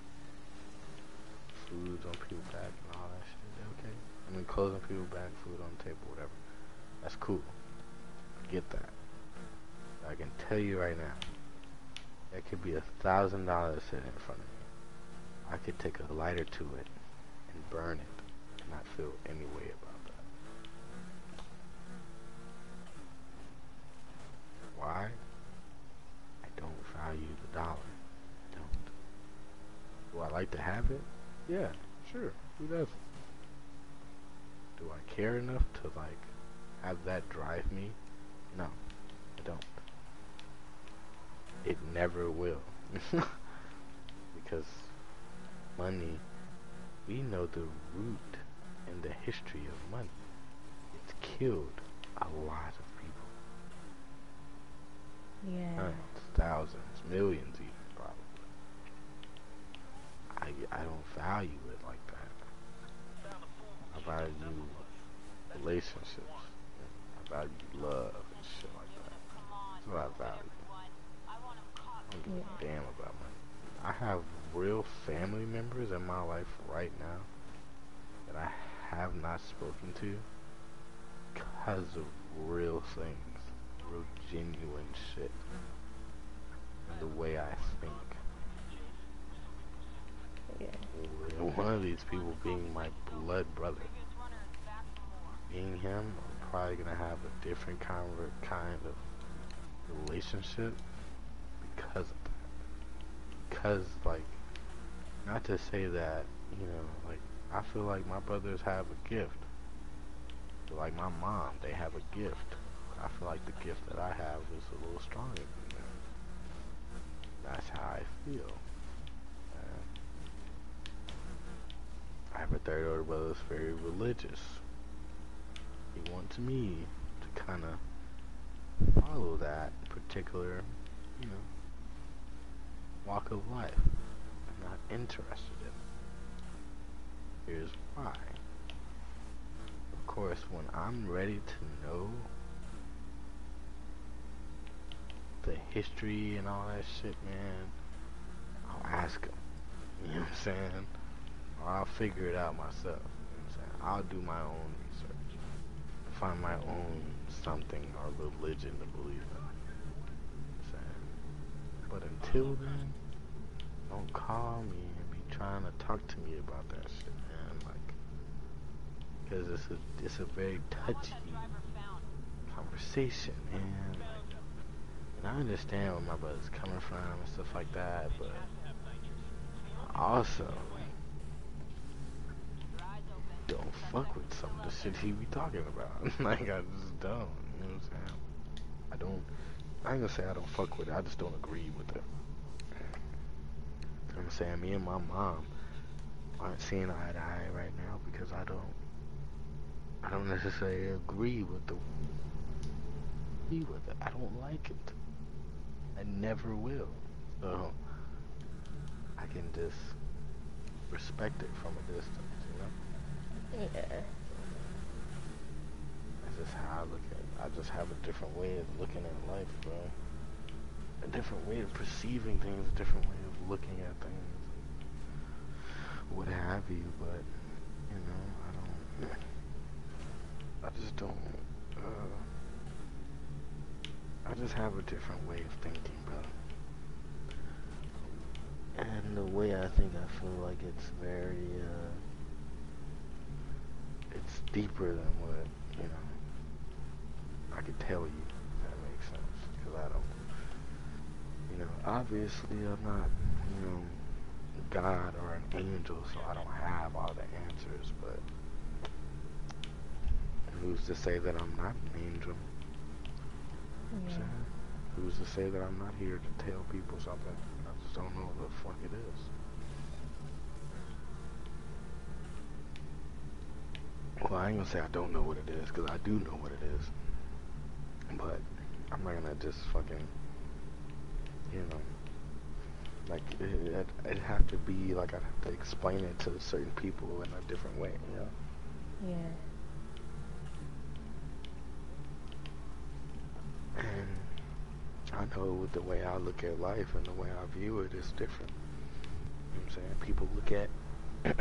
food's on people's back and all that shit. Okay. I mean, clothes on people's back, food on the table, whatever. That's cool. Get that. I can tell you right now, that could be a thousand dollars sitting in front of me. I could take a lighter to it and burn it and not feel any way about that. Why? I don't value the dollar. I don't. Do I like to have it? Yeah, sure. Who doesn't? Do I care enough to like have that drive me? No, I don't. It never will. because money we know the root and the history of money. It's killed a lot of people. Yeah. Hundreds, thousands, millions even probably. I, I don't value it like that. I value relationships. I value love and shit like that. That's what I value. I don't give a damn about money. I have real family members in my life right now that I have not spoken to because of real things, real genuine shit, and the way I think. Yeah. One of these people being my blood brother. Being him, I'm probably gonna have a different kind of kind of relationship because of that. Because like, not to say that you know, like I feel like my brothers have a gift. Like my mom, they have a gift. I feel like the gift that I have is a little stronger than them. That's how I feel. Uh, I have a third older brother that's very religious. He wants me to kind of follow that particular, you know, walk of life. Not interested in. Here's why. Of course, when I'm ready to know the history and all that shit, man, I'll ask him. You know what I'm saying? Or I'll figure it out myself. You know I'm saying? I'll do my own research. Find my own something or religion to believe in. You know? But until then, don't call me and be trying to talk to me about that shit, man. Like, because it's a, it's a very touchy conversation, man. Like, and I understand where my brother's coming from and stuff like that, but also, don't fuck with some of the shit he be talking about. like, I just don't. You know what I'm saying? I don't. I ain't gonna say I don't fuck with it. I just don't agree with it. I'm saying me and my mom aren't seeing eye to eye right now because I don't. I don't necessarily agree with the. Agree with it. I don't like it. I never will. So I can just respect it from a distance, you know? Yeah. That's just how I look at it. I just have a different way of looking at life, bro. A different way of perceiving things, a different way of looking at things. What have you, but, you know, I don't. I just don't. Uh, I just have a different way of thinking, bro. And the way I think, I feel like it's very, uh, it's deeper than what, you know, I could tell you, if that makes sense. Because I don't, you know, obviously I'm not, you know, God or an angel, so I don't have all the answers, but who's to say that I'm not an angel? Yeah. Who's to say that I'm not here to tell people something? I just don't know what the fuck it is. Well, I ain't gonna say I don't know what it is, because I do know what it is. But I'm not gonna just fucking, you know, like it, it, it'd have to be like I'd have to explain it to certain people in a different way, you know. Yeah. And I know with the way I look at life and the way I view it is different. You know what I'm saying? People look at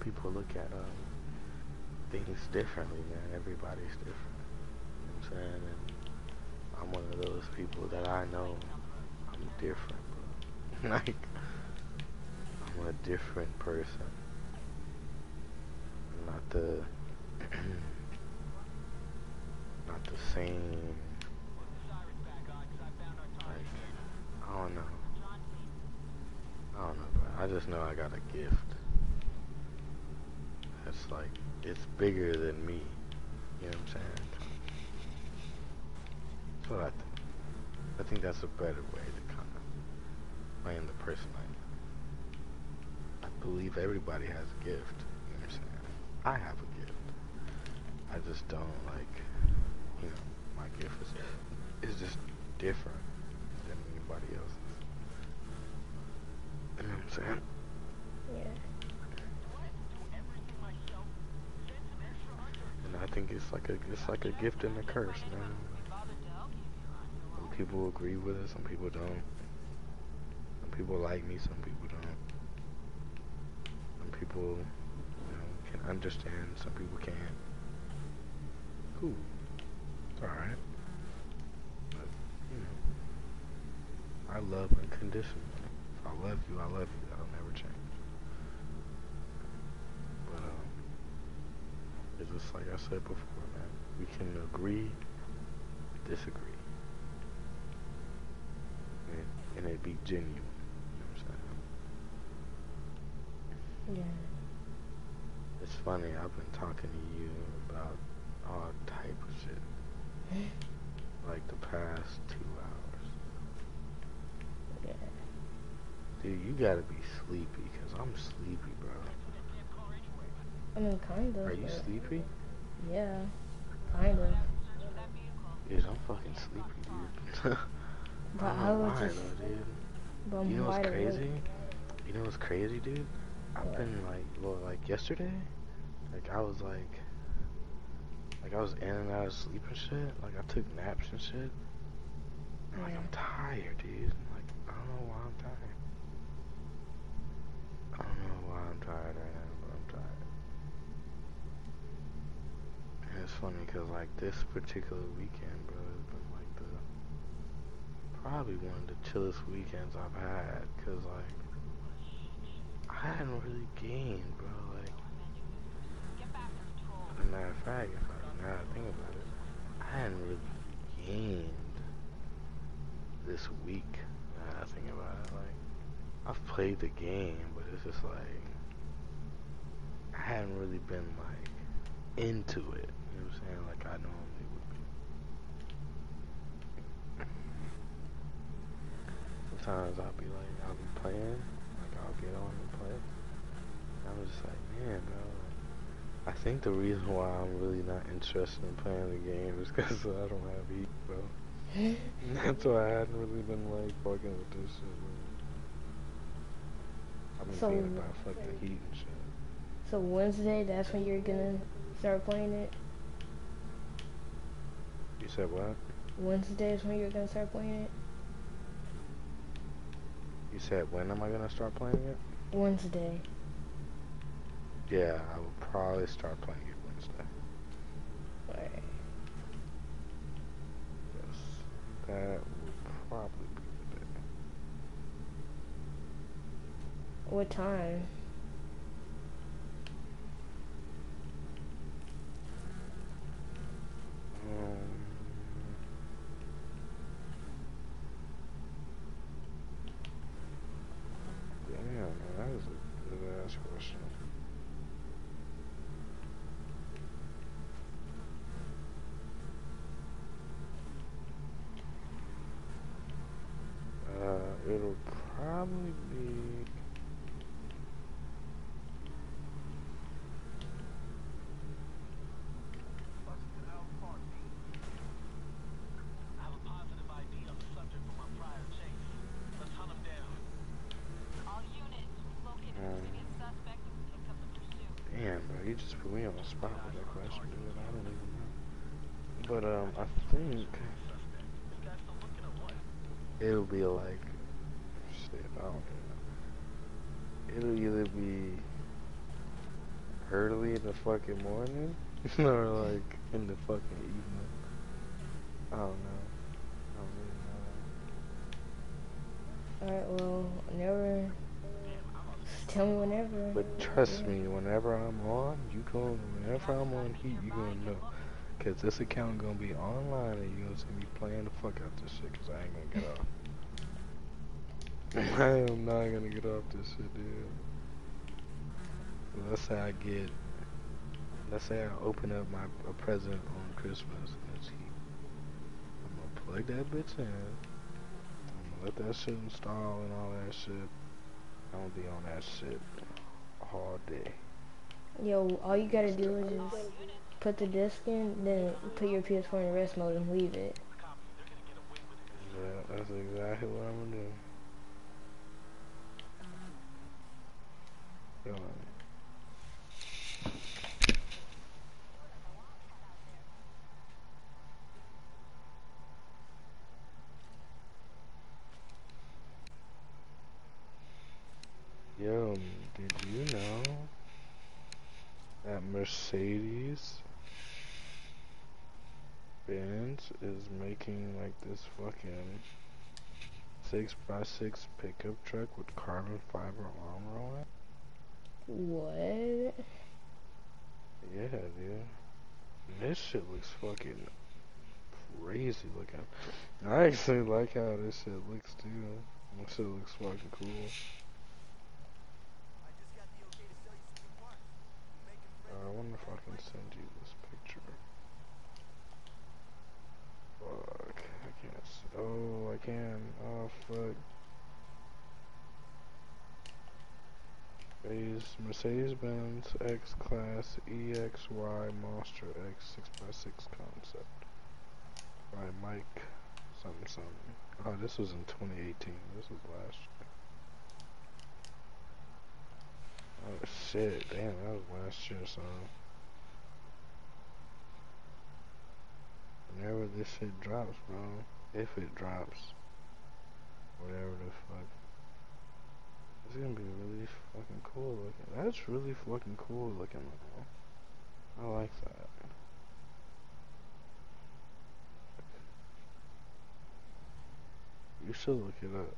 people look at um, things differently, man. Everybody's different. You know what I'm saying? And I'm one of those people that I know different, bro. like I'm a different person. Not the not the same. Like, I don't know. I don't know, bro. I just know I got a gift. It's like, it's bigger than me. You know what I'm saying? That's what I think. I think that's a better way of plan the person I am. I believe everybody has a gift. You know what I'm saying? I have a gift. I just don't like, you know, my gift is, is just different. Than anybody else's. You know what I'm saying? Yeah. And I think it's like a it's like a gift and a curse, man. Some people agree with it, some people don't. People like me, some people don't. Some people, you know, can understand, some people can't. Cool. It's alright. But, you know, I love unconditionally. If I love you, I love you. That'll never change. But, um, it's just like I said before, man. We can agree, disagree. And, and it be genuine. You know what I'm saying? Yeah. It's funny, I've been talking to you about all type of shit. like the past two hours. Yeah. Dude, you gotta be sleepy, cause I'm sleepy, bro. I mean, kind of. Are you sleepy? Yeah. Kind of. Dude, I'm fucking sleepy, dude. But I I was just- though, dude. but you know what's wide awake. crazy? You know what's crazy, dude? I've been like, well, like yesterday, like I was like, like I was in and out of sleep and shit. Like I took naps and shit. And, like I'm tired, dude. Like I don't know why I'm tired. I don't know why I'm tired right now, but I'm tired. And it's funny because like this particular weekend, bro, has been like the probably one of the chillest weekends I've had. Cause like I hadn't really gained, bro. Like, as a matter of fact, if I now think about it, I hadn't really gained this week. Now I think about it, like, I've played the game, but it's just like I hadn't really been like into it. You know what I'm saying? Like I normally would be. Sometimes I'll be like, I'll be playing, like I'll get on and play. And I'm just like, man, bro. I think the reason why I'm really not interested in playing the game is because I don't have heat, bro. That's why I hadn't really been like fucking with this shit. Bro. I've been So- thinking about fucking heat and shit. So Wednesday, that's when you're gonna start playing it. You said what? Wednesday is when you're gonna start playing it. You said when am I gonna start playing it? Wednesday. Yeah, I will probably start playing it Wednesday. Alright. Yes, that will probably be the day. What time? Um, damn, that is a good ass question. Uh, it'll probably be. Damn, bro, you just put me on the spot with that question, dude. I don't even know. But um, I think it'll be like shit. I don't know. It'll either be early in the fucking morning or like in the fucking evening. I don't know. I don't really know. Alright, well, whenever. Just tell me whenever. But trust me, whenever I'm on, you going whenever I'm on heat, you gonna know. Cause this account gonna be online and you gonna see me playing the fuck out this shit cause I ain't gonna get off. I am not gonna get off this shit, dude. Let's say I get, let's say I open up my a present on Christmas it's heat. I'm gonna plug that bitch in. I'm gonna let that shit install and all that shit. I'm gonna be on that shit all day. Yo, all you gotta do is just put the disc in, then put your PS4 in rest mode and leave it. Yeah, that's exactly what I'm gonna do. Yo, did you know that Mercedes Benz is making like this fucking six x six pickup truck with carbon fiber armor on it? What? Yeah, dude. This shit looks fucking crazy looking. I actually like how this shit looks too. This shit looks fucking cool. I wonder if I can send you this picture. Fuck, I can't. See. Oh, I can. Oh, fuck. Mercedes-Benz X-Class EXY Monster X 6x6 concept by Mike something something. Oh, this was in 2018. This was last year. Oh shit, damn, that was last year, so. Whenever this shit drops, bro, if it drops, whatever the fuck. It's gonna be really fucking cool looking. That's really fucking cool looking. I like that. You should look it up.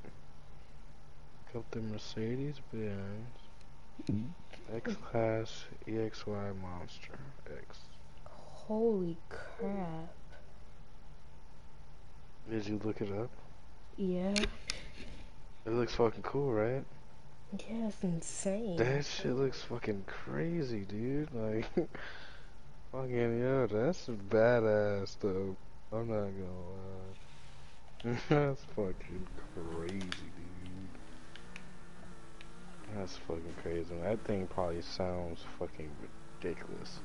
Look up the Mercedes Benz mm-hmm. X-Class EXY Monster X. Holy crap. Did you look it up? Yeah. It looks fucking cool, right? Yeah, it's insane. That shit looks fucking crazy, dude. Like, fucking, yo, that's badass, though. I'm not gonna lie. that's fucking crazy, dude. That's fucking crazy. That thing probably sounds fucking ridiculous.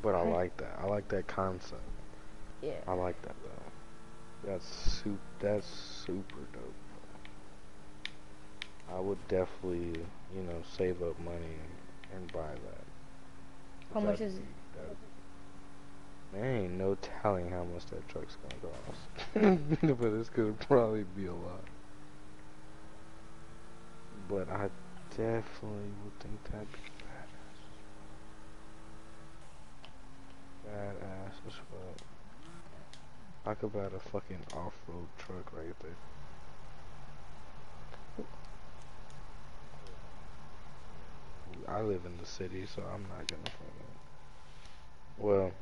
But I like that. I like that concept. Yeah. I like that, though. That's super. That's super dope. I would definitely, you know, save up money and, buy that. How much is it? There ain't no telling how much that truck's gonna cost, but it's gonna probably be a lot. But I definitely would think that'd be badass. Badass as fuck. Talk about a fucking off-road truck right there. I live in the city, so I'm not gonna fucking. Well,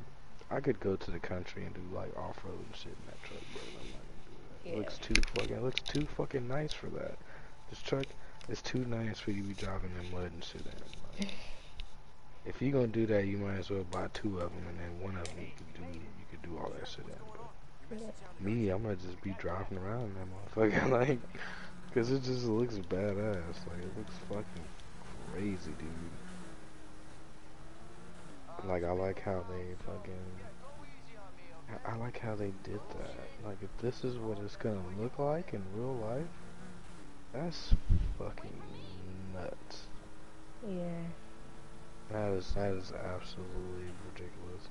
I could go to the country and do like off-road and shit in that truck, but I'm not gonna do that. It looks too fucking. It looks too fucking nice for that. This truck is too nice for you to be driving in mud and shit in. Like, if you're gonna do that, you might as well buy two of them, and then one of them you could do. You could do all that shit in. Me, I'm gonna just be driving around in that motherfucker, like, cause it just looks badass. Like it looks fucking crazy, dude. Like I like how they fucking. I like how they did that. Like if this is what it's gonna look like in real life, that's fucking nuts. Yeah. That is that is absolutely ridiculous.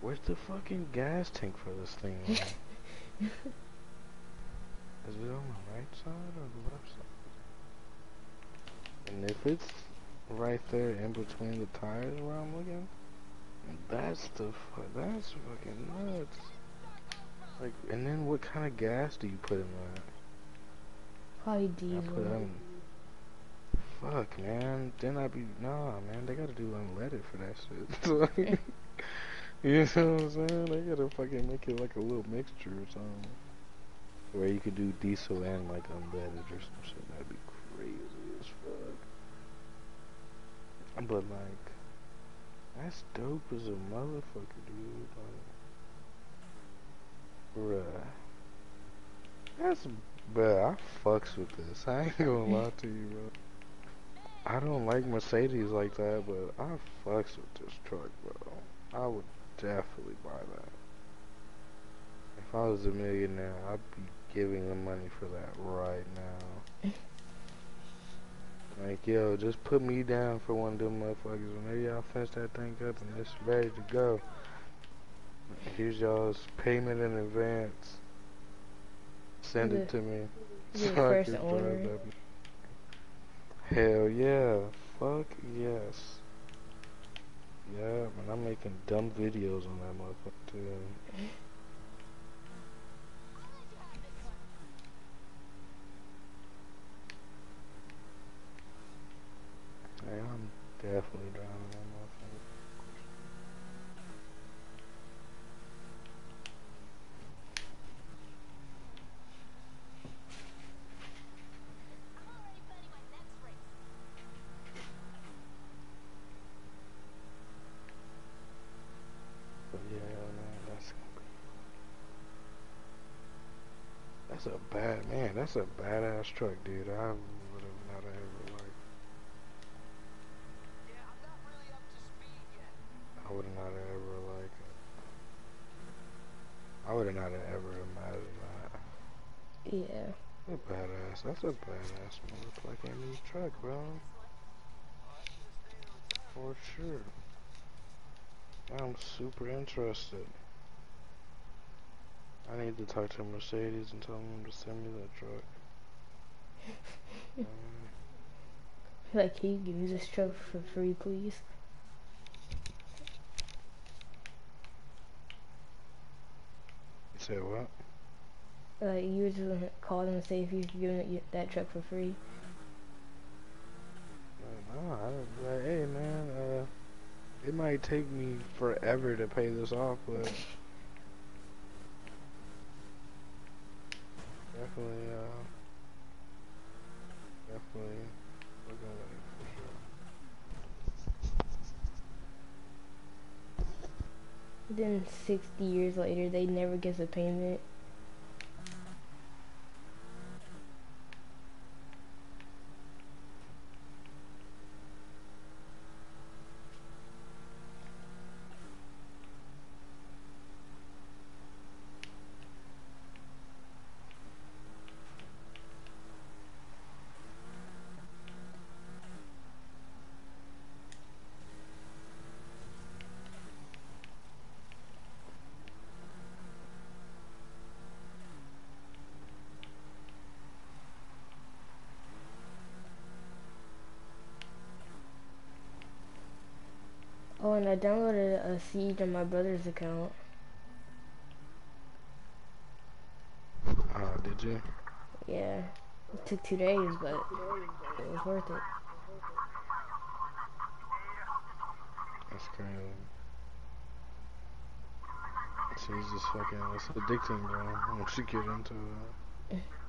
Where's the fucking gas tank for this thing? is it on the right side or the left side? And if it's right there in between the tires where I'm looking, that's the fu that's fucking nuts. Like, and then what kind of gas do you put in that? Probably I put diesel. um, fuck man, then I'd be nah man, they gotta do unleaded for that shit. You know what I'm saying? They gotta fucking make it like a little mixture or something. Where you could do diesel and like unleaded or some shit. That'd be crazy as fuck. But like, that's dope as a motherfucker, dude. Like, bruh. That's, bruh, I fucks with this. I ain't gonna lie to you, bro. I don't like Mercedes like that, but I fucks with this truck, bro. I would definitely buy that. If I was a millionaire, I'd be giving the money for that right now. like, yo, just put me down for one of them motherfuckers. Whenever y'all finish that thing up and it's ready to go, here's y'all's payment in advance. Send it to me. The So I first owner. Hell yeah. Fuck yes. Yeah, man, I'm making dumb videos on that motherfucker too. Hey, I'm definitely driving that motherfucker. But yeah, man, that's gonna be. That's a bad man. That's a badass truck, dude. I would have not ever like. Yeah, I would have not ever like. I would have not ever imagined that. Yeah. A badass. That's a badass motherfucking new truck, bro. For sure. I'm super interested. I need to talk to Mercedes and tell them to send me that truck. Um, Like, can you give me this truck for free, please? you said what? Like, you were just gonna call them and say if you could give them that truck for free. No, I like, hey man, uh, it might take me forever to pay this off, but definitely, uh, definitely for sure. Then 60 years later, they never gets a payment. Downloaded a Siege on my brother's account. Uh, did you? Yeah. It took two days, but it was worth it. That's crazy. She's just fucking, it's addicting, bro, once you get into it.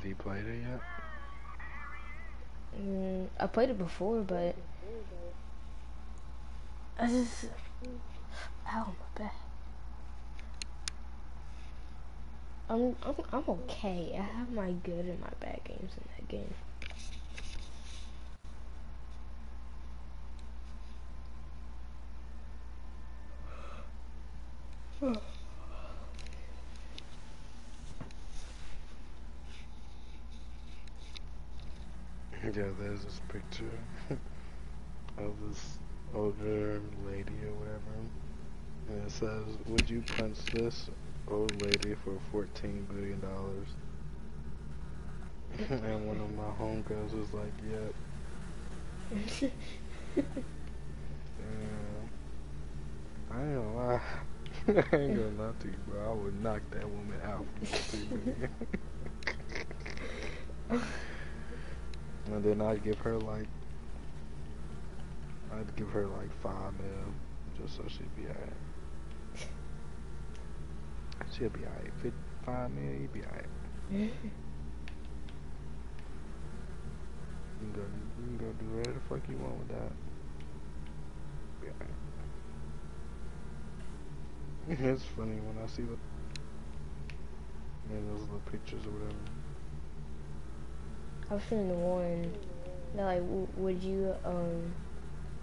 Have you played it yet? Mm, I played it before, but I just ow my back. I'm I'm I'm okay. I have my good and my bad games in that game. Yeah, there's this picture of this older lady or whatever. And it says, Would you punch this old lady for $14 billion? and one of my homegirls was like, Yep. Yeah. I ain't gonna lie. I ain't gonna lie to you, bro. I would knock that woman out for $14 billion. And then I'd give her like, I'd give her like five mil, just so she'd be alright. She'll be alright. Five mil, you'd be alright. You can go, you can go do whatever the fuck you want with that. Yeah. it's funny when I see the and those little pictures or whatever. I've seen the one that like, w would you um,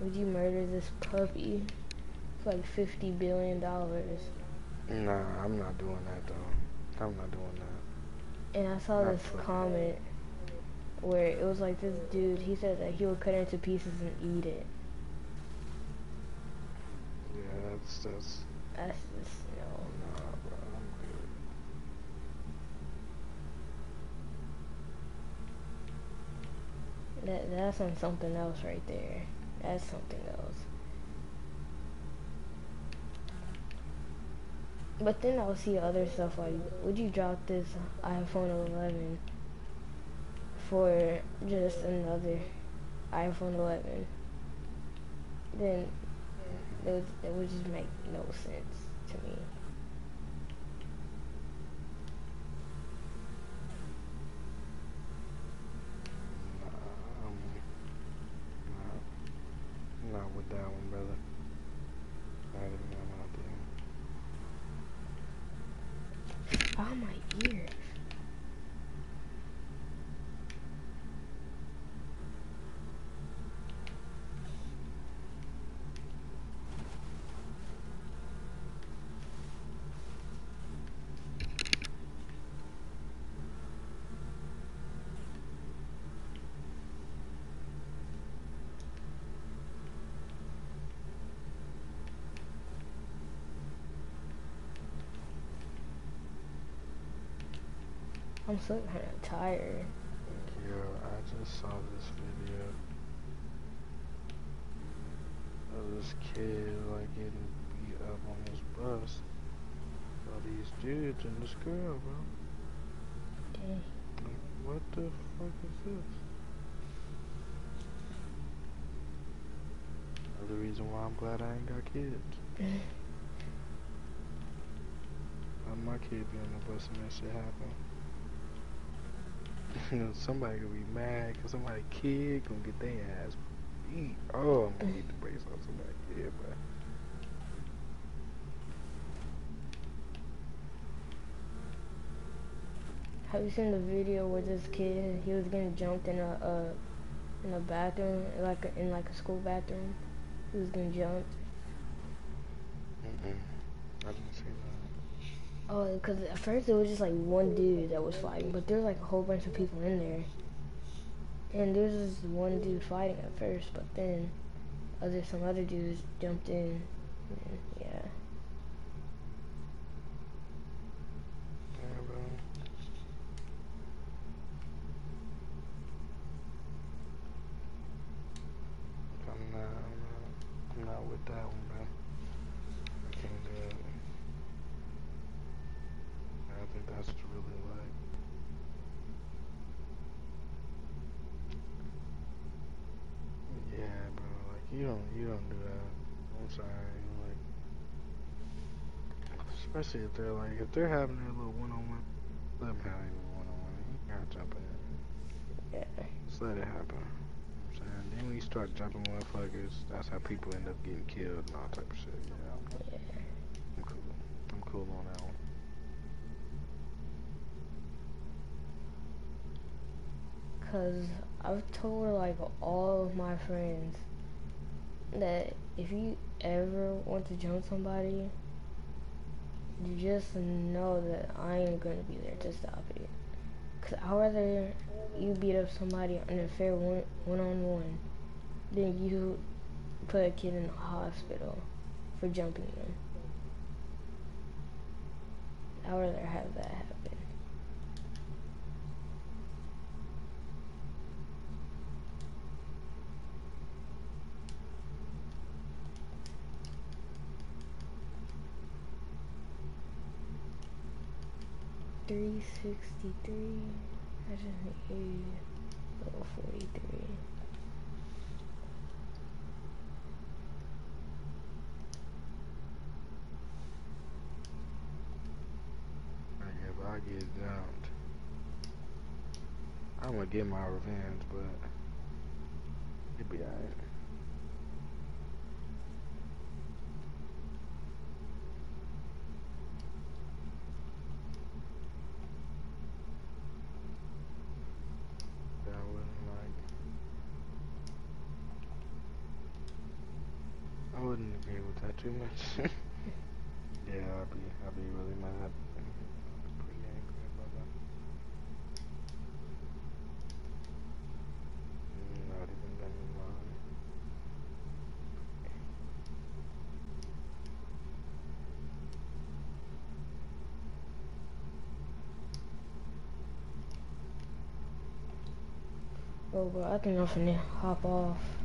would you murder this puppy for like fifty billion dollars? Nah, I'm not doing that though. I'm not doing that. And I saw Not this comment where it was like this dude. He said that he would cut it into pieces and eat it. Yeah, that's that's That's just no. nah, bro. I'm good. That that's on something else right there. That's something else. But then I'll see other stuff like, would you drop this iPhone 11 for just another iPhone 11? Then that would, that would just make no sense to me. Nah, I'm not, not with that one, brother. Not even that one out there. Oh my ears. I'm so kind of tired. Yo, I just saw this video of this kid like getting beat up on this bus by these dudes and this girl, bro. Dang. Like, what the fuck is this? Another reason why I'm glad I ain't got kids. My kid be on the bus and that shit happen. you know, somebody gonna be mad because somebody kid gonna get their ass beat. Oh, I'm gonna need the brakes on somebody kid, but Have you seen the video where this kid he was getting jumped in a uh, in a bathroom like a, in like a school bathroom? He was getting jumped. that. Oh, because at first it was just like one dude that was fighting, but there's like a whole bunch of people in there. And there was just one dude fighting at first, but then other some other dudes jumped in yeah. Yeah, bro. I'm not, I'm not, I'm not with that one, bro. I can't do it. I think that's really like. Yeah, bro. Like you don't, you don't do that. I'm sorry. Like, especially if they're like, if they're having their little one-on-one, let them have their one-on-one. You gotta jump in. Yeah. Just let it happen. I'm saying. Then when you start jumping motherfuckers, that's how people end up getting killed and all type of shit. You know? I'm cool. I'm cool on that one. Cause I've told like all of my friends that if you ever want to jump somebody, you just know that I am gonna be there to stop it. Cause I'd rather you beat up somebody in a fair one one on one than you put a kid in the hospital for jumping them. I'd rather have that happen. Three sixty three. I just need level forty three. Like if I get dumped, I'm gonna get my revenge, but it'll be alright. Yeah, I wouldn't like. I wouldn't agree with that too much. yeah, I'd be, I'd be really mad. Pretty angry about that. Not even gonna lie. Oh, but I think I'm finna hop off.